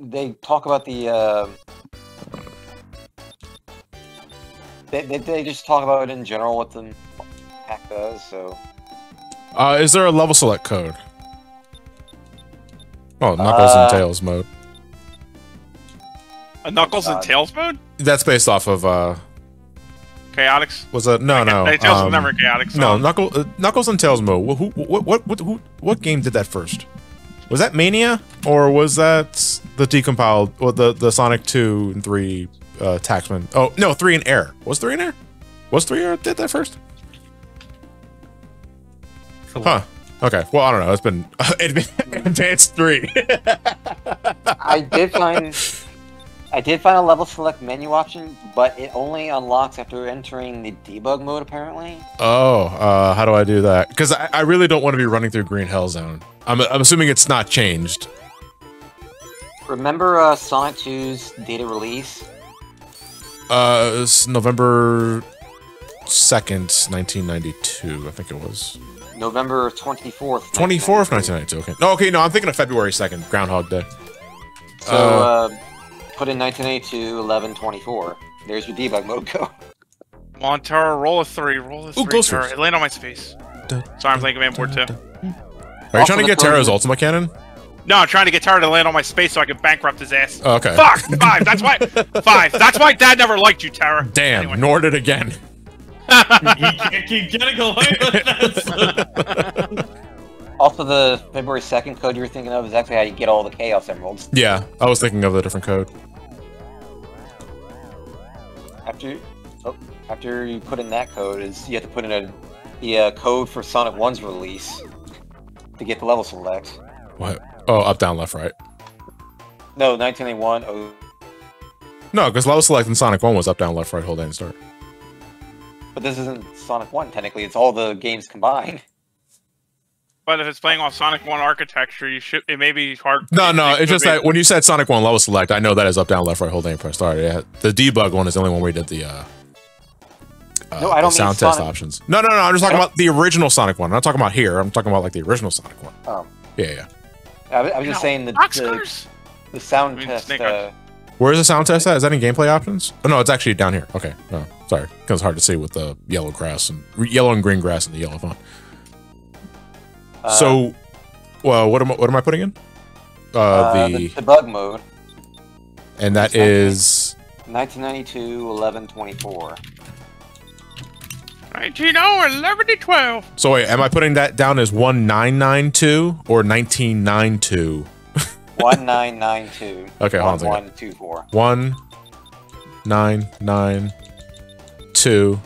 they talk about the uh, they, they, they just talk about it in general what the pack does. So Uh, is there a level select code? Oh, Knuckles and Uh, Tails mode. A Knuckles and Tails mode? That's based off of uh, Chaotix? was that no no? Hey, Tails was um, never Chaotix. So. No, Knuckle, uh, Knuckles and Tails mode. Wh- Who, what, what, what, who, what game did that first? Was that Mania or was that the decompiled or the the Sonic two and three uh, Taxman? Oh no, three in Air. Was three in Air? Was three Air did that first? Huh. Okay. Well, I don't know. It's been [laughs] Advan- [laughs] Advanced three. I did find [laughs] I did find a level select menu option, but it only unlocks after entering the debug mode. Apparently, Oh, uh, how do I do that? Because I, I really don't want to be running through Green Hill Zone. I'm, I'm assuming it's not changed. remember uh, Sonic 2's data release? Uh, it's November 2nd, 1992, I think it was. November 24th. 24th, 1992, okay. No, okay, no, I'm thinking of February 2nd, Groundhog Day. So Uh, uh, put in 1982, 11, 24. There's your debug mode [laughs] go. Montero, roll a three, roll a three. close Terra. first. It landed on my space. Sorry, I'm thinking man board two. Are you Also trying to get code- Terra's Ultima Cannon? No, I'm trying to get Terra to land on my space so I can bankrupt his ass. Oh, okay. Fuck! [laughs] Five! That's why. Five! That's why Dad never liked you, Terra. Damn, Anyway. nor did again. [laughs] he can't keep getting away with this. Also, the February 2nd code you were thinking of is actually how you get all the Chaos Emeralds. Yeah, I was thinking of a different code. After, oh, after you put in that code, is you have to put in a the uh, code for Sonic 1's release to get the level select. What? Oh, up, down, left, right. No, 1981. Oh, No, because level select in Sonic 1 was up, down, left, right, hold, and start. but this isn't Sonic 1 technically. It's all the games combined. But if it's playing off Sonic One architecture, you should. It may be hard. No, no, it's just could that when you said Sonic 1 level select, I know that is up, down, left, right, hold, A, and press start. Yeah, the debug one is the only one where we did the, uh, uh, No, I don't mean sound test Sonic- options. No, no, no, I'm just talking about the original Sonic one. I'm not talking about here. I'm talking about like the original Sonic one. Oh. Yeah, yeah. I, was- I was just No, saying the, the, the sound I mean, test. Uh, Where's the sound test at? Is that in gameplay options? Oh no, it's actually down here. Okay, no, sorry, because it's hard to see with the yellow grass and yellow and green grass and the yellow font. Uh, so, well, what am I, what am I putting in? Uh, uh, the, the debug mode, and that is 1992, 11, 24. 19oh, 11 to 12. so. Wait, am I putting that down as one nine nine two or nineteen [laughs] nine two? 1992. Okay, hold on a second. 1124. One nine nine two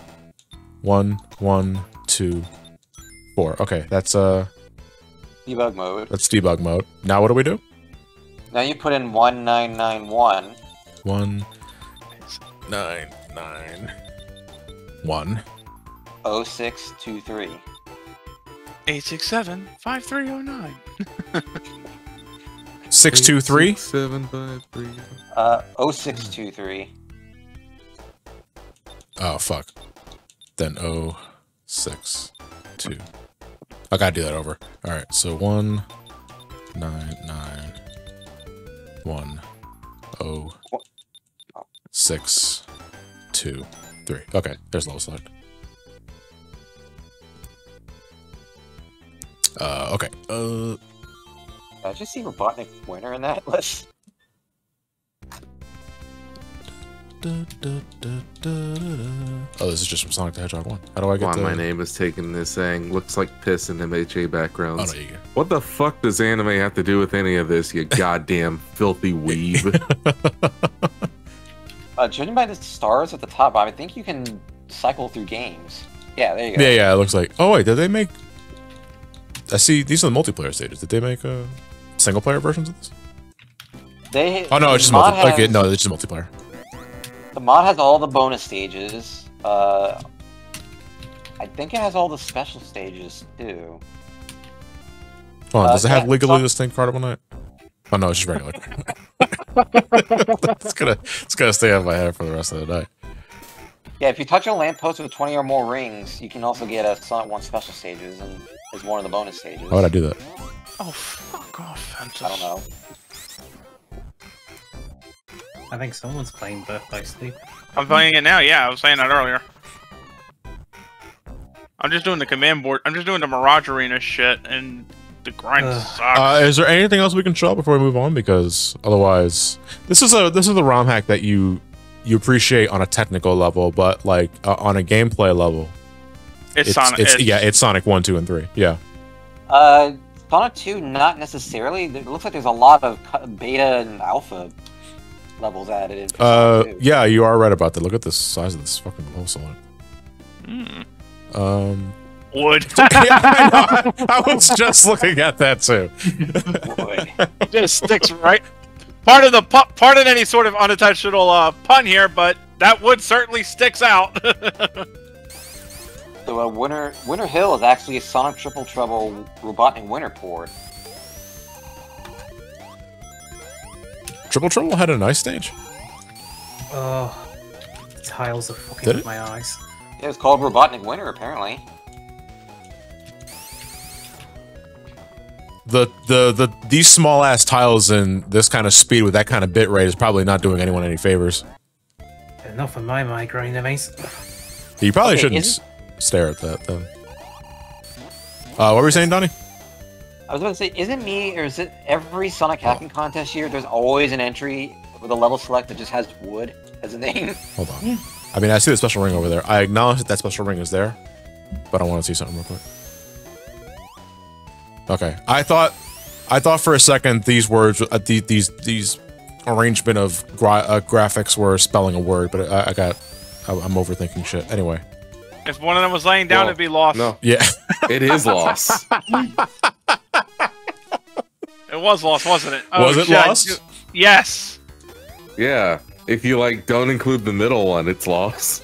one one two four. Okay, that's uh Debug mode. that's debug mode. Now what do we do? Now you put in 1991. One nine nine one. 0623. 867 5309. Six two three. Seven five three. [laughs] Uh, 0623. Oh fuck. Then oh six two. I gotta do that over. All right. So one nine nine one oh six two three. Okay. There's level select. Uh. Okay. Uh. I just see Robotnik winner in that [laughs] list. Oh, this is just from Sonic the Hedgehog 1. How do I get Why the... my name is taking this saying looks like piss in MHA backgrounds. Oh, backgrounds. no, you go. What the fuck does anime have to do with any of this, you [laughs] goddamn filthy weeb? [laughs] Uh, judging by the stars at the top, I think you can cycle through games. Yeah, there you go. Yeah, yeah, it looks like... Oh, wait, did they make... I see, these are the multiplayer stages. Did they make uh, single-player versions of this? They, Oh, no, it's just the mod multiplayer. Okay, no, it's just multiplayer. The mod has all the bonus stages. Uh, I think it has all the special stages too. Hold on, Uh, does it have yeah, legally so- distinct Carnival Night? Oh, no, it's just regular. [laughs] [laughs] it's gonna, it's gonna stay on my head for the rest of the night. Yeah, if you touch a lamppost with 20 or more rings, you can also get a Sonic 1 special stages, and is one of the bonus stages. How would I do that? Oh, fuck off, Fences. I don't know. I think someone's playing Birth by Sleep. I'm playing it now. Yeah, I was saying that earlier. I'm just doing the command board. I'm just doing the Mirage Arena shit, and the grind Ugh. sucks. Uh, is there anything else we can show before we move on? Because otherwise, this is a this is the ROM hack that you you appreciate on a technical level, but like uh, on a gameplay level, it's, Sonic. It's, it's- yeah, it's Sonic one, two, and three. Yeah. Uh, Sonic 2, not necessarily. It looks like there's a lot of beta and alpha levels added in. Uh, yeah, you are right about that. Look at the size of this fucking whole Sonic. Hmm. Um, wood. [laughs] yeah, I. [laughs] I was just looking at that too. Wood. just sticks right. Part of the part of any sort of unintentional uh, pun here, but that wood certainly sticks out. [laughs] So, uh, Winter Winter Hill is actually a Sonic Triple Trouble Robotnik Winter Triple Trouble had a nice stage. Oh, the tiles are fucking Did with my eyes. It was called Robotnik Winter, apparently. The the the these small ass tiles and this kind of speed with that kind of bit rate is probably not doing anyone any favors. Enough of my migraine, mates. You probably Okay, shouldn't stare at that then. Uh, what were you saying, Donnie? I was about to say, is it me or is it every Sonic hacking contest year? There's always an entry with a level select that just has wood as a name. Hold on. [laughs] I mean, I see the special ring over there. I acknowledge that that special ring is there, but I want to see something real quick. Okay, I thought, I thought for a second these words, uh, the, these these arrangement of gra- uh, graphics were spelling a word, but I, I got, I, I'm overthinking shit. Anyway, if one of them was laying down, Well, it'd be lost. No, yeah, it is lost. [laughs] It was lost, wasn't it? Oh, was it shit, I- lost? Yes. yeah. If you like don't include the middle one, it's lost.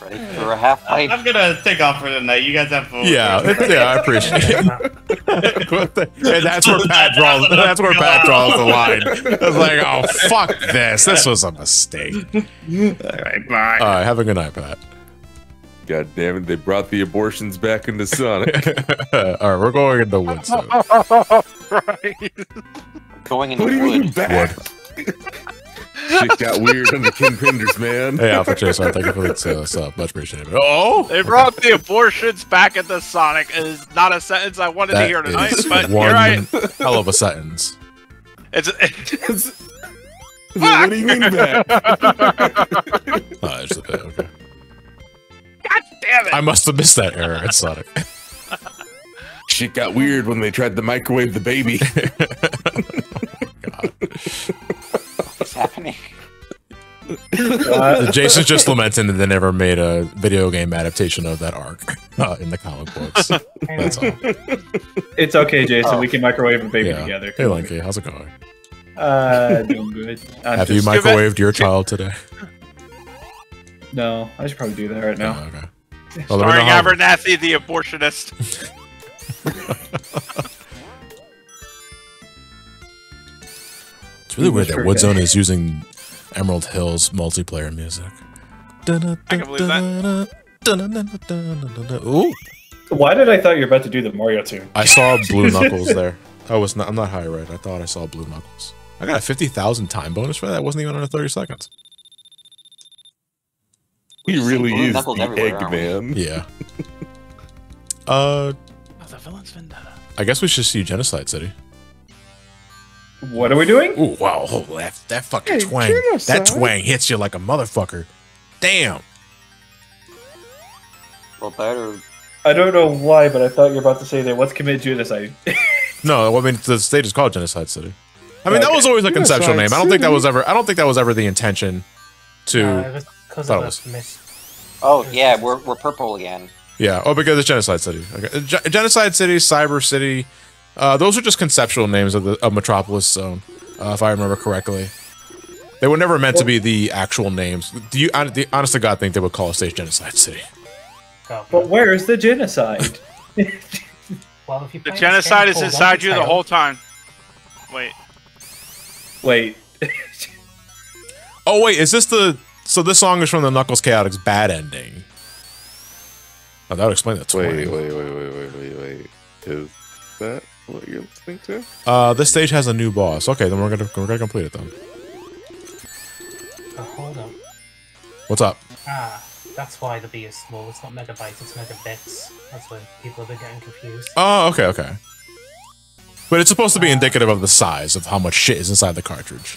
Ready for a half I- pipe? I'm gonna take off for tonight. You guys have fun. yeah, it- yeah. I appreciate it. [laughs] and that's where Pat draws. That's where Pat draws the line. It's like, oh fuck this. This was a mistake. All right, bye. All right, have a good night, Pat. God damn it, they brought the abortions back into Sonic. [laughs] All right, we're going into woods. soon. [laughs] right. Going into what do you mean wood. back? [laughs] Shit got weird under Ken Penders, man. Hey, Alpha Chaser, thank you for the uh, sub. Much appreciated. Oh, They brought the abortions back into Sonic is not a sentence I wanted to hear tonight, is but one you're right. hell of a sentence. It's, what do you mean back? Oh, it's a okay. God damn it! I must have missed that error at Sonic. [laughs] Shit got weird when they tried to microwave the baby. [laughs] What's happening? Jason's just lamenting that they never made a video game adaptation of that arc uh, in the comic books. That's all. It's okay, Jason. Oh. We can microwave a baby Yeah. together. Hey, Linky, how's it going? Uh, doing good. [laughs] I'm Have you microwaved your child today? No, I should probably do that right now. Oh, okay. [laughs] Well, let me Starring Abernathy, the abortionist. [laughs] It's really weird that Woodzone is using Emerald Hills multiplayer music. I can believe that. Ooh, Why did I thought you were about to do the Mario tune? I saw Blue Knuckles there. I was not. I'm not high right. I thought I saw Blue Knuckles. I got a fifty thousand time bonus for that. It wasn't even under thirty seconds. He really is Knuckles the everywhere, egg aren't we? man. Yeah. [laughs] Uh, Oh, the villain's vendetta. I guess we should see Genocide City. What are we doing? Ooh, wow, oh, that, that fucking Hey, twang. Genocide. That twang hits you like a motherfucker. Damn. Well, better. I don't know why, but I thought you were about to say that. What's commit genocide? [laughs] No, I mean the stage is called Genocide City. I mean that was always a conceptual Genocide name. I don't think that was ever. I don't think that was ever the intention. To because of was- the miss. Oh yeah, we're we're purple again. yeah. Oh, because it's Genocide City. Okay. Ge- Genocide City, Cyber City. Uh, those are just conceptual names of the of Metropolis Zone, uh, if I remember correctly. They were never meant to be the actual names. Do you, hon- the, honest to God, think they would call a stage Genocide City? But where is the genocide? [laughs] Well, if you The genocide is inside you the whole time. Wait. Wait. Oh wait, is this the? So this song is from the Knuckles Chaotix bad ending. Oh, that would explain that. Wait, wait, wait, wait, wait, wait, wait. Is that what you're listening to? Uh, this stage has a new boss. Okay, then we're gonna we're gonna complete it then. Oh, hold on. What's up? Ah, that's why the B is small. It's not megabytes, it's megabits. That's why people have been getting confused. Oh, okay, okay. But it's supposed to be indicative of the size of how much shit is inside the cartridge.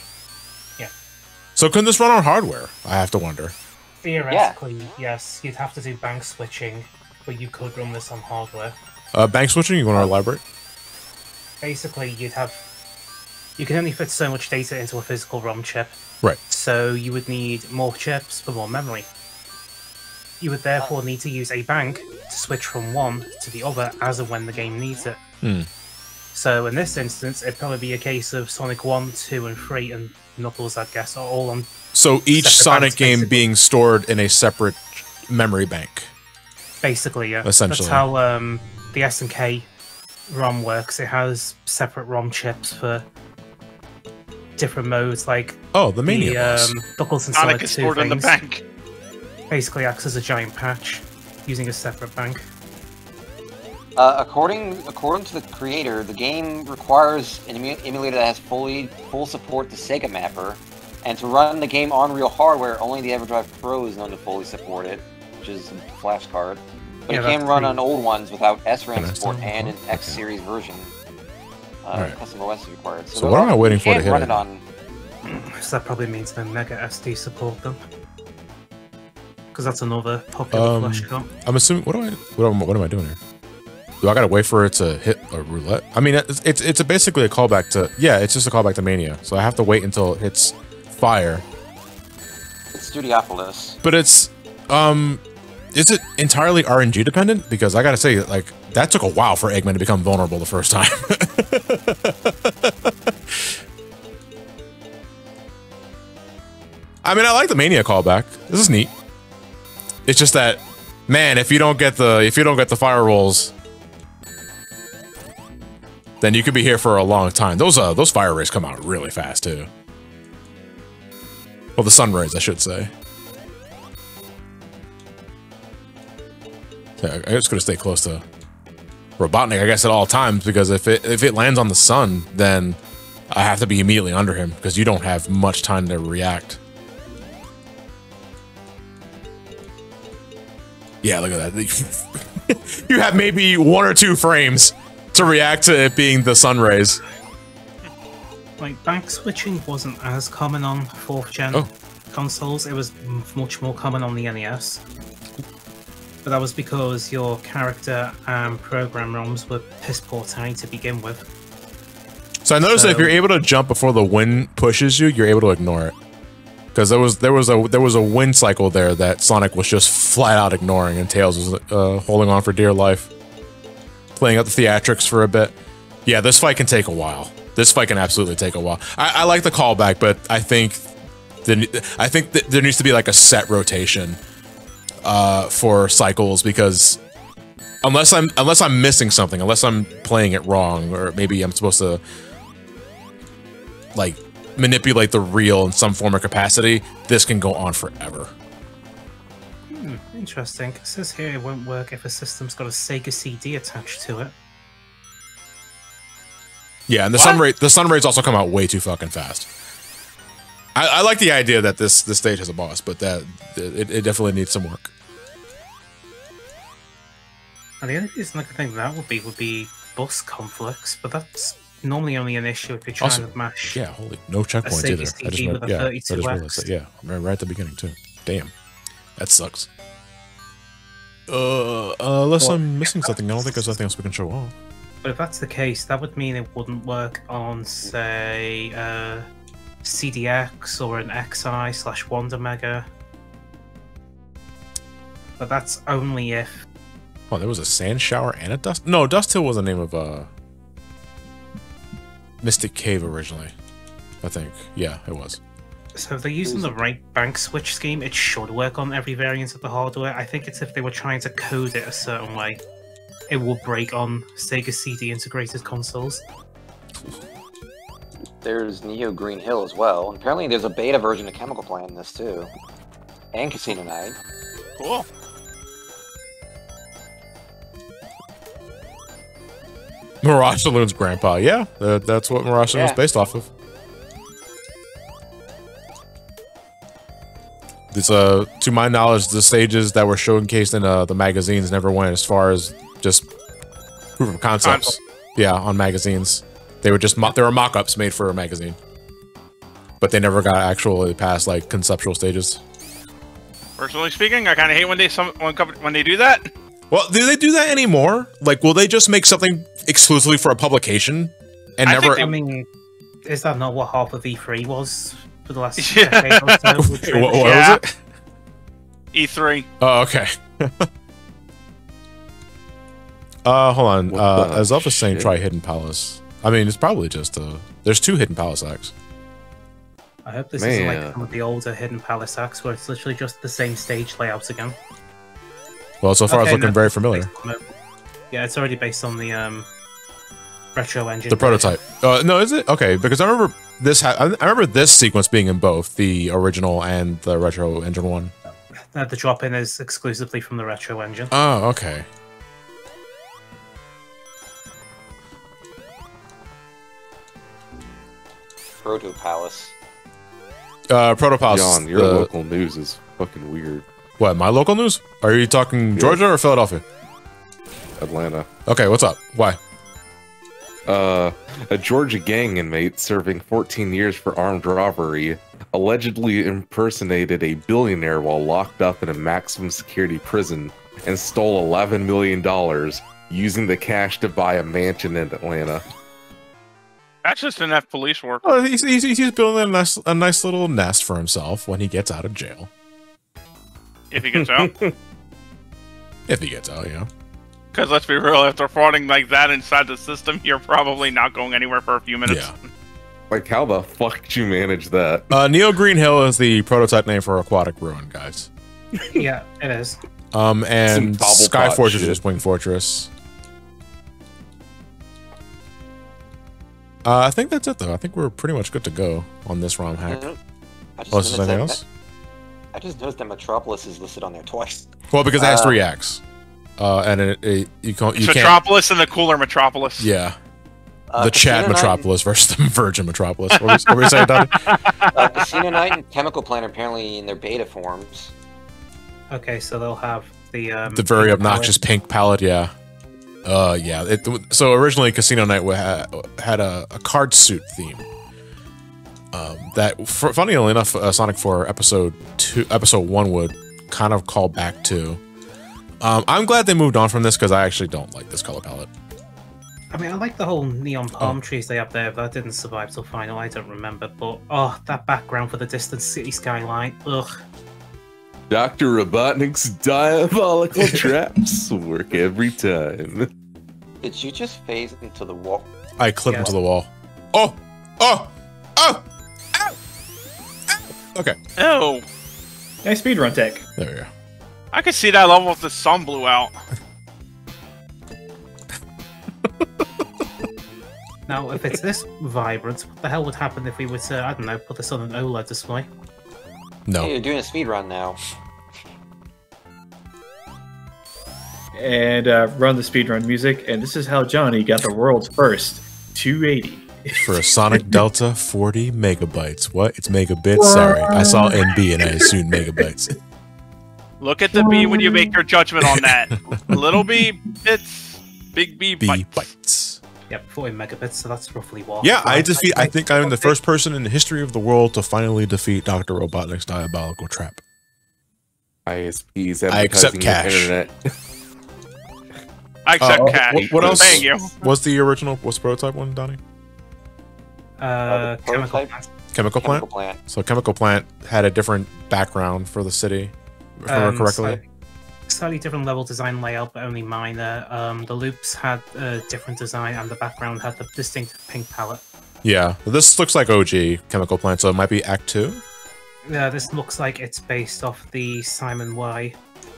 Yeah. So can this run on hardware? I have to wonder. Theoretically, yes, you'd have to do bank switching, but you could run this on hardware. Uh, bank switching. You want to elaborate? Basically, you'd have. You can only fit so much data into a physical ROM chip, Right. so you would need more chips for more memory. You would therefore need to use a bank to switch from one to the other as and when the game needs it. Hmm. So in this instance, it'd probably be a case of Sonic 1, 2, and 3, and Knuckles, I'd guess, are all on. So each Sonic banks, game basically. being stored in a separate memory bank. Basically, yeah. Essentially. That's how um, the S&K ROM works. It has separate ROM chips for different modes, like Oh, the Mania the, boss. um, Knuckles and Sonic Sonic is 2 stored in the bank. Basically acts as a giant patch using a separate bank. Uh, according according to the creator, the game requires an emulator that has fully full support to Sega Mapper, and to run the game on real hardware, only the EverDrive Pro is known to fully support it, which is a flash card. But Yeah, it can run pretty- on old ones without SRAM support and an okay. X series version. Uh, Alright. Custom OS is required. So there what am I waiting for to hit run it? it on [clears throat] So that probably means the Mega SD support them. Because that's another popular Um, flash card. I'm assuming. What do I? What am, what am I doing here? Do I gotta wait for it to hit a roulette? I mean, it's it's, it's a basically a callback to yeah. It's just a callback to Mania. So I have to wait until it hits fire. it's Studiopolis. But it's um, is it entirely RNG dependent? Because I gotta say, like that took a while for Eggman to become vulnerable the first time. [laughs] I mean, I like the Mania callback. This is neat. It's just that, man, if you don't get the if you don't get the fire rolls, then you could be here for a long time. Those uh those fire rays come out really fast too. Well, the sun rays, I should say. Yeah, I'm just gonna stay close to Robotnik, I guess, at all times because if it if it lands on the sun, then I have to be immediately under him because you don't have much time to react. Yeah, look at that. [laughs] you have maybe one or two frames to react to it being the sun rays. Like, bank switching wasn't as common on 4th gen Oh. consoles, it was m- much more common on the NES. But that was because your character and program ROMs were piss poor to begin with. So I noticed that if you're able to jump before the wind pushes you, you're able to ignore it. Because there was there was a there was a wind cycle there that Sonic was just flat out ignoring, and Tails was uh, holding on for dear life, playing out the theatrics for a bit. Yeah, this fight can take a while. This fight can absolutely take a while. I, I like the callback, but I think the I think that there needs to be like a set rotation uh, for cycles because unless I'm unless I'm missing something, unless I'm playing it wrong, or maybe I'm supposed to like manipulate the reel in some form or capacity, this can go on forever. Interesting. It says here it won't work if a system's got a Sega CD attached to it. Yeah, and the sun ray the sun rays also come out way too fucking fast. I, I like the idea that this this stage has a boss, but that it, it definitely needs some work. And the only reason I could think that would be would be bus conflicts, but that's normally only an issue if you're trying Also, to mash. Yeah, holy no checkpoints either. I just, CD re- with a yeah, I just realized that. Yeah, right, right at the beginning too. Damn, that sucks. Uh, uh, unless Well- I'm missing something, I don't think there's anything else we can show off. But if that's the case, that would mean it wouldn't work on, say, uh, CDX or an X'Eye slash Wonder Mega. But that's only if Oh, there was a sand shower and a dust. No, Dust Hill was the name of uh Mystic Cave originally. I think. Yeah, it was. So if they're using the right bank switch scheme, it should work on every variant of the hardware. I think it's if they were trying to code it a certain way, it will break on Sega CD integrated consoles. There's Neo Green Hill as well. Apparently there's a beta version of Chemical Plant in this too. And Casino Night. Cool. Mirage Saloon's grandpa. Yeah, that, that's what Mirage Saloon's Yeah. based off of. This, uh, to my knowledge, the stages that were showcased in uh, the magazines never went as far as just proof of concepts. Yeah, on magazines, they were just mo- there were mock-ups made for a magazine, but they never got actually past like conceptual stages. Personally speaking, I kind of hate when they some when, when they do that. Well, do they do that anymore? Like, will they just make something exclusively for a publication and I never? think I mean, is that not what half of E3 was for the last [laughs] Yeah. decade or so? Wait, what, what? Yeah. was it? E3. Oh, okay. [laughs] uh, hold on. What Uh, the as Alpha's saying, shit? try Hidden Palace. I mean, it's probably just a. There's two Hidden Palace acts. I hope this isn't like some of the older Hidden Palace acts where it's literally just the same stage layout again. Well, so far Okay, it's looking no, very familiar. based on the- Yeah, it's already based on the um, retro engine. The prototype. Uh, no, is it okay? Because I remember this. Ha- I I remember this sequence being in both the original and the retro engine one. Uh, the drop in is exclusively from the retro engine. Oh, okay. Proto Palace. Uh, Proto Palace. John, your the- local news is fucking weird. What? My local news? Are you talking Georgia or Philadelphia? Atlanta. Okay, what's up? Why? Uh, a Georgia gang inmate serving 14 years for armed robbery allegedly impersonated a billionaire while locked up in a maximum security prison and stole $11 million using the cash to buy a mansion in Atlanta. That's just enough police work. Oh, he's, he's, he's building a nice, a nice little nest for himself when he gets out of jail. If he gets out. [laughs] If he gets out, yeah. Because let's be real, after frauding like that inside the system, [laughs] you're probably not going anywhere for a few minutes. Yeah. [laughs] Like, how the fuck did you manage that? Uh, Neo Green Hill is the prototype name for Aquatic Ruin, guys. [laughs] yeah, it is. Um, and Sky Fortress shit. is Wing Fortress. Uh, I think that's it, though. I think we're pretty much good to go on this ROM hack. I Oh, is there anything that- else? I just noticed that Metropolis is listed on there twice. Well, because it has Uh, three acts. Uh, and it, it, you can't. It's You can't. Metropolis and the cooler Metropolis. Yeah. Uh, the Chad Casino Night- Metropolis versus the [laughs] Virgin Metropolis. What were, what were you saying, Donnie? [laughs] uh, Casino Night and Chemical Plant are apparently in their beta forms. Okay, so they'll have the um, the very pink obnoxious pink palette. Yeah. Uh, yeah. It, so originally, Casino Night wa- ha- had a, a card suit theme. Um, that, f- funnily enough, uh, Sonic 4 episode two, episode one would kind of call back to. Um, I'm glad they moved on from this because I actually don't like this color palette. I mean, I like the whole neon Oh. palm trees they have there. That didn't survive till final. I don't remember, but oh, that background for the distant city skyline. Ugh. Dr. Robotnik's diabolical [laughs] traps work every time. Did you just phase into the wall? I clip Yeah. into the wall. Oh, oh, oh, ow, ow. Okay, Oh, Nice speedrun tech. there we go. I could see that level if the sun blew out. Now, if it's this vibrant, what the hell would happen if we were to, I don't know, put this on an OLED display? No. Hey, you're doing a speedrun now. And uh, run the speedrun music. And this is how Johnny got the world's first 280. for a Sonic [laughs] Delta 40 megabytes. What? It's megabits? Sorry. I saw MB and I assumed megabytes. Look at the B when you make your judgment on that. [laughs] Little B, it's Big B, B bites. bites. Yep, 40 megabits, so that's roughly what. Yeah, I defeat. I think I'm the first person in the history of the world to finally defeat Doctor Robotnik's diabolical trap. ISPs I accept cash. the internet. I accept Oh, cash. What, what I'm else? paying you. What's the original? What's the prototype one, Donnie? Uh, chemical. Chemical plant. Chemical plant. So chemical plant had a different background for the city, if I remember Um, correctly. slightly- Slightly different level design layout, but only minor. Um, the loops had a different design, and the background had the distinct pink palette. Yeah, this looks like OG chemical plant, so it might be Act Two. Yeah, this looks like it's based off the Simon Wai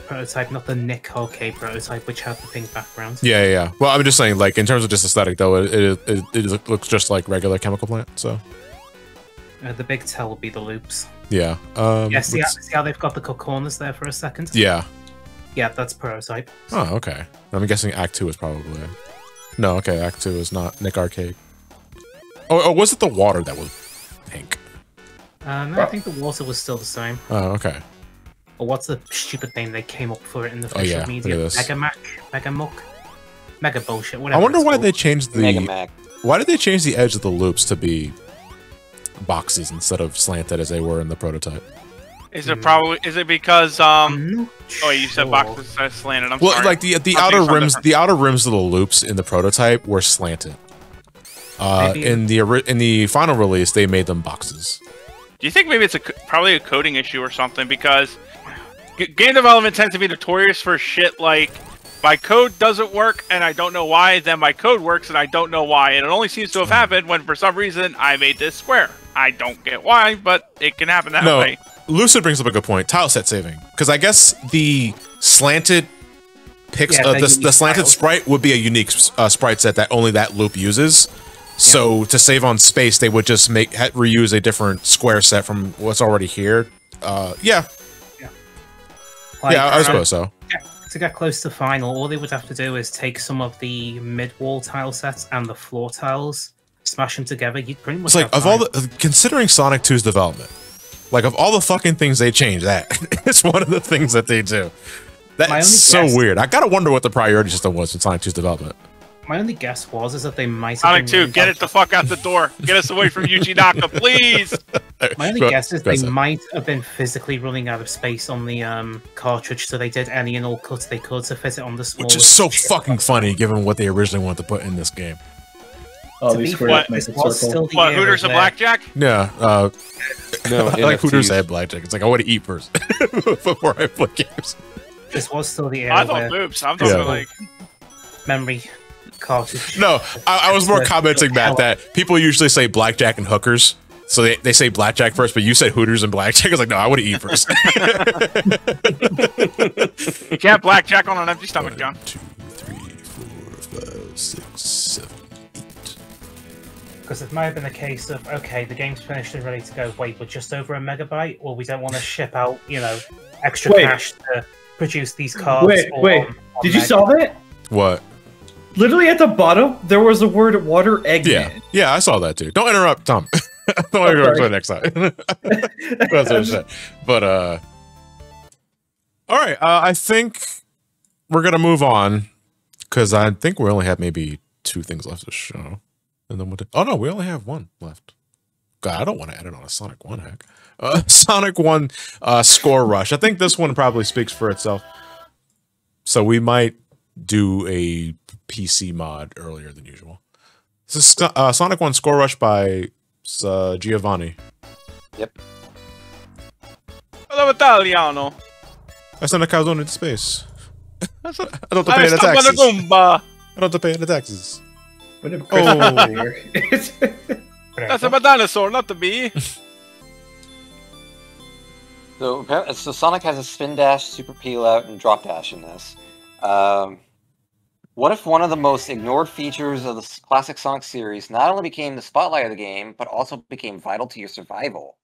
prototype, not the Nick Arcade prototype, which had the pink background. Yeah, yeah, yeah. Well, I'm just saying, like in terms of just aesthetic, though, it it, it, it looks just like regular chemical plant. So Uh, the big tell will be the loops. Yeah. Um, yeah, see how, see how they've got the cut corners there for a second? yeah. Yeah, that's prototype. Oh, okay. I'm guessing Act Two is probably. No, okay. Act Two is not Nick Arcade. Oh, oh was it the water that was pink? Uh, no, I think the water was still the same. Oh, okay. Or what's the stupid name they came up for it in the Oh, official yeah, look media? at this. Mega Mack? Mega Muck? Mega bullshit, Whatever. I wonder why called. they changed the. Mega Mack. Why did they change the edge of the loops to be boxes instead of slanted as they were in the prototype? Is it probably? Is it because um? Oh, you said boxes instead of slanted. I'm Well, sorry. like the the I'm outer rims, different. the outer rims of the loops in the prototype were slanted. Uh, Maybe- in the ori- in the final release, they made them boxes. Do you think maybe it's a probably a coding issue or something? Because game development tends to be notorious for shit like my code doesn't work and I don't know why. Then my code works and I don't know why. And it only seems to have happened when for some reason I made this square. I don't get why, but it can happen that no, way. Lucid brings up a good point. Tile set saving, because I guess the slanted pix, Yeah, uh, the the, the slanted tiles. sprite would be a unique uh, sprite set that only that loop uses. So to save on space, they would just make reuse a different square set from what's already here. Uh, yeah, Like, yeah, I um, suppose so. To get close to final, all they would have to do is take some of the mid-wall tile sets and the floor tiles, smash them together. You'd pretty much It's like of all the considering Sonic 2's development, like of all the fucking things they change, that [laughs] it's one of the things that they do. That's so guess- weird. I gotta wonder what the priority system was in Sonic 2's development. My only guess was is that they might have Sonic been 2, worried get it the fuck out the door. Get us away from Yuji Naka, [laughs] please. My only guess is they might have been physically running out of space on the um, cartridge, so they did any and all cuts they could to fit it on the small. Which is so fucking funny given what they originally wanted to put in this game. All To these be squares make a circle. What, Hooters and Blackjack? Yeah, uh, No, [laughs] I like Hooters NFTs. and Blackjack. It's like I want to eat first [laughs] before I play games. This was still the I thought where boobs. I'm talking Yeah. like. memory cartridge. No, I, I was more commenting, Matt, that people usually say blackjack and hookers. So they, they say blackjack first, but you said Hooters and blackjack. [laughs] I was like, no, I want to eat first. [laughs] You can't blackjack on an empty stomach, John. Two, three, four, five, six, seven, eight. Because it might have been a case of okay, the game's finished and ready to go. Wait, we're just over a megabyte, or we don't want to [laughs] ship out, you know, extra Wait. cash to produce these cards. Wait, or wait. on- on Did you solve it? What? Literally at the bottom, there was the word water Eggman. Yeah, yeah, I saw that too. Don't interrupt, Tom. [laughs] Don't want to go sorry. to the next side. [laughs] That's what I said. But uh, all right. Uh, I think we're gonna move on because I think we only have maybe two things left to show, and then we'll. Do- oh no, we only have one left. God, I don't want to add it on a Sonic One hack. Uh, [laughs] Sonic One uh, score rush. I think this one probably speaks for itself. So we might do a PC mod earlier than usual. This is uh, Sonic One score rush by uh, Giovanni. Yep. Hello, Italiano. I sent a calzone into space. That's [laughs] a, I don't have to pay the stop on a taxes. I don't have to pay the taxes. When did Christmas Oh. come here? [laughs] That's a dinosaur, not the bee. So, so Sonic has a spin dash, super peel out, and drop dash in this. Um, what if one of the most ignored features of the classic Sonic series not only became the spotlight of the game, but also became vital to your survival?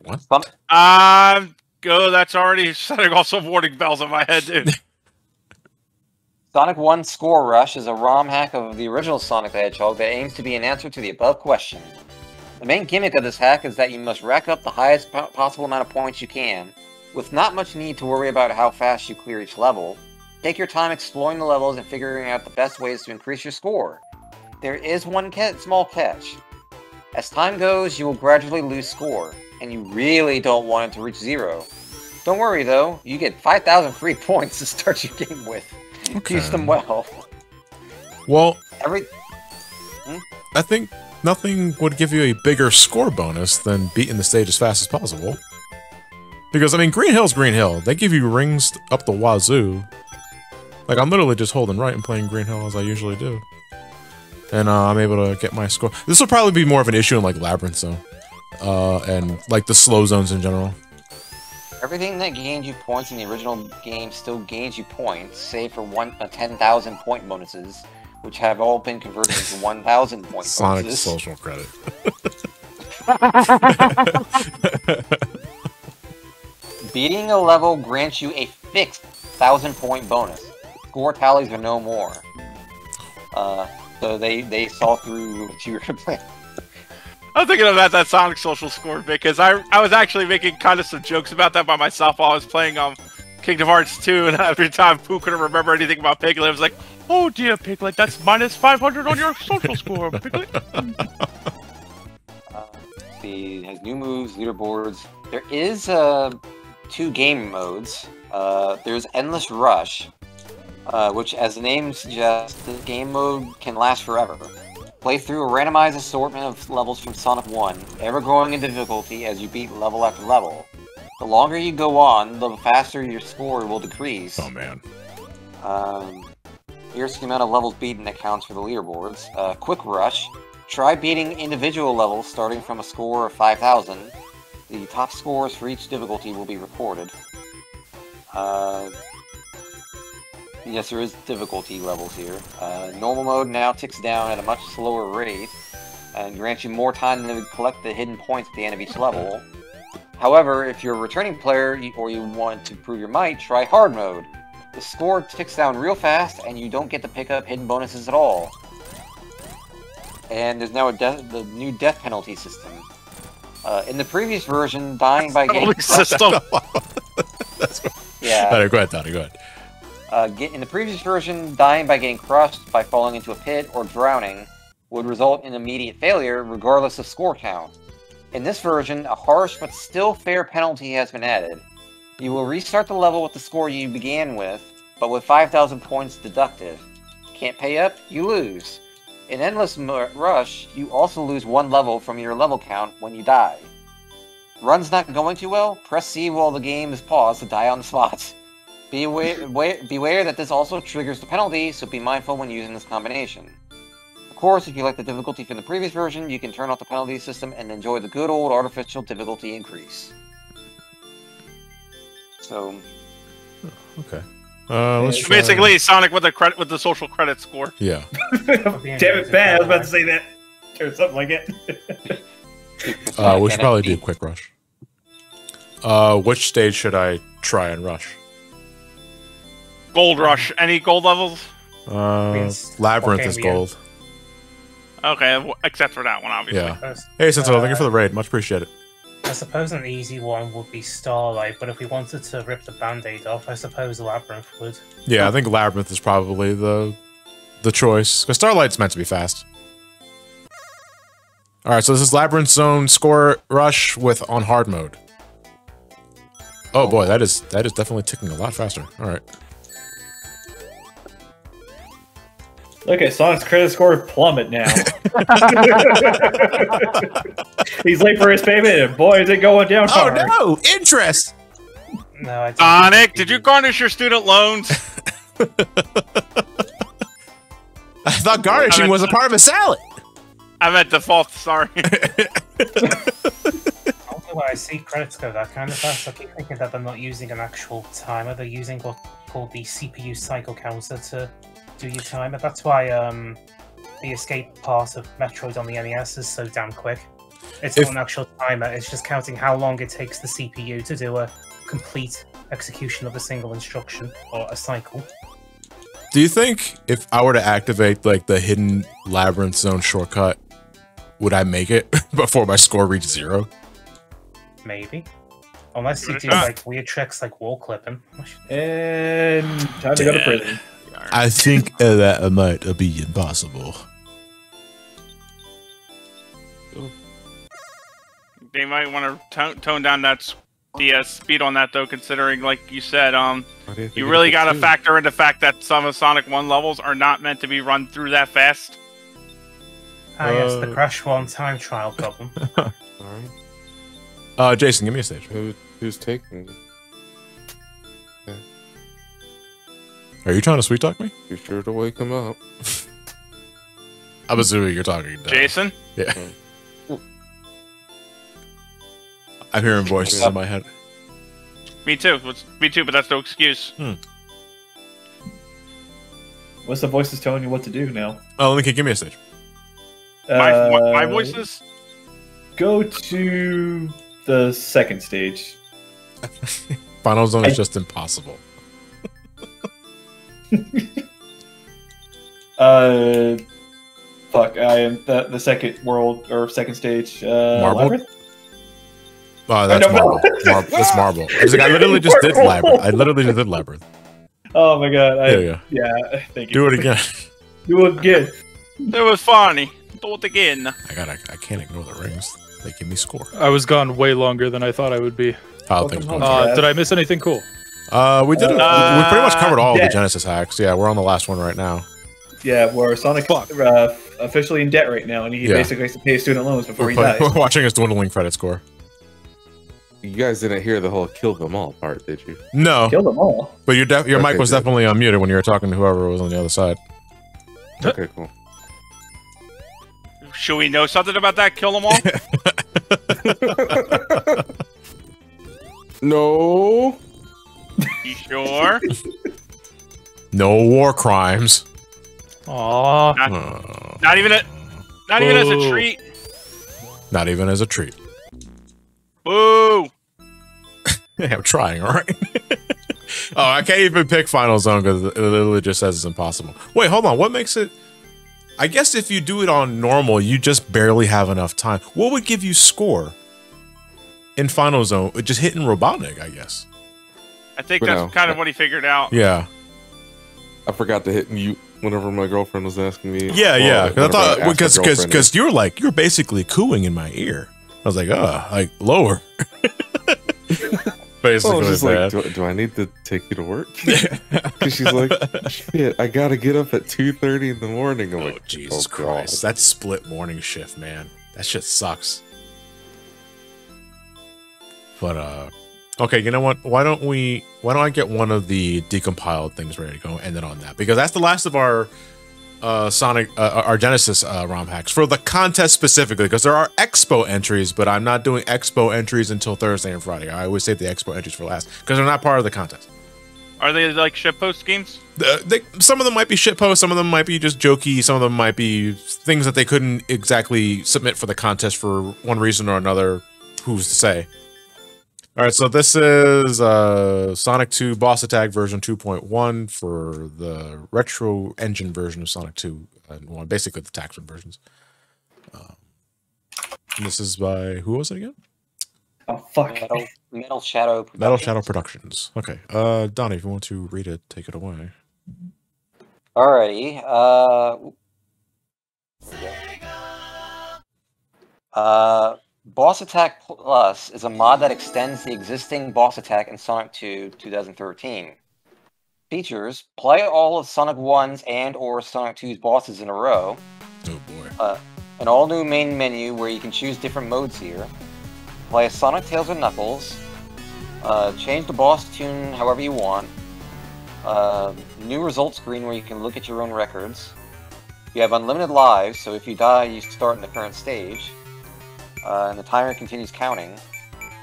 What? Some, Um, go. That's already [laughs] setting off some warning bells in my head, dude. [laughs] Sonic 1 Score Rush is a ROM hack of the original Sonic the Hedgehog that aims to be an answer to the above question. The main gimmick of this hack is that you must rack up the highest po- possible amount of points you can, with not much need to worry about how fast you clear each level, Take your time exploring the levels and figuring out the best ways to increase your score. There is one ca- small catch. As time goes, you will gradually lose score, and you really don't want it to reach zero. Don't worry though, you get 5,000 free [laughs] points to start your game with. Use them well. Well, Every I hmm? think nothing would give you a bigger score bonus than beating the stage as fast as possible. Because, I mean, Green Hill's Green Hill. They give you rings up the wazoo. Like, I'm literally just holding right and playing Green Hill as I usually do. And uh, I'm able to get my score. This will probably be more of an issue in, like, Labyrinth though. Uh, and, like, the slow zones in general. Everything that gained you points in the original game still gains you points, save for one uh, 10,000 point bonuses, which have all been converted into [laughs] 1,000 point Sonic bonuses. social credit. [laughs] Beating a level grants you a fixed 1,000 point bonus. Score tallies are no more. Uh, so they, they saw through what you were [laughs] playing. I was thinking about that Sonic social score because I I was actually making kind of some jokes about that by myself while I was playing um Kingdom Hearts 2, and [laughs] every time Pooh couldn't remember anything about Piglet, I was like, "Oh dear, Piglet, that's minus 500 on your social score, Piglet." [laughs] See, it has new moves, leaderboards. There is uh, two game modes. Uh, there's Endless Rush, uh, which, as the name suggests, the game mode can last forever. Play through a randomized assortment of levels from Sonic 1, ever growing in difficulty as you beat level after level. The longer you go on, the faster your score will decrease. Oh, man. Um, here's the amount of levels beaten that counts for the leaderboards. Uh, quick Rush. Try beating individual levels starting from a score of 5,000. The top scores for each difficulty will be recorded. Uh, yes, there is difficulty levels here. Uh, normal mode now ticks down at a much slower rate and grants you more time to collect the hidden points at the end of each level. However, if you're a returning player or you want to prove your might, try hard mode. The score ticks down real fast and you don't get to pick up hidden bonuses at all. And there's now a death, the new death penalty system. Uh, in the previous version, dying by getting Penalty system. [laughs] yeah. Alright, go ahead, Donnie, go ahead. Uh, get, in the previous version, dying by getting crushed by falling into a pit or drowning would result in immediate failure, regardless of score count. In this version, a harsh but still fair penalty has been added. You will restart the level with the score you began with, but with 5,000 points deducted. Can't pay up? You lose. In Endless Rush, you also lose one level from your level count when you die. Run's not going too well? Press C while the game is paused to die on the spot. [laughs] Be aware, beware that this also triggers the penalty, so be mindful when using this combination. Of course, if you like the difficulty from the previous version, you can turn off the penalty system and enjoy the good old artificial difficulty increase. So, Okay. Uh, let's try. Basically, Sonic with the credit with the social credit score. Yeah. [laughs] Damn it, bad. I was about to say that. [laughs] Or something like it. Uh, we should probably do a quick rush. Uh, which stage should I try and rush? Gold Rush. Any gold levels? Uh, Means- Labyrinth okay, is yeah. gold. Okay, w- except for that one, obviously. Yeah. Hey, Sentinel, thank you for the raid. Much appreciated. I suppose an easy one would be Starlight, but if we wanted to rip the band-aid off, I suppose Labyrinth would. Yeah, I think Labyrinth is probably the the choice because Starlight's meant to be fast. All right, so this is Labyrinth Zone score rush with on hard mode. Oh boy, that is that is definitely ticking a lot faster. All Look at Sonic's credit score plummet now. [laughs] He's late for his payment, and boy, is it going down oh, hard. no! Interest. No, I Sonic, did you garnish your student loans? [laughs] I thought garnishing was a part of a salad. I meant default. Sorry. [laughs] Only when I see credits go that kind of fast, I keep thinking that they're not using an actual timer. They're using what's called the CPU cycle counter to do your timer. That's why um, the escape part of Metroid on the NES is so damn quick. It's If- not an actual timer. It's just counting how long it takes the CPU to do a complete execution of a single instruction or a cycle. Do you think if I were to activate like the hidden labyrinth zone shortcut, would I make it [laughs] before my score reached zero? Maybe. Unless you do like weird tricks like wall clipping. And time to go to prison. I think uh, that might be impossible. They might want to tone, tone down that the uh, speed on that though, considering like you said, um, you you really got to factor in the fact that some of Sonic One levels are not meant to be run through that fast. Ah, yes, the Uh, crash one time trial problem. [laughs] Alright. Uh, Jason, give me a stage. Who, who's taking? Are you trying to sweet talk me? Be sure to wake him up. [laughs] I'm assuming you're talking. to Jason, Yeah. I'm hearing voices in my head. me too. Me too, but that's no excuse. What's the voices telling you what to do now? Oh, Lincoln, give me a stage. My, my, my Uh, voices. Go to the second stage. [laughs] Final Zone is just impossible. [laughs] Uh, fuck. I am the, the second world or second stage. Uh, Marble? Labyrinth? Oh, that's marble. [laughs] Mar- that's marble. It's like, I literally just did labyrinth. I literally just did labyrinth. Oh my god. I, There you go. Yeah. Thank you. Do it again. [laughs] Do it again. That was funny. Do it again. I got. I, I can't ignore the rings. They give me score. I was gone way longer than I thought I would be. How things going? Uh, did I miss anything cool? Uh, we did. A, we pretty much covered all of the Genesis hacks. Yeah, we're on the last one right now. Yeah, where Sonic Fuck. uh, officially in debt right now, and he Yeah. basically has to pay student loans before We're, he play- dies. we're [laughs] watching his dwindling credit score. You guys didn't hear the whole kill them all part, did you? No, Kill them all. but your def- your mic was good. definitely unmuted when you were talking to whoever was on the other side. Okay, cool. Should we know something about that? Kill them all. [laughs] [laughs] No. You sure? [laughs] No war crimes. Aw. Not, Uh, not even a, not even as a treat. not even as a treat. Boo. Yeah, [laughs] I'm trying, all right? [laughs] oh, I can't even pick Final Zone because it literally just says it's impossible. Wait, hold on. What makes it? I guess if you do it on normal, you just barely have enough time. What would give you score in Final Zone? Just hitting Robotnik, I guess. I think But that's no. kind of what he figured out. Yeah, I forgot to hit mute whenever my girlfriend was asking me. yeah, well, yeah. Because I thought because because because you were like you're basically cooing in my ear. I was like, uh, like lower. [laughs] Oh, I basically, was just like, do, do I need to take you to work? [laughs] Because she's like, shit, I gotta get up at two thirty in the morning. I'm Oh like, Jesus oh, God. Christ! That split morning shift, man. That shit sucks. But uh, okay, you know what? Why don't we? Why don't I get one of the decompiled things ready to go, and then on that because that's the last of our uh Sonic, uh, our Genesis uh, ROM hacks for the contest specifically. Because there are Expo entries, but I'm not doing Expo entries until Thursday and Friday. I always save the Expo entries for last because they're not part of the contest. Are they like shitpost games? Uh, they, some of them might be shitposts, some of them might be just jokey, some of them might be things that they couldn't exactly submit for the contest for one reason or another. Who's to say? All right, so this is uh, Sonic 2 Boss Attack version 2.1 for the retro engine version of Sonic 2, and well, basically the Taxman versions. Um, this is by who was it again? Oh fuck. Metal, Metal Shadow. Metal Productions. Shadow Productions. Okay, uh, Donnie, if you want to read it, take it away. Alrighty. Uh, uh, Boss Attack Plus is a mod that extends the existing Boss Attack in Sonic 2 2013. Features: play all of Sonic 1's and or Sonic 2's bosses in a row. Oh boy. Uh, an all-new main menu where you can choose different modes here. Play Sonic, Tails, or Knuckles. Uh, change the boss tune however you want. Uh, new results screen where you can look at your own records. You have unlimited lives, so if you die, you start in the current stage. Uh, and the timer continues counting.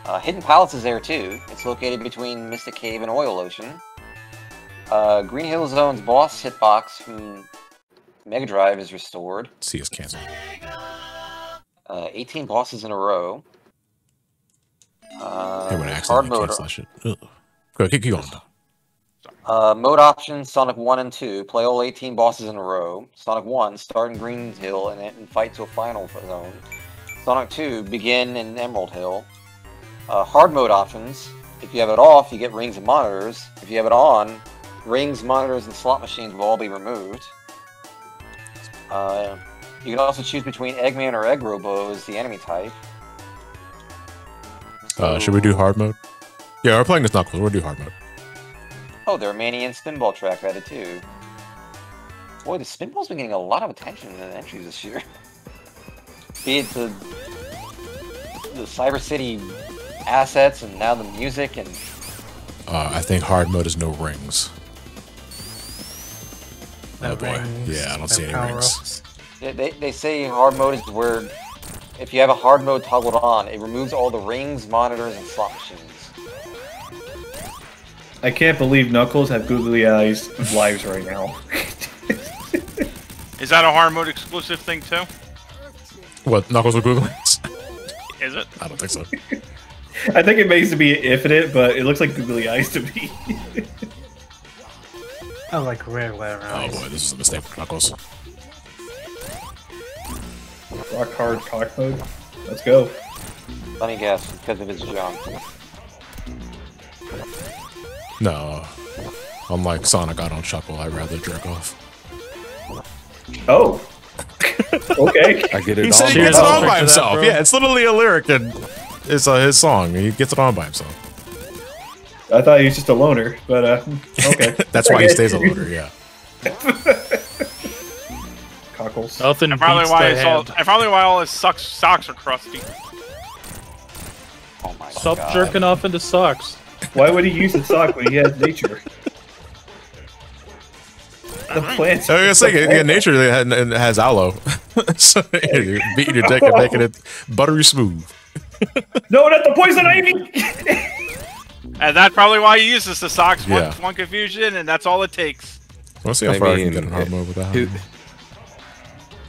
Uh, Hidden Palace is there too. It's located between Mystic Cave and Oil Ocean. Uh, Green Hill Zone's boss hitbox from Mega Drive is restored. See us cancel. Uh, 18 bosses in a row. Uh, Hey, when I hard accidentally mode. cancel that shit. Ugh. Go, keep, keep going. Uh, mode options: Sonic 1 and 2. Play all 18 bosses in a row. Sonic 1, start in Green Hill and, and fight to a final zone. Sonic 2, begin in Emerald Hill. Uh, hard mode options. If you have it off, you get rings and monitors. If you have it on, rings, monitors, and slot machines will all be removed. Uh, you can also choose between Eggman or Egg Robo as the enemy type. Uh, should we do hard mode? Yeah, we're playing as Knuckles. We'll do hard mode. Oh, there are Mania and Spinball track added too. Boy, the Spinball's been getting a lot of attention in the entries this year. [laughs] Be it the the Cyber City assets and now the music and Uh, I think hard mode is no rings. No oh boy. rings, yeah, I don't no see any rings. they, they, they say hard mode is where if you have a hard mode toggled on, it removes all the rings, monitors, and slot machines. I can't believe Knuckles have googly eyes lives right now. [laughs] Is that a hard mode exclusive thing too? What Knuckles with Google Is it? I don't think so. I think it makes to be infinite, but it looks like googly eyes to me. [laughs] Oh, like Rareware Oh boy, this is a mistake for Knuckles. Rock hard cock mode. Let's go. Let me guess, because of his jump. No. Unlike Sonic, I don't chuckle. I'd rather jerk off. Oh. Okay. I get it He on. said he gets it I'll on by drink to that, himself. yeah, it's literally a lyric and it's uh, his song. He gets it on by himself. I thought he was just a loner, but uh, okay. [laughs] That's why he stays a loner. Yeah. [laughs] Cockles. Nothing And probably beats why the his all, and probably why all his socks socks are crusty. Oh my Stop god. jerking off into socks. Why would he use the sock when he has nature? The plants. I was gonna say, yeah, nature it ha- it has aloe. [laughs] so you're beating your dick and making it buttery smooth. No, not the poison ivy. And that's probably why he uses the socks. One, Yeah. one confusion, and that's all it takes. Let's see how I far I, can get in hard mode without. It,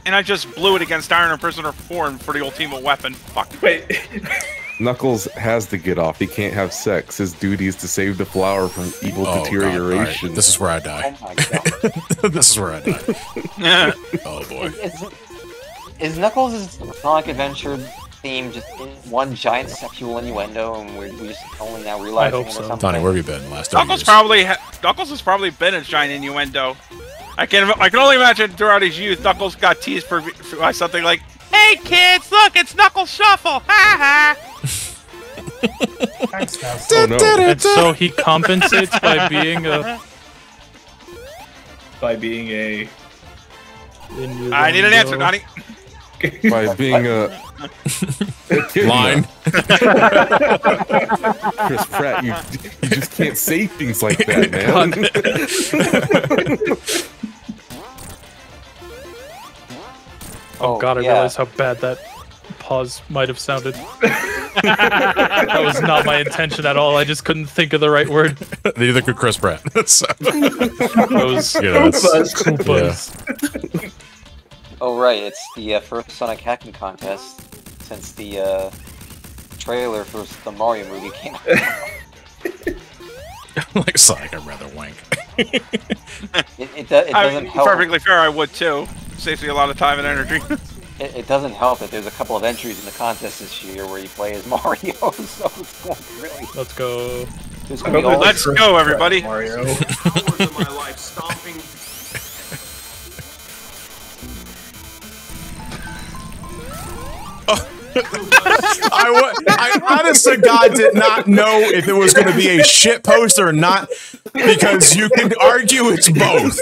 And I just blew it against Iron and Prisoner 4 for the ultimate weapon. Fuck. Wait. Knuckles has to get off. He can't have sex. His duty is to save the flower from evil Oh, God. All right. deterioration. This is where I Oh die. my god. [laughs] this is where I die. [laughs] Oh boy. is, is Knuckles' Sonic Adventure theme just one giant sexual innuendo and we're, we just only now realizing hope it or so. something? Tony, where have you been the last 30 Knuckles years? probably ha- Knuckles has probably been a giant innuendo. I can I can only imagine throughout his youth, Knuckles got teased for, for by something like, "Hey kids, look, it's Knuckles Shuffle!" Ha ha. Thanks, oh no. And so he compensates by being a. By being a. I need an answer, Donnie. [laughs] By being a [laughs] Line. [laughs] Chris Pratt, you, you just can't say things like that, man. Oh, god, I yeah. realize how bad that pause might have sounded. [laughs] that was not my intention at all. I just couldn't think of the right word. Neither could Chris Pratt. [laughs] so, That was you know, it's- Koopas. yeah. Oh right, it's the uh, first Sonic hacking contest since the uh, trailer for the Mario movie came out. [laughs] like Sonic, I'd rather wank. It, it, do, it doesn't mean, help. perfectly fair, I would too. Saves me a lot of time and energy. [laughs] It, it doesn't help that there's a couple of entries in the contest this year where you play as [laughs] Mario, so it's going to really. Let's go. There's gonna be all Let's go, everybody. Mario. Hours of my life stomping. I, wa- I honest to God did not know if it was going to be a shit post or not because you can argue it's both.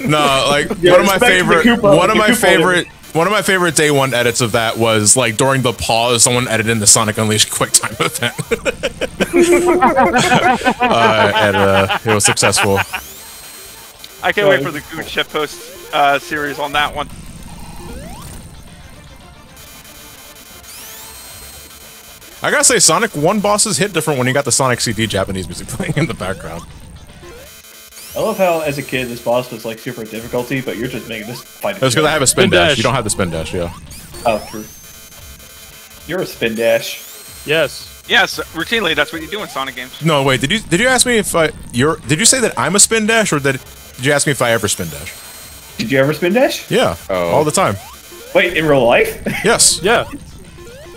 no, like Yeah, one of my respect to the favorite, Koopa- one of my Koopa favorite, one of my favorite day one edits of that was like during the pause, someone edited in the Sonic Unleashed quick time event, [laughs] uh, and uh, it was successful. I can't wait for the Goon shitpost uh, series on that one. I gotta say, Sonic One bosses hit different when you got the Sonic CD Japanese music [laughs] playing in the background. I love how, as a kid, this boss was like super difficulty, but you're just making this fight. That's because I have a spin Spin dash. dash. You don't have the spin dash, yeah. Oh, true. You're a spin dash. Yes. Yes, routinely that's what you do in Sonic games. No, wait. Did you did you ask me if I you're did you say that I'm a spin dash or did did you ask me if I ever spin dash? Did you ever spin dash? Yeah, Oh. all the time. Wait, in real life? [laughs] Yes. Yeah.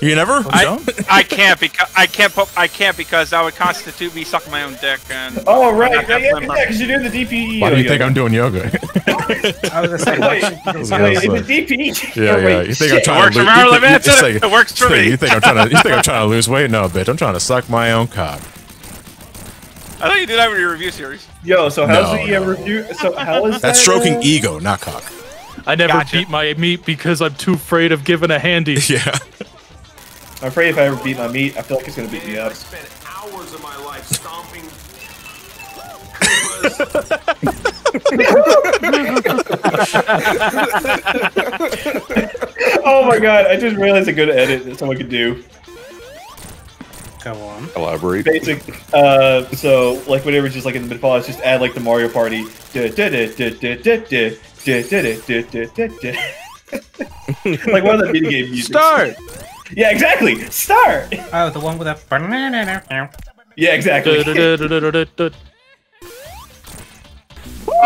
You never? I, don't? I can't because I can't put I can't because that would constitute me sucking my own dick and Oh right, I'm yeah, yeah, because you're doing the DPE. Why do you yo-yo. think I'm doing yoga? [laughs] I was gonna say, Wait, wait, wait, gonna in the DP. Yeah, [laughs] yeah. wait, You think I'm trying to lose? Marilyn you think- Manson, you think- it works for me. You think I'm trying to? You think I'm trying to lose weight? No, bitch. I'm trying to suck my own cock. I thought you did that with your review series. Yo, so how's No, the uh, no. review? So how is That's that, stroking uh, ego, not cock. I never Gotcha. beat my meat because I'm too afraid of giving a handy. [laughs] Yeah. I'm afraid if I ever beat my meat, I feel like it's gonna beat me up. I up. spent hours of my life stomping. oh my god, I just realized a good edit that someone could do. go on. Elaborate. Basic, uh, so like whatever, just like in the mid fall, it's just add like the Mario Party. like one of the video game music. Start. Yeah, exactly. Start. [laughs] Oh, the one with a banana. Yeah, exactly. [laughs] There's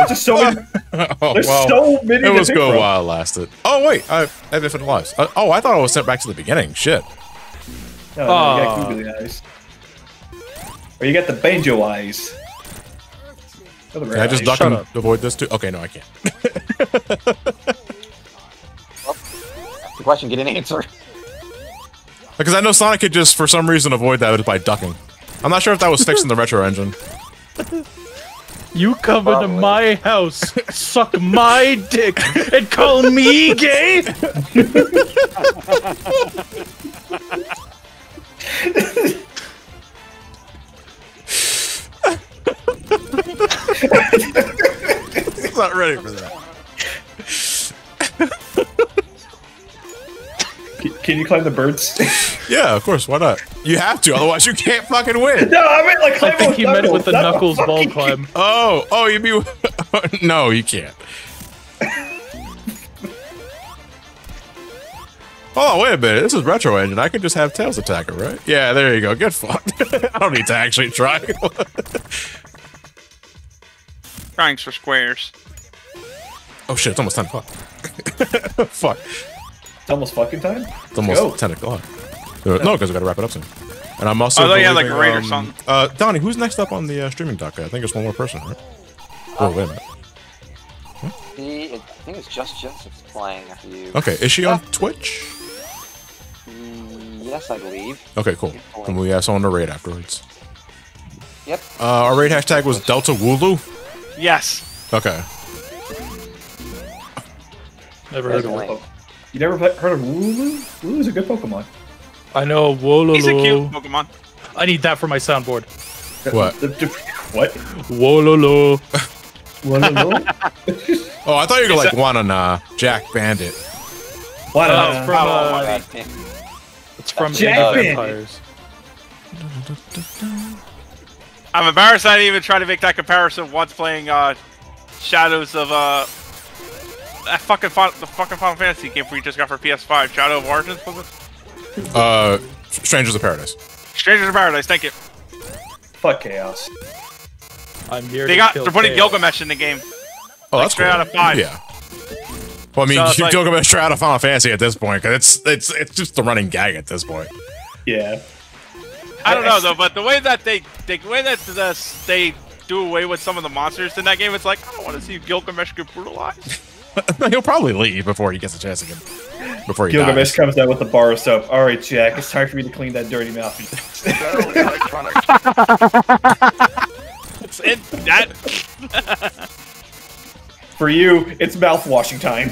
just so many. [laughs] oh, There's well, so many. it was pick go from. while it lasted. Oh wait, I have infinite lives. Uh, oh, I thought I was sent back to the beginning. Shit. No, no, you got googly eyes. Or you got the banjo eyes. Can I just eyes. duck Shut and up. avoid this too? Okay, no, I can't. The question get an answer. Because I know Sonic could just, for some reason, avoid that by ducking. I'm not sure if that was fixed in the [laughs] retro engine. You come into my house, suck my dick, and call me gay? [laughs] I'm not ready for that. Can, can you climb the birds? [laughs] Yeah, of course. Why not? You have to, otherwise you can't fucking win. [laughs] no, I meant like climb I think he meant with the Knuckles, knuckles ball fucking- climb. Oh, oh, you mean? [laughs] no, you can't. Oh, wait a minute. This is retro engine. I can just have Tails attack it, right? Yeah, there you go. Get fucked. I don't need to actually try. Trying for squares. oh shit! It's almost ten o'clock. Fuck! It's almost fucking time. It's almost go. ten o'clock. Uh, no, because we got to wrap it up soon. And I'm also. Oh, thought you had, like, a believing, raid or um, something. Uh, Donnie, who's next up on the uh, streaming docket? I think it's one more person, right? Oh wait a minute. The, I think it's just Jessic's playing after you. Okay, is she on Twitch? Mm, Yes, I believe. Okay, cool. Then we have someone to raid afterwards. Yep. Uh, our raid hashtag was Delta Wooloo. Yes. Okay. Never heard of Definitely. it. You never heard of Wooloo? Wooloo's a good Pokemon. I know, He's a cute Pokemon. I need that for my soundboard. What? The- the- what? Wololo. [laughs] Wooloo? Oh, I thought you were like one on uh, Jack Bandit. What? Oh, Uh, from, Oh, uh. It's from Jack Age. Empires. I'm embarrassed I didn't even try to make that comparison once playing uh, Shadows of uh, that fucking Final, the fucking Final Fantasy game we just got for PS5. Shadow of Origins was it? Uh, Strangers of Paradise. Strangers of Paradise. Thank you. Fuck Chaos. I'm here They to got kill they're putting Chaos. Gilgamesh in the game. Oh, that's straight cool. out of five. Yeah. Well, I mean, So [laughs] it's you like- Gilgamesh straight out of Final Fantasy at this point, because it's it's it's just the running gag at this point. Yeah. I don't know though, but the way that they the way that the, they do away with some of the monsters in that game, it's like I don't want to see Gilgamesh get brutalized. [laughs] [laughs] He'll probably leave before he gets a chance again. Before he Gilgamesh dies. comes out with the bar of soap. All right, Jack, it's time for me to clean that dirty mouth. [laughs] It's in that [laughs] for you, it's mouth washing time.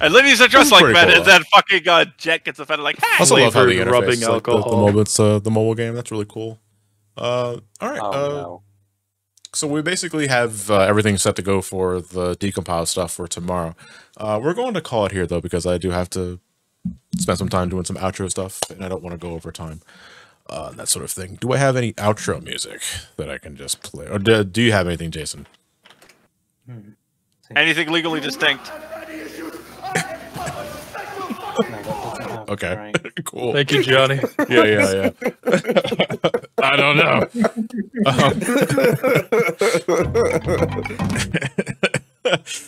and Lydia's are dressed like pretty that, cool, and then fucking uh, Jet gets offended like, I hey! also love how the Flavored interface, rubbing like, the, the alcohol. mobile, uh, the mobile game. That's really cool. Uh, all right. Oh, uh, no. So we basically have uh, everything set to go for the decompile stuff for tomorrow. Uh, we're going to call it here though because I do have to spend some time doing some outro stuff, and I don't want to go over time. Uh, that sort of thing. Do I have any outro music that I can just play, or do, do you have anything, Jason? Anything legally distinct. Okay, [laughs] cool. Thank you, Johnny. [laughs] yeah, yeah, yeah. [laughs] I don't know.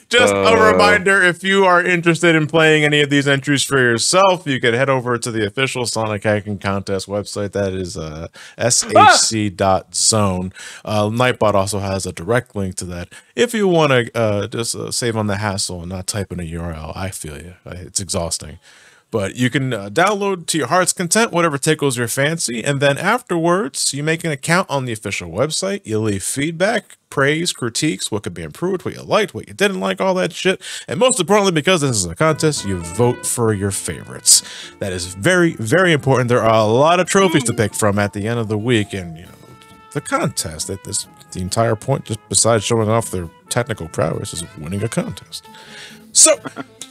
Just a Uh. reminder if you are interested in playing any of these entries for yourself, you can head over to the official Sonic Hacking Contest website. That is uh, shc.zone. Uh, Nightbot also has a direct link to that. If you want to uh, just uh, save on the hassle and not type in a URL, I feel you. It's exhausting. But you can uh, download to your heart's content whatever tickles your fancy, and then afterwards, you make an account on the official website. You leave feedback, praise, critiques, what could be improved, what you liked, what you didn't like, all that shit. And most importantly, because this is a contest, you vote for your favorites. That is very, very important. There are a lot of trophies to pick from at the end of the week, and you know, the contest. That this the entire point, just besides showing off their technical prowess, is winning a contest. So,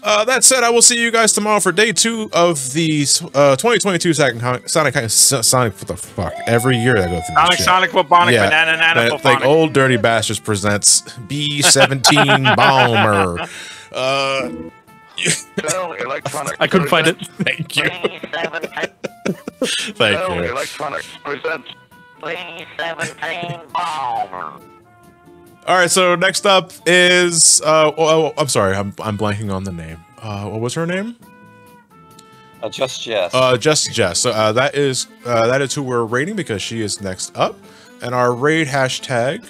uh, that said, I will see you guys tomorrow for day two of the uh, 2022 Sonic Sonic Sonic. What the fuck? Every year I go through. this Sonic, shit. Sonic, Wabonic, Yeah, Banana, Nana, Like- like old dirty bastards presents B17 [laughs] Bomber. Uh, I couldn't find it. Thank you. Thank you. Electronics presents All right, so next up is uh oh, oh, I'm sorry, I'm I'm blanking on the name. Uh what was her name? Uh, just Jess. Uh just Jess. So uh that is uh that is who we're rating because she is next up. And our raid hashtag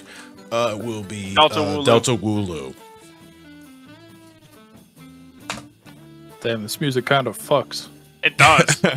uh will be Delta uh, Wooloo. Delta Wooloo. Damn, this music kind of fucks. It does. [laughs]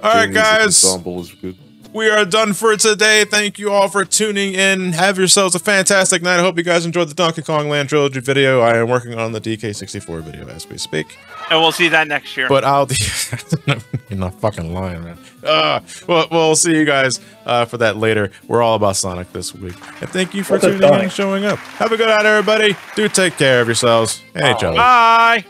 All right, guys. Ensemble is good. We are done for today. Thank you all for tuning in. Have yourselves a fantastic night. I hope you guys enjoyed the Donkey Kong Land Trilogy video. I am working on the DK64 video as we speak. and we'll see that next year. But I'll. [laughs] You're not fucking lying, man. Uh, well, we'll see you guys uh, for that later. We're all about Sonic this week. And thank you for What's tuning in and showing up. Have a good night, everybody. Do take care of yourselves and each other. Bye.